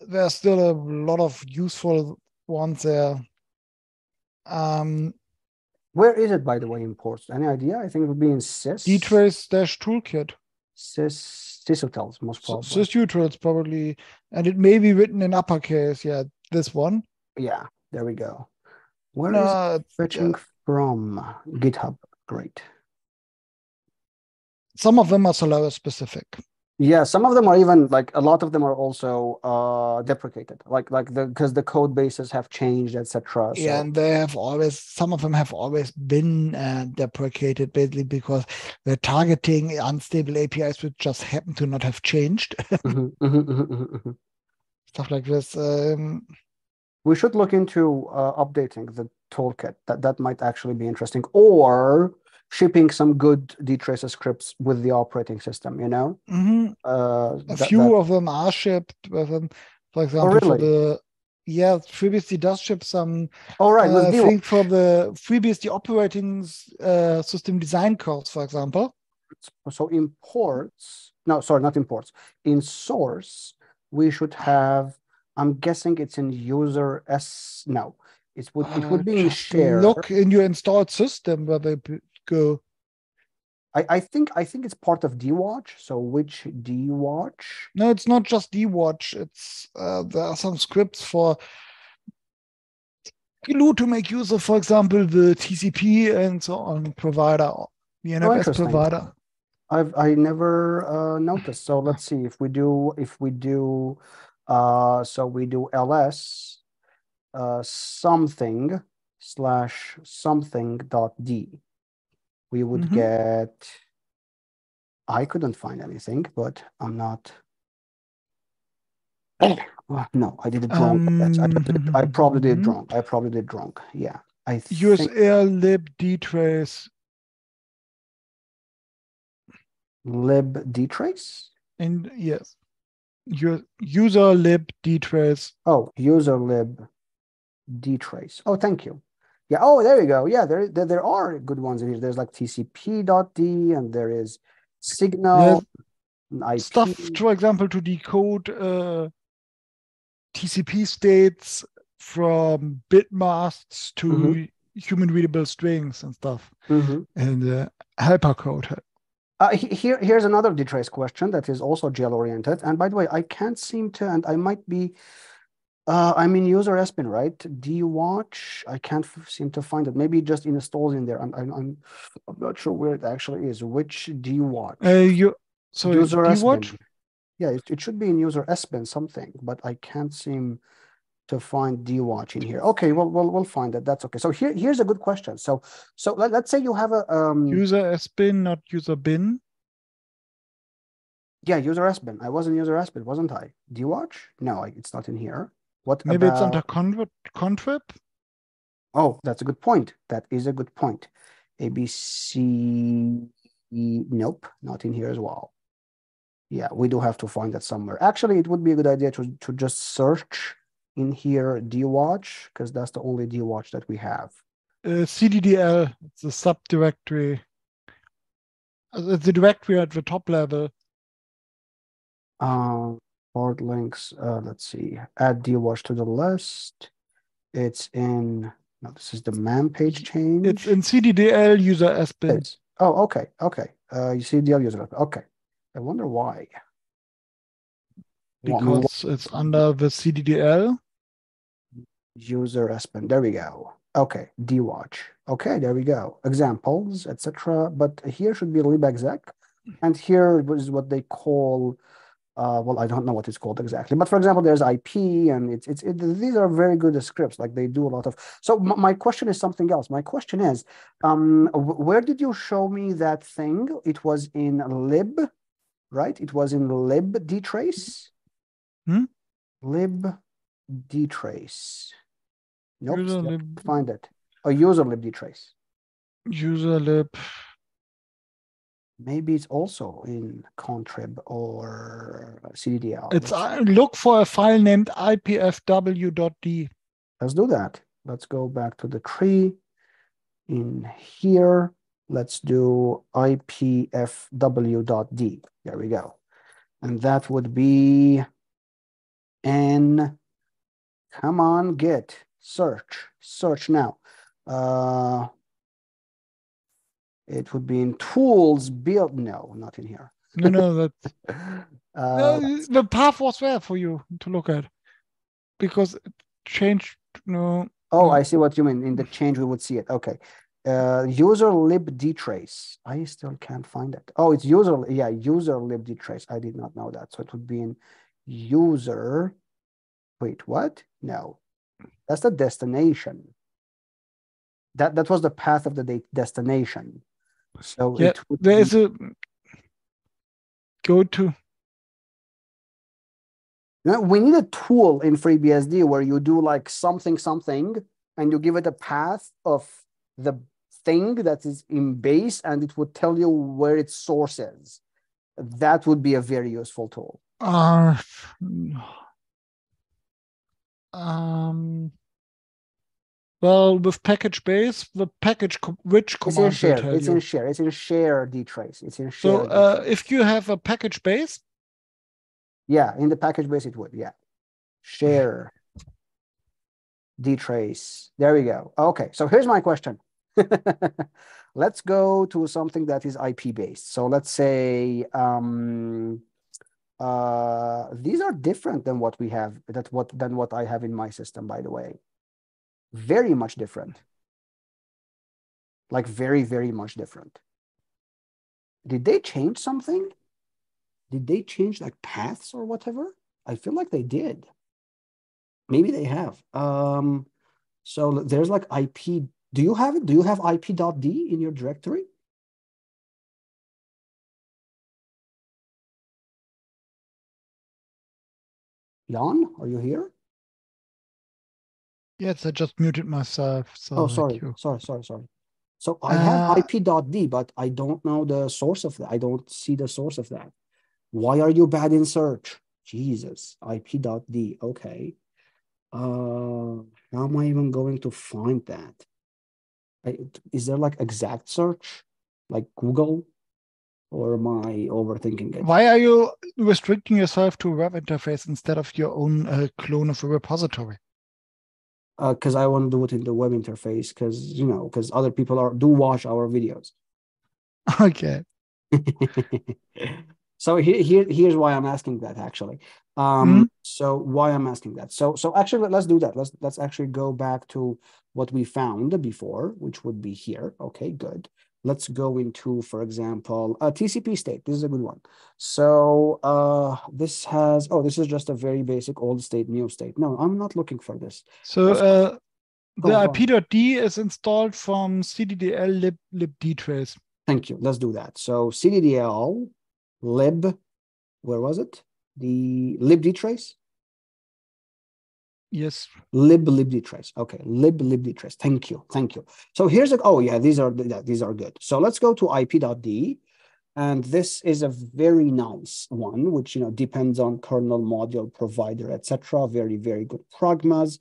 There's still a lot of useful ones there. Um, Where is it, by the way, in ports? Any idea? I think it would be in sys. dtrace dash toolkit. Sys sysutils, most probably. sysutils probably, and it may be written in uppercase. Yeah, this one. yeah, there we go. Where is it it's- fetching from? GitHub. Great. some of them are Solaris specific. Yeah, some of them are even like a lot of them are also uh deprecated, like like the because the code bases have changed, etc. So Yeah, and they have always some of them have always been uh, deprecated basically because they're targeting unstable APIs which just happen to not have changed. [LAUGHS] Mhm, mhm, mhm, mhm, mhm. Stuff like this. Um, we should look into uh, updating the toolkit. That that might actually be interesting, or shipping some good dtracer scripts with the operating system. You know, mhm. uh, A that- few that- of them are shipped with them. For example, for really? the yeah, FreeBSD does ship some All right, uh, D thing for the FreeBSD operating uh, system design course, for example. So imports, no, sorry, not imports. In source, we should have, I'm guessing it's in user S, no, it would, it would be in Uh, share. Look in your installed system where they go. I, I think, I think it's part of dwatch. So which dwatch? No, it's not just dwatch. It's uh, there are some scripts for glue to make use of, for example, the TCP and so on provider, the NFS Oh, provider. I've, I never uh, noticed. So let's see if we do, if we do, uh, so we do ls uh, something slash something dot d. We would Mhm. get, I couldn't find anything, but I'm not. [CLEARS THROAT] No, I did it wrong. That's- I, did- I [LAUGHS] probably did it Um, wrong. I probably did wrong. Yeah, I Use think air lib dtrace lib dtrace. and yes, your user lib dtrace. Oh, user lib dtrace. Oh, thank you. Yeah. Oh, there you go. Yeah, there, there, there are good ones in here. There's like tcp.d and there is signal, stuff, for example, to decode uh, TCP states from bit masks to Mhm. human readable strings and stuff, Mhm. and uh, helper code. Uh, here, here's another dtrace question that is also GL oriented. And by the way, I can't seem to, and I might be, uh, I'm in user SBIN, right? dwatch? I can't f- seem to find it. Maybe it just installs in there. I'm, I'm, I'm, not sure where it actually is. Which dwatch? Uh, you so user. SBIN. Yeah, it, it should be in user SBIN something, but I can't seem to find dwatch in here. Okay, well, we'll we'll find it. That's okay. So here here's a good question. So so let, let's say you have a um User SBin, not user bin. yeah user SBIN. I was in user SBIN, wasn't I? watch? No, I, it's not in here. What Maybe it's under contrib. contrib. Oh, that's a good point. That is a good point. ABC, nope, not in here as well. Yeah, we do have to find that somewhere. Actually, it would be a good idea to, to just search in here dwatch, because that's the only dwatch that we have. Uh, CDDL, it's a subdirectory. Uh, It's the directory at the top level. Uh, links, uh, let's see, add dwatch to the list. It's in, no, this is the man page change. It's in CDDL user SBin. It's- Oh, okay, okay. Uh, you see the user, okay. I wonder why. Because it's under the CDDL. User SBIN. There we go. Okay, dwatch. Okay, there we go. Examples, etc. But here should be libexec, and here is what they call. Uh, well, I don't know what it's called exactly, but for example, there's IP, and it's it's it, these are very good scripts. Like they do a lot of. So my question is something else. My question is, um, wh- where did you show me that thing? It was in lib, right? It was in lib dtrace. Hmm? Lib dtrace. Nope, User still lib- find it. User lib dtrace. User lib. Maybe it's also in contrib or CDDL. It's uh, look for a file named ipfw.d. Let's do that. Let's go back to the tree. In here, let's do ipfw.d. There we go. And that would be in, come on, git, search, search now. Uh, it would be in tools, build, no, not in here. No, no, that [LAUGHS] Uh, no, the path was there for you to look at because it changed. No, Oh, Mm. I see what you mean. In the change, we would see it. Okay. Uh, user lib dtrace. I still can't find it. Oh, it's user. Yeah, user lib dtrace. I did not know that. So it would be in user. Wait, what? No, that's the destination. That that was the path of the de- destination. So Yeah, it would there be- a go to. No, we need a tool in FreeBSD where you do like something, something, and you give it a path of the thing that is in base, and it would tell you where its source is. That would be a very useful tool. Uh, Um, well, with package base, the package co- which It's in command share. It's in share. It's in share dtrace. It's in share. So uh, if you have a package base, yeah, in the package base it would. Yeah, share [LAUGHS] dtrace. There we go. Okay, so here's my question. [LAUGHS] let's go to something that is IP based. So let's say um, uh, these are different than what we have. That what than what I have in my system. By the way, very much different. Like very very much different. Did they change something? Did they change like paths or whatever? I feel like they did. Maybe they have. Um, so there's like IP. Do you have it? Do you have IP.d in your directory? Jan, are you here? yes, I just muted myself. So Oh, sorry, you. sorry, sorry, sorry. So I have Uh, IP.d, but I don't know the source of that. I don't see the source of that. Why are you bad in search? Jesus, IP.d. Okay. Uh, how am I even going to find that? I, is there like exact search, like Google, or am I overthinking it? Why are you restricting yourself to a web interface instead of your own uh, clone of a repository? Because I want to do it in the web interface, because you know, because other people are do watch our videos. [LAUGHS] Okay. [LAUGHS] so here, here here's why I'm asking that actually. Um, Mhm. so why I'm asking that. So so actually let's do that. Let's let's actually go back to what we found before, which would be here. Okay, good. Let's go into, for example, a TCP state. This is a good one. So uh this has oh, this is just a very basic old state, new state. No, I'm not looking for this. So uh, the. IP.d is installed from cddl lib libdtrace. Thank you. Let's do that. So cddl lib, where was it? The libdtrace? Yes. lib libdtrace. Okay, lib libdtrace. Thank you, thank you. So here's a oh yeah, these are yeah, these are good. So let's go to ip.d, and this is a very nice one, which you know depends on kernel module provider, etc. Very very good pragmas,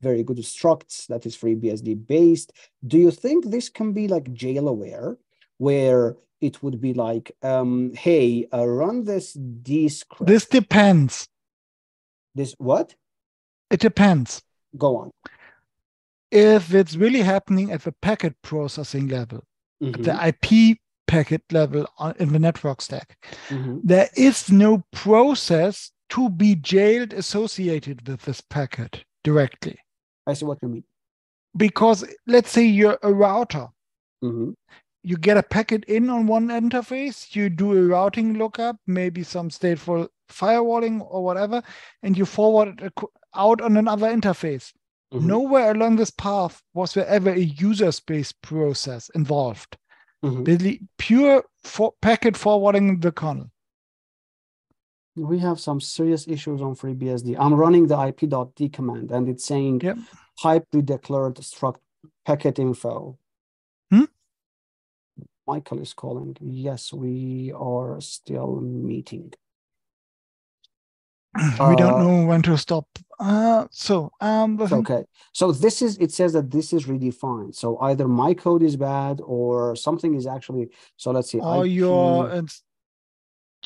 very good structs. That is FreeBSD based. Do you think this can be like jail aware, where it would be like, um, hey, uh, run this d script. This depends. this what? It depends. Go on. If it's really happening at the packet processing level, Mhm, the IP packet level on, in the network stack, mhm. there is no process to be jailed associated with this packet directly. I see what you mean. Because let's say you're a router, Mhm. You get a packet in on one interface, you do a routing lookup, maybe some stateful firewalling or whatever, and you forward it out on another interface. Mhm. Nowhere along this path was there ever a user space process involved. Mhm. Basically, pure for packet forwarding in the kernel. We have some serious issues on FreeBSD. I'm running the ip.d command and it's saying Yep. type declared struct packet info. Michael is calling. Yes, we are still meeting. [CLEARS THROAT] we don't Uh, know when to stop. Uh, so, um, the It's thing- okay. So this is it says that this is redefined. So either my code is bad or something is actually so let's see. or your IP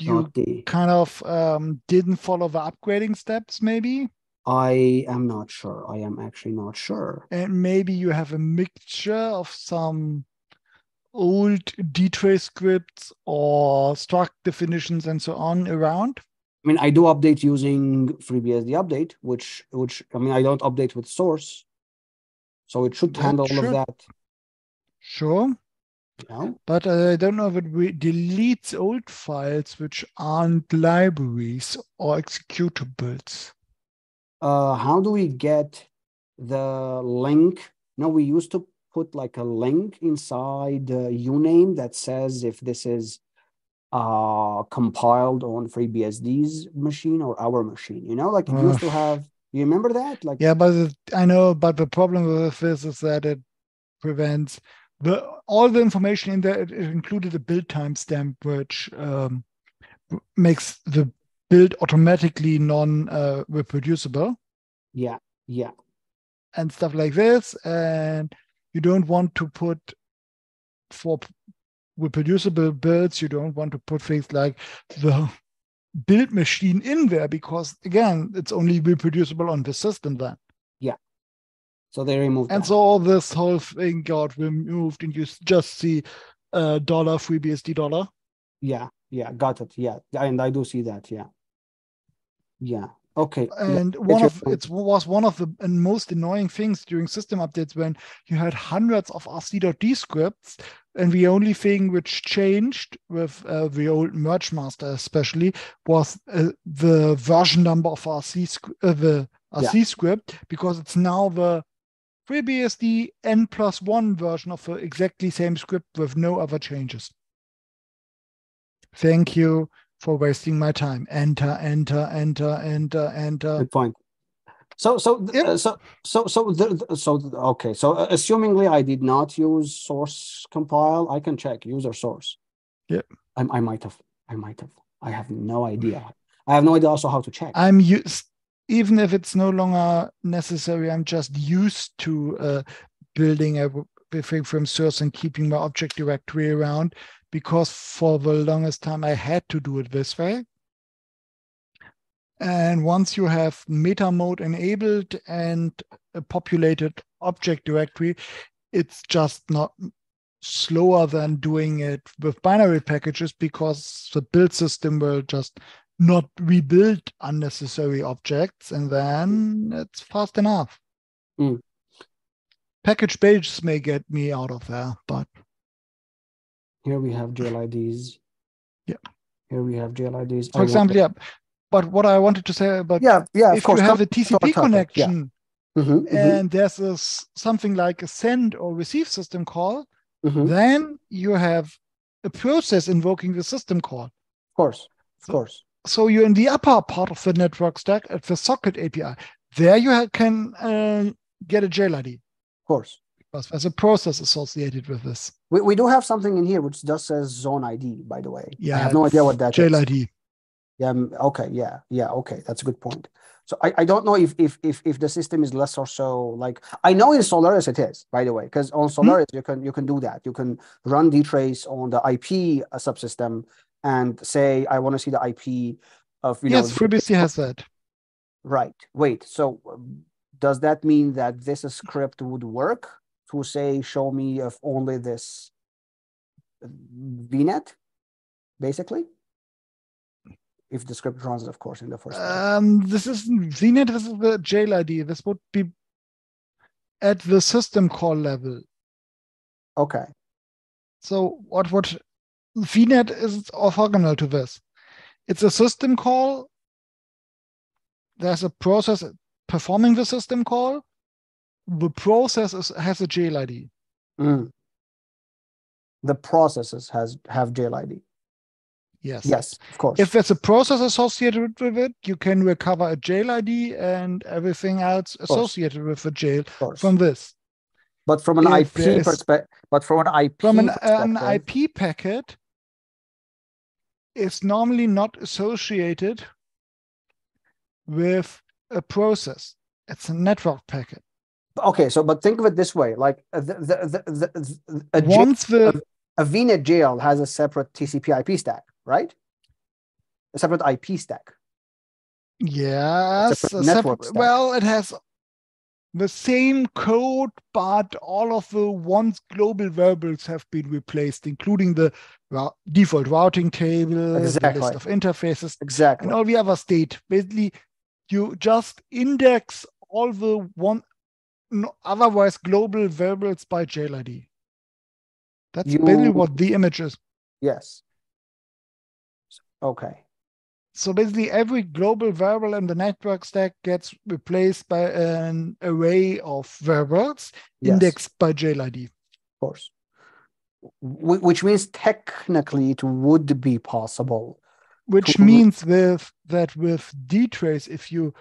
you kind of um, didn't follow the upgrading steps, maybe, I am not sure. I am actually not sure. and maybe you have a mixture of some old dtrace scripts or struct definitions and so on around. I mean, I do update using FreeBSD update, which which I mean, I don't update with source, so it should handle all of that. Sure, Yeah. but I don't know if it re- deletes old files which aren't libraries or executables. Uh, how do we get the link? No, we used to put like a link inside the uname that says if this is uh compiled on FreeBSD's machine or our machine. You know, like it used to have. You remember that? Like Yeah, but the, I know, but the problem with this is that it prevents the all the information in there. It, it included a build timestamp, which um, makes the build automatically non uh, reproducible. yeah, Yeah. and stuff like this. And you don't want to put for reproducible builds, you don't want to put things like the [LAUGHS] build machine in there because again, it's only reproducible on the system then. Yeah. So they removed And that. so all this whole thing got removed and you just see uh dollar FreeBSD dollar. Yeah, yeah, got it. Yeah, and I do see that. Yeah, yeah. Okay. And get one of point. it was one of the most annoying things during system updates when you had hundreds of rc.d scripts, and the only thing which changed with uh, the old mergemaster especially was uh, the version number of rc uh, the Yeah. rc script because it's now the FreeBSD n plus one version of the exactly same script with no other changes. Thank you for wasting my time. Enter, enter, enter, enter, enter. Good point. So, so, uh, so, so, so, the, the- so, okay. So, uh, assumingly, I did not use source compile. I can check user source. Yeah. I, I might have. I might have. I have no idea. I have no idea also how to check. I'm used, even if it's no longer necessary, I'm just used to uh, building everything from source and keeping my object directory around because for the longest time I had to do it this way. And once you have meta mode enabled and a populated object directory, it's just not slower than doing it with binary packages because the build system will just not rebuild unnecessary objects and then it's fast enough. Mm. Package pages may get me out of there, but Here we have jail IDs. Yeah. Here we have jail IDs. for example, yeah. But what I wanted to say about Yeah, yeah. Of if course. you have come a TCP topic, yeah. connection Mhm, mhm, and there's a s something like a send or receive system call, mhm. then you have a process invoking the system call. Of course, of So- course. So you're in the upper part of the network stack at the socket API. There you ha- can uh, get a jail ID Of course. because there's a process associated with this. We, we do have something in here which just says zone ID, by the way. Yeah. I have no idea what that Jail ID. Yeah, okay, yeah, yeah, okay. That's a good point. So I, I don't know if, if if if the system is less or so like I know in Solaris it is, by the way, because on Solaris you can you can do that. You can run dtrace on the IP uh, subsystem and say I want to see the IP of you yes, know FreeBSD has that. Right. Wait. So does that mean that this script would work to say, show me if only this VNet, basically? If the script runs, of course, in the first. Um, this is VNet. This is the jail ID. This would be at the system call level. Okay. So what would VNet is orthogonal to this? It's a system call. There's a process performing the system call. The process is, has a jail ID. Mm. The processes has have jail ID. Yes. Yes, of course. If there's a process associated with it, you can recover a jail ID and everything else associated with the jail from this. but from an if IP perspective, but from an IP From an, an IP packet, it's normally not associated with a process. It's a network packet. Okay. So, but think of it this way: like uh, the the the, the, the a jail Once the a VNet jail has a separate TCP IP stack, right? A separate IP stack. Yes, separate a stack. well, it has the same code, but all of the once global variables have been replaced, including the rou- default routing table, the list of interfaces, Exactly. and all the other state. Basically, you just index all the one otherwise global variables by jail ID. That's basically what VIMAGE is. Yes. Okay. So basically, every global variable in the network stack gets replaced by an array of variables Yes, indexed by jail ID. of course. Which means technically it would be possible. Which Cool. means with that with dtrace, if you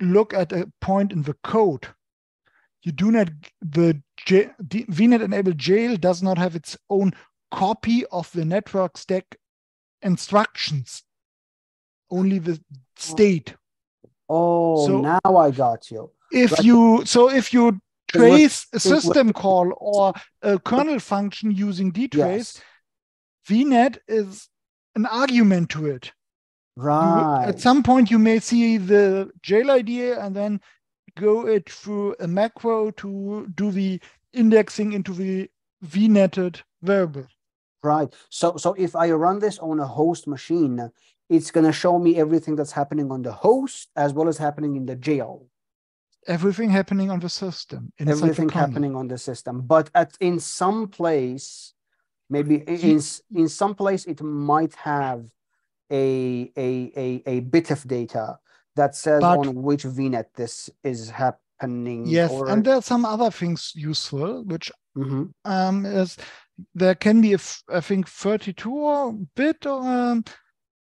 look at a point in the code, you do not the J, VNet enabled jail does not have its own copy of the network stack instructions, only the state. Oh, So- now I got you. if Right. you so if you trace a system call or a kernel function using dtrace, Yes. VNet is an argument to it. You- Right. At some point, you may see the jail idea and then go uh, it through a macro to do the indexing into the VNetted variable. Right. So so if I run this on a host machine, it's gonna show me everything that's happening on the host as well as happening in the jail. Everything happening on the system. the Everything happening on the system. But at in some place, maybe in in some place it might have a a a, a bit of data that says But- on which VNet this is happening. Yes, or, and there are some other things useful, which Mhm. um, is there can be a I think 32 or bit um,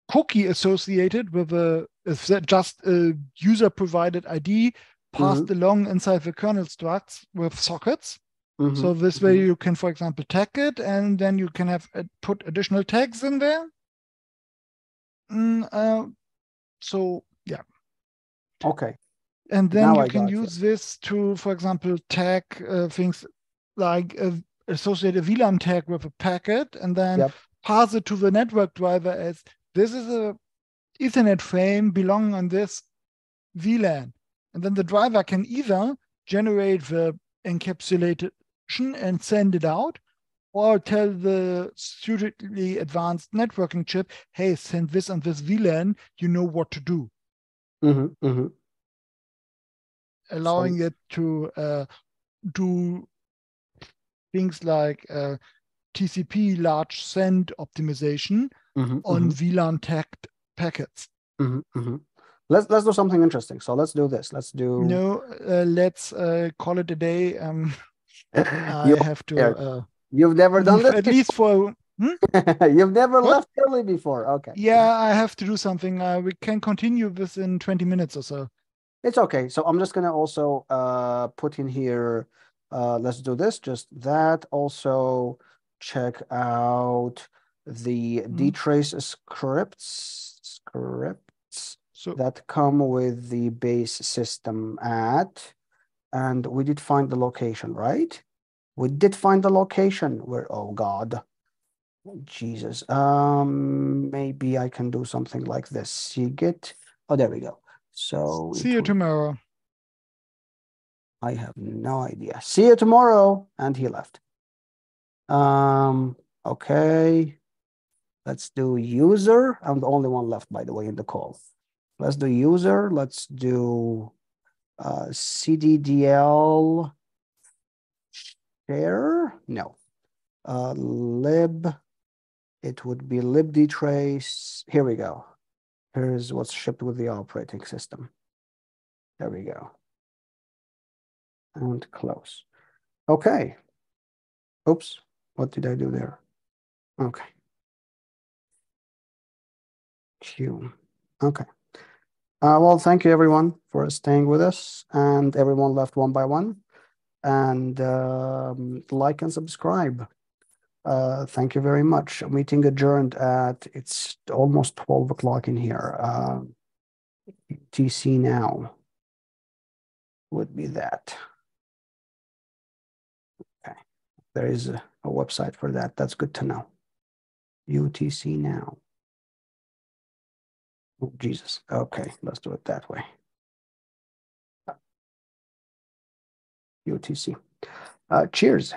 cookie associated with a just a user provided ID passed along inside the kernel structs with sockets. Mhm. So this way mhm. you can, for example, tag it, and then you can have uh, put additional tags in there. Mm, uh, so okay. and then Now you can use this to, for example, tag uh, things like uh, associate a VLAN tag with a packet, and then Yep. pass it to the network driver as this is a Ethernet frame belonging on this VLAN, and then the driver can either generate the encapsulation and send it out, or tell the suitably advanced networking chip, hey, send this on this VLAN, you know what to do, Mhm, mhm. allowing it to uh, do things like uh, TCP large send optimization Mhm, on mhm. VLAN tagged packets. Mhm, mhm. Let's let's do something interesting. So let's do this. Let's do. No, uh, let's uh, call it a day. Um, [LAUGHS] I you, have to uh, you've never done this. at least for before. [LAUGHS] you've never What? left early before. Okay. yeah, I have to do something. Uh, we can continue this in 20 minutes or so. It's okay. So I'm just gonna also uh put in here. Uh, let's do this. Just that. Also check out the Mhm. dtrace scripts scripts So that come with the base system at, and we did find the location, right? We did find the location where, oh God. Jesus. Um, maybe I can do something like this. cgit, oh, there we go. So see you would- tomorrow. I have no idea. See you tomorrow. And he left. Um, okay. Let's do user. I'm the only one left, by the way, in the call. Let's do user. Let's do uh, CDDL share. No. Uh, lib. It would be libdtrace. Here we go. Here's what's shipped with the operating system. There we go. And close. Okay. Oops. What did I do there? Okay. Q. Okay. Uh, well, thank you everyone for staying with us and everyone left one by one. And um, like and subscribe. Uh, thank you very much. Meeting adjourned at, it's almost 12 o'clock in here. Uh, TC now would be that. Okay. There is a, a website for that. That's good to know. UTC now. Oh, Jesus. Okay, let's do it that way. UTC. Uh, cheers.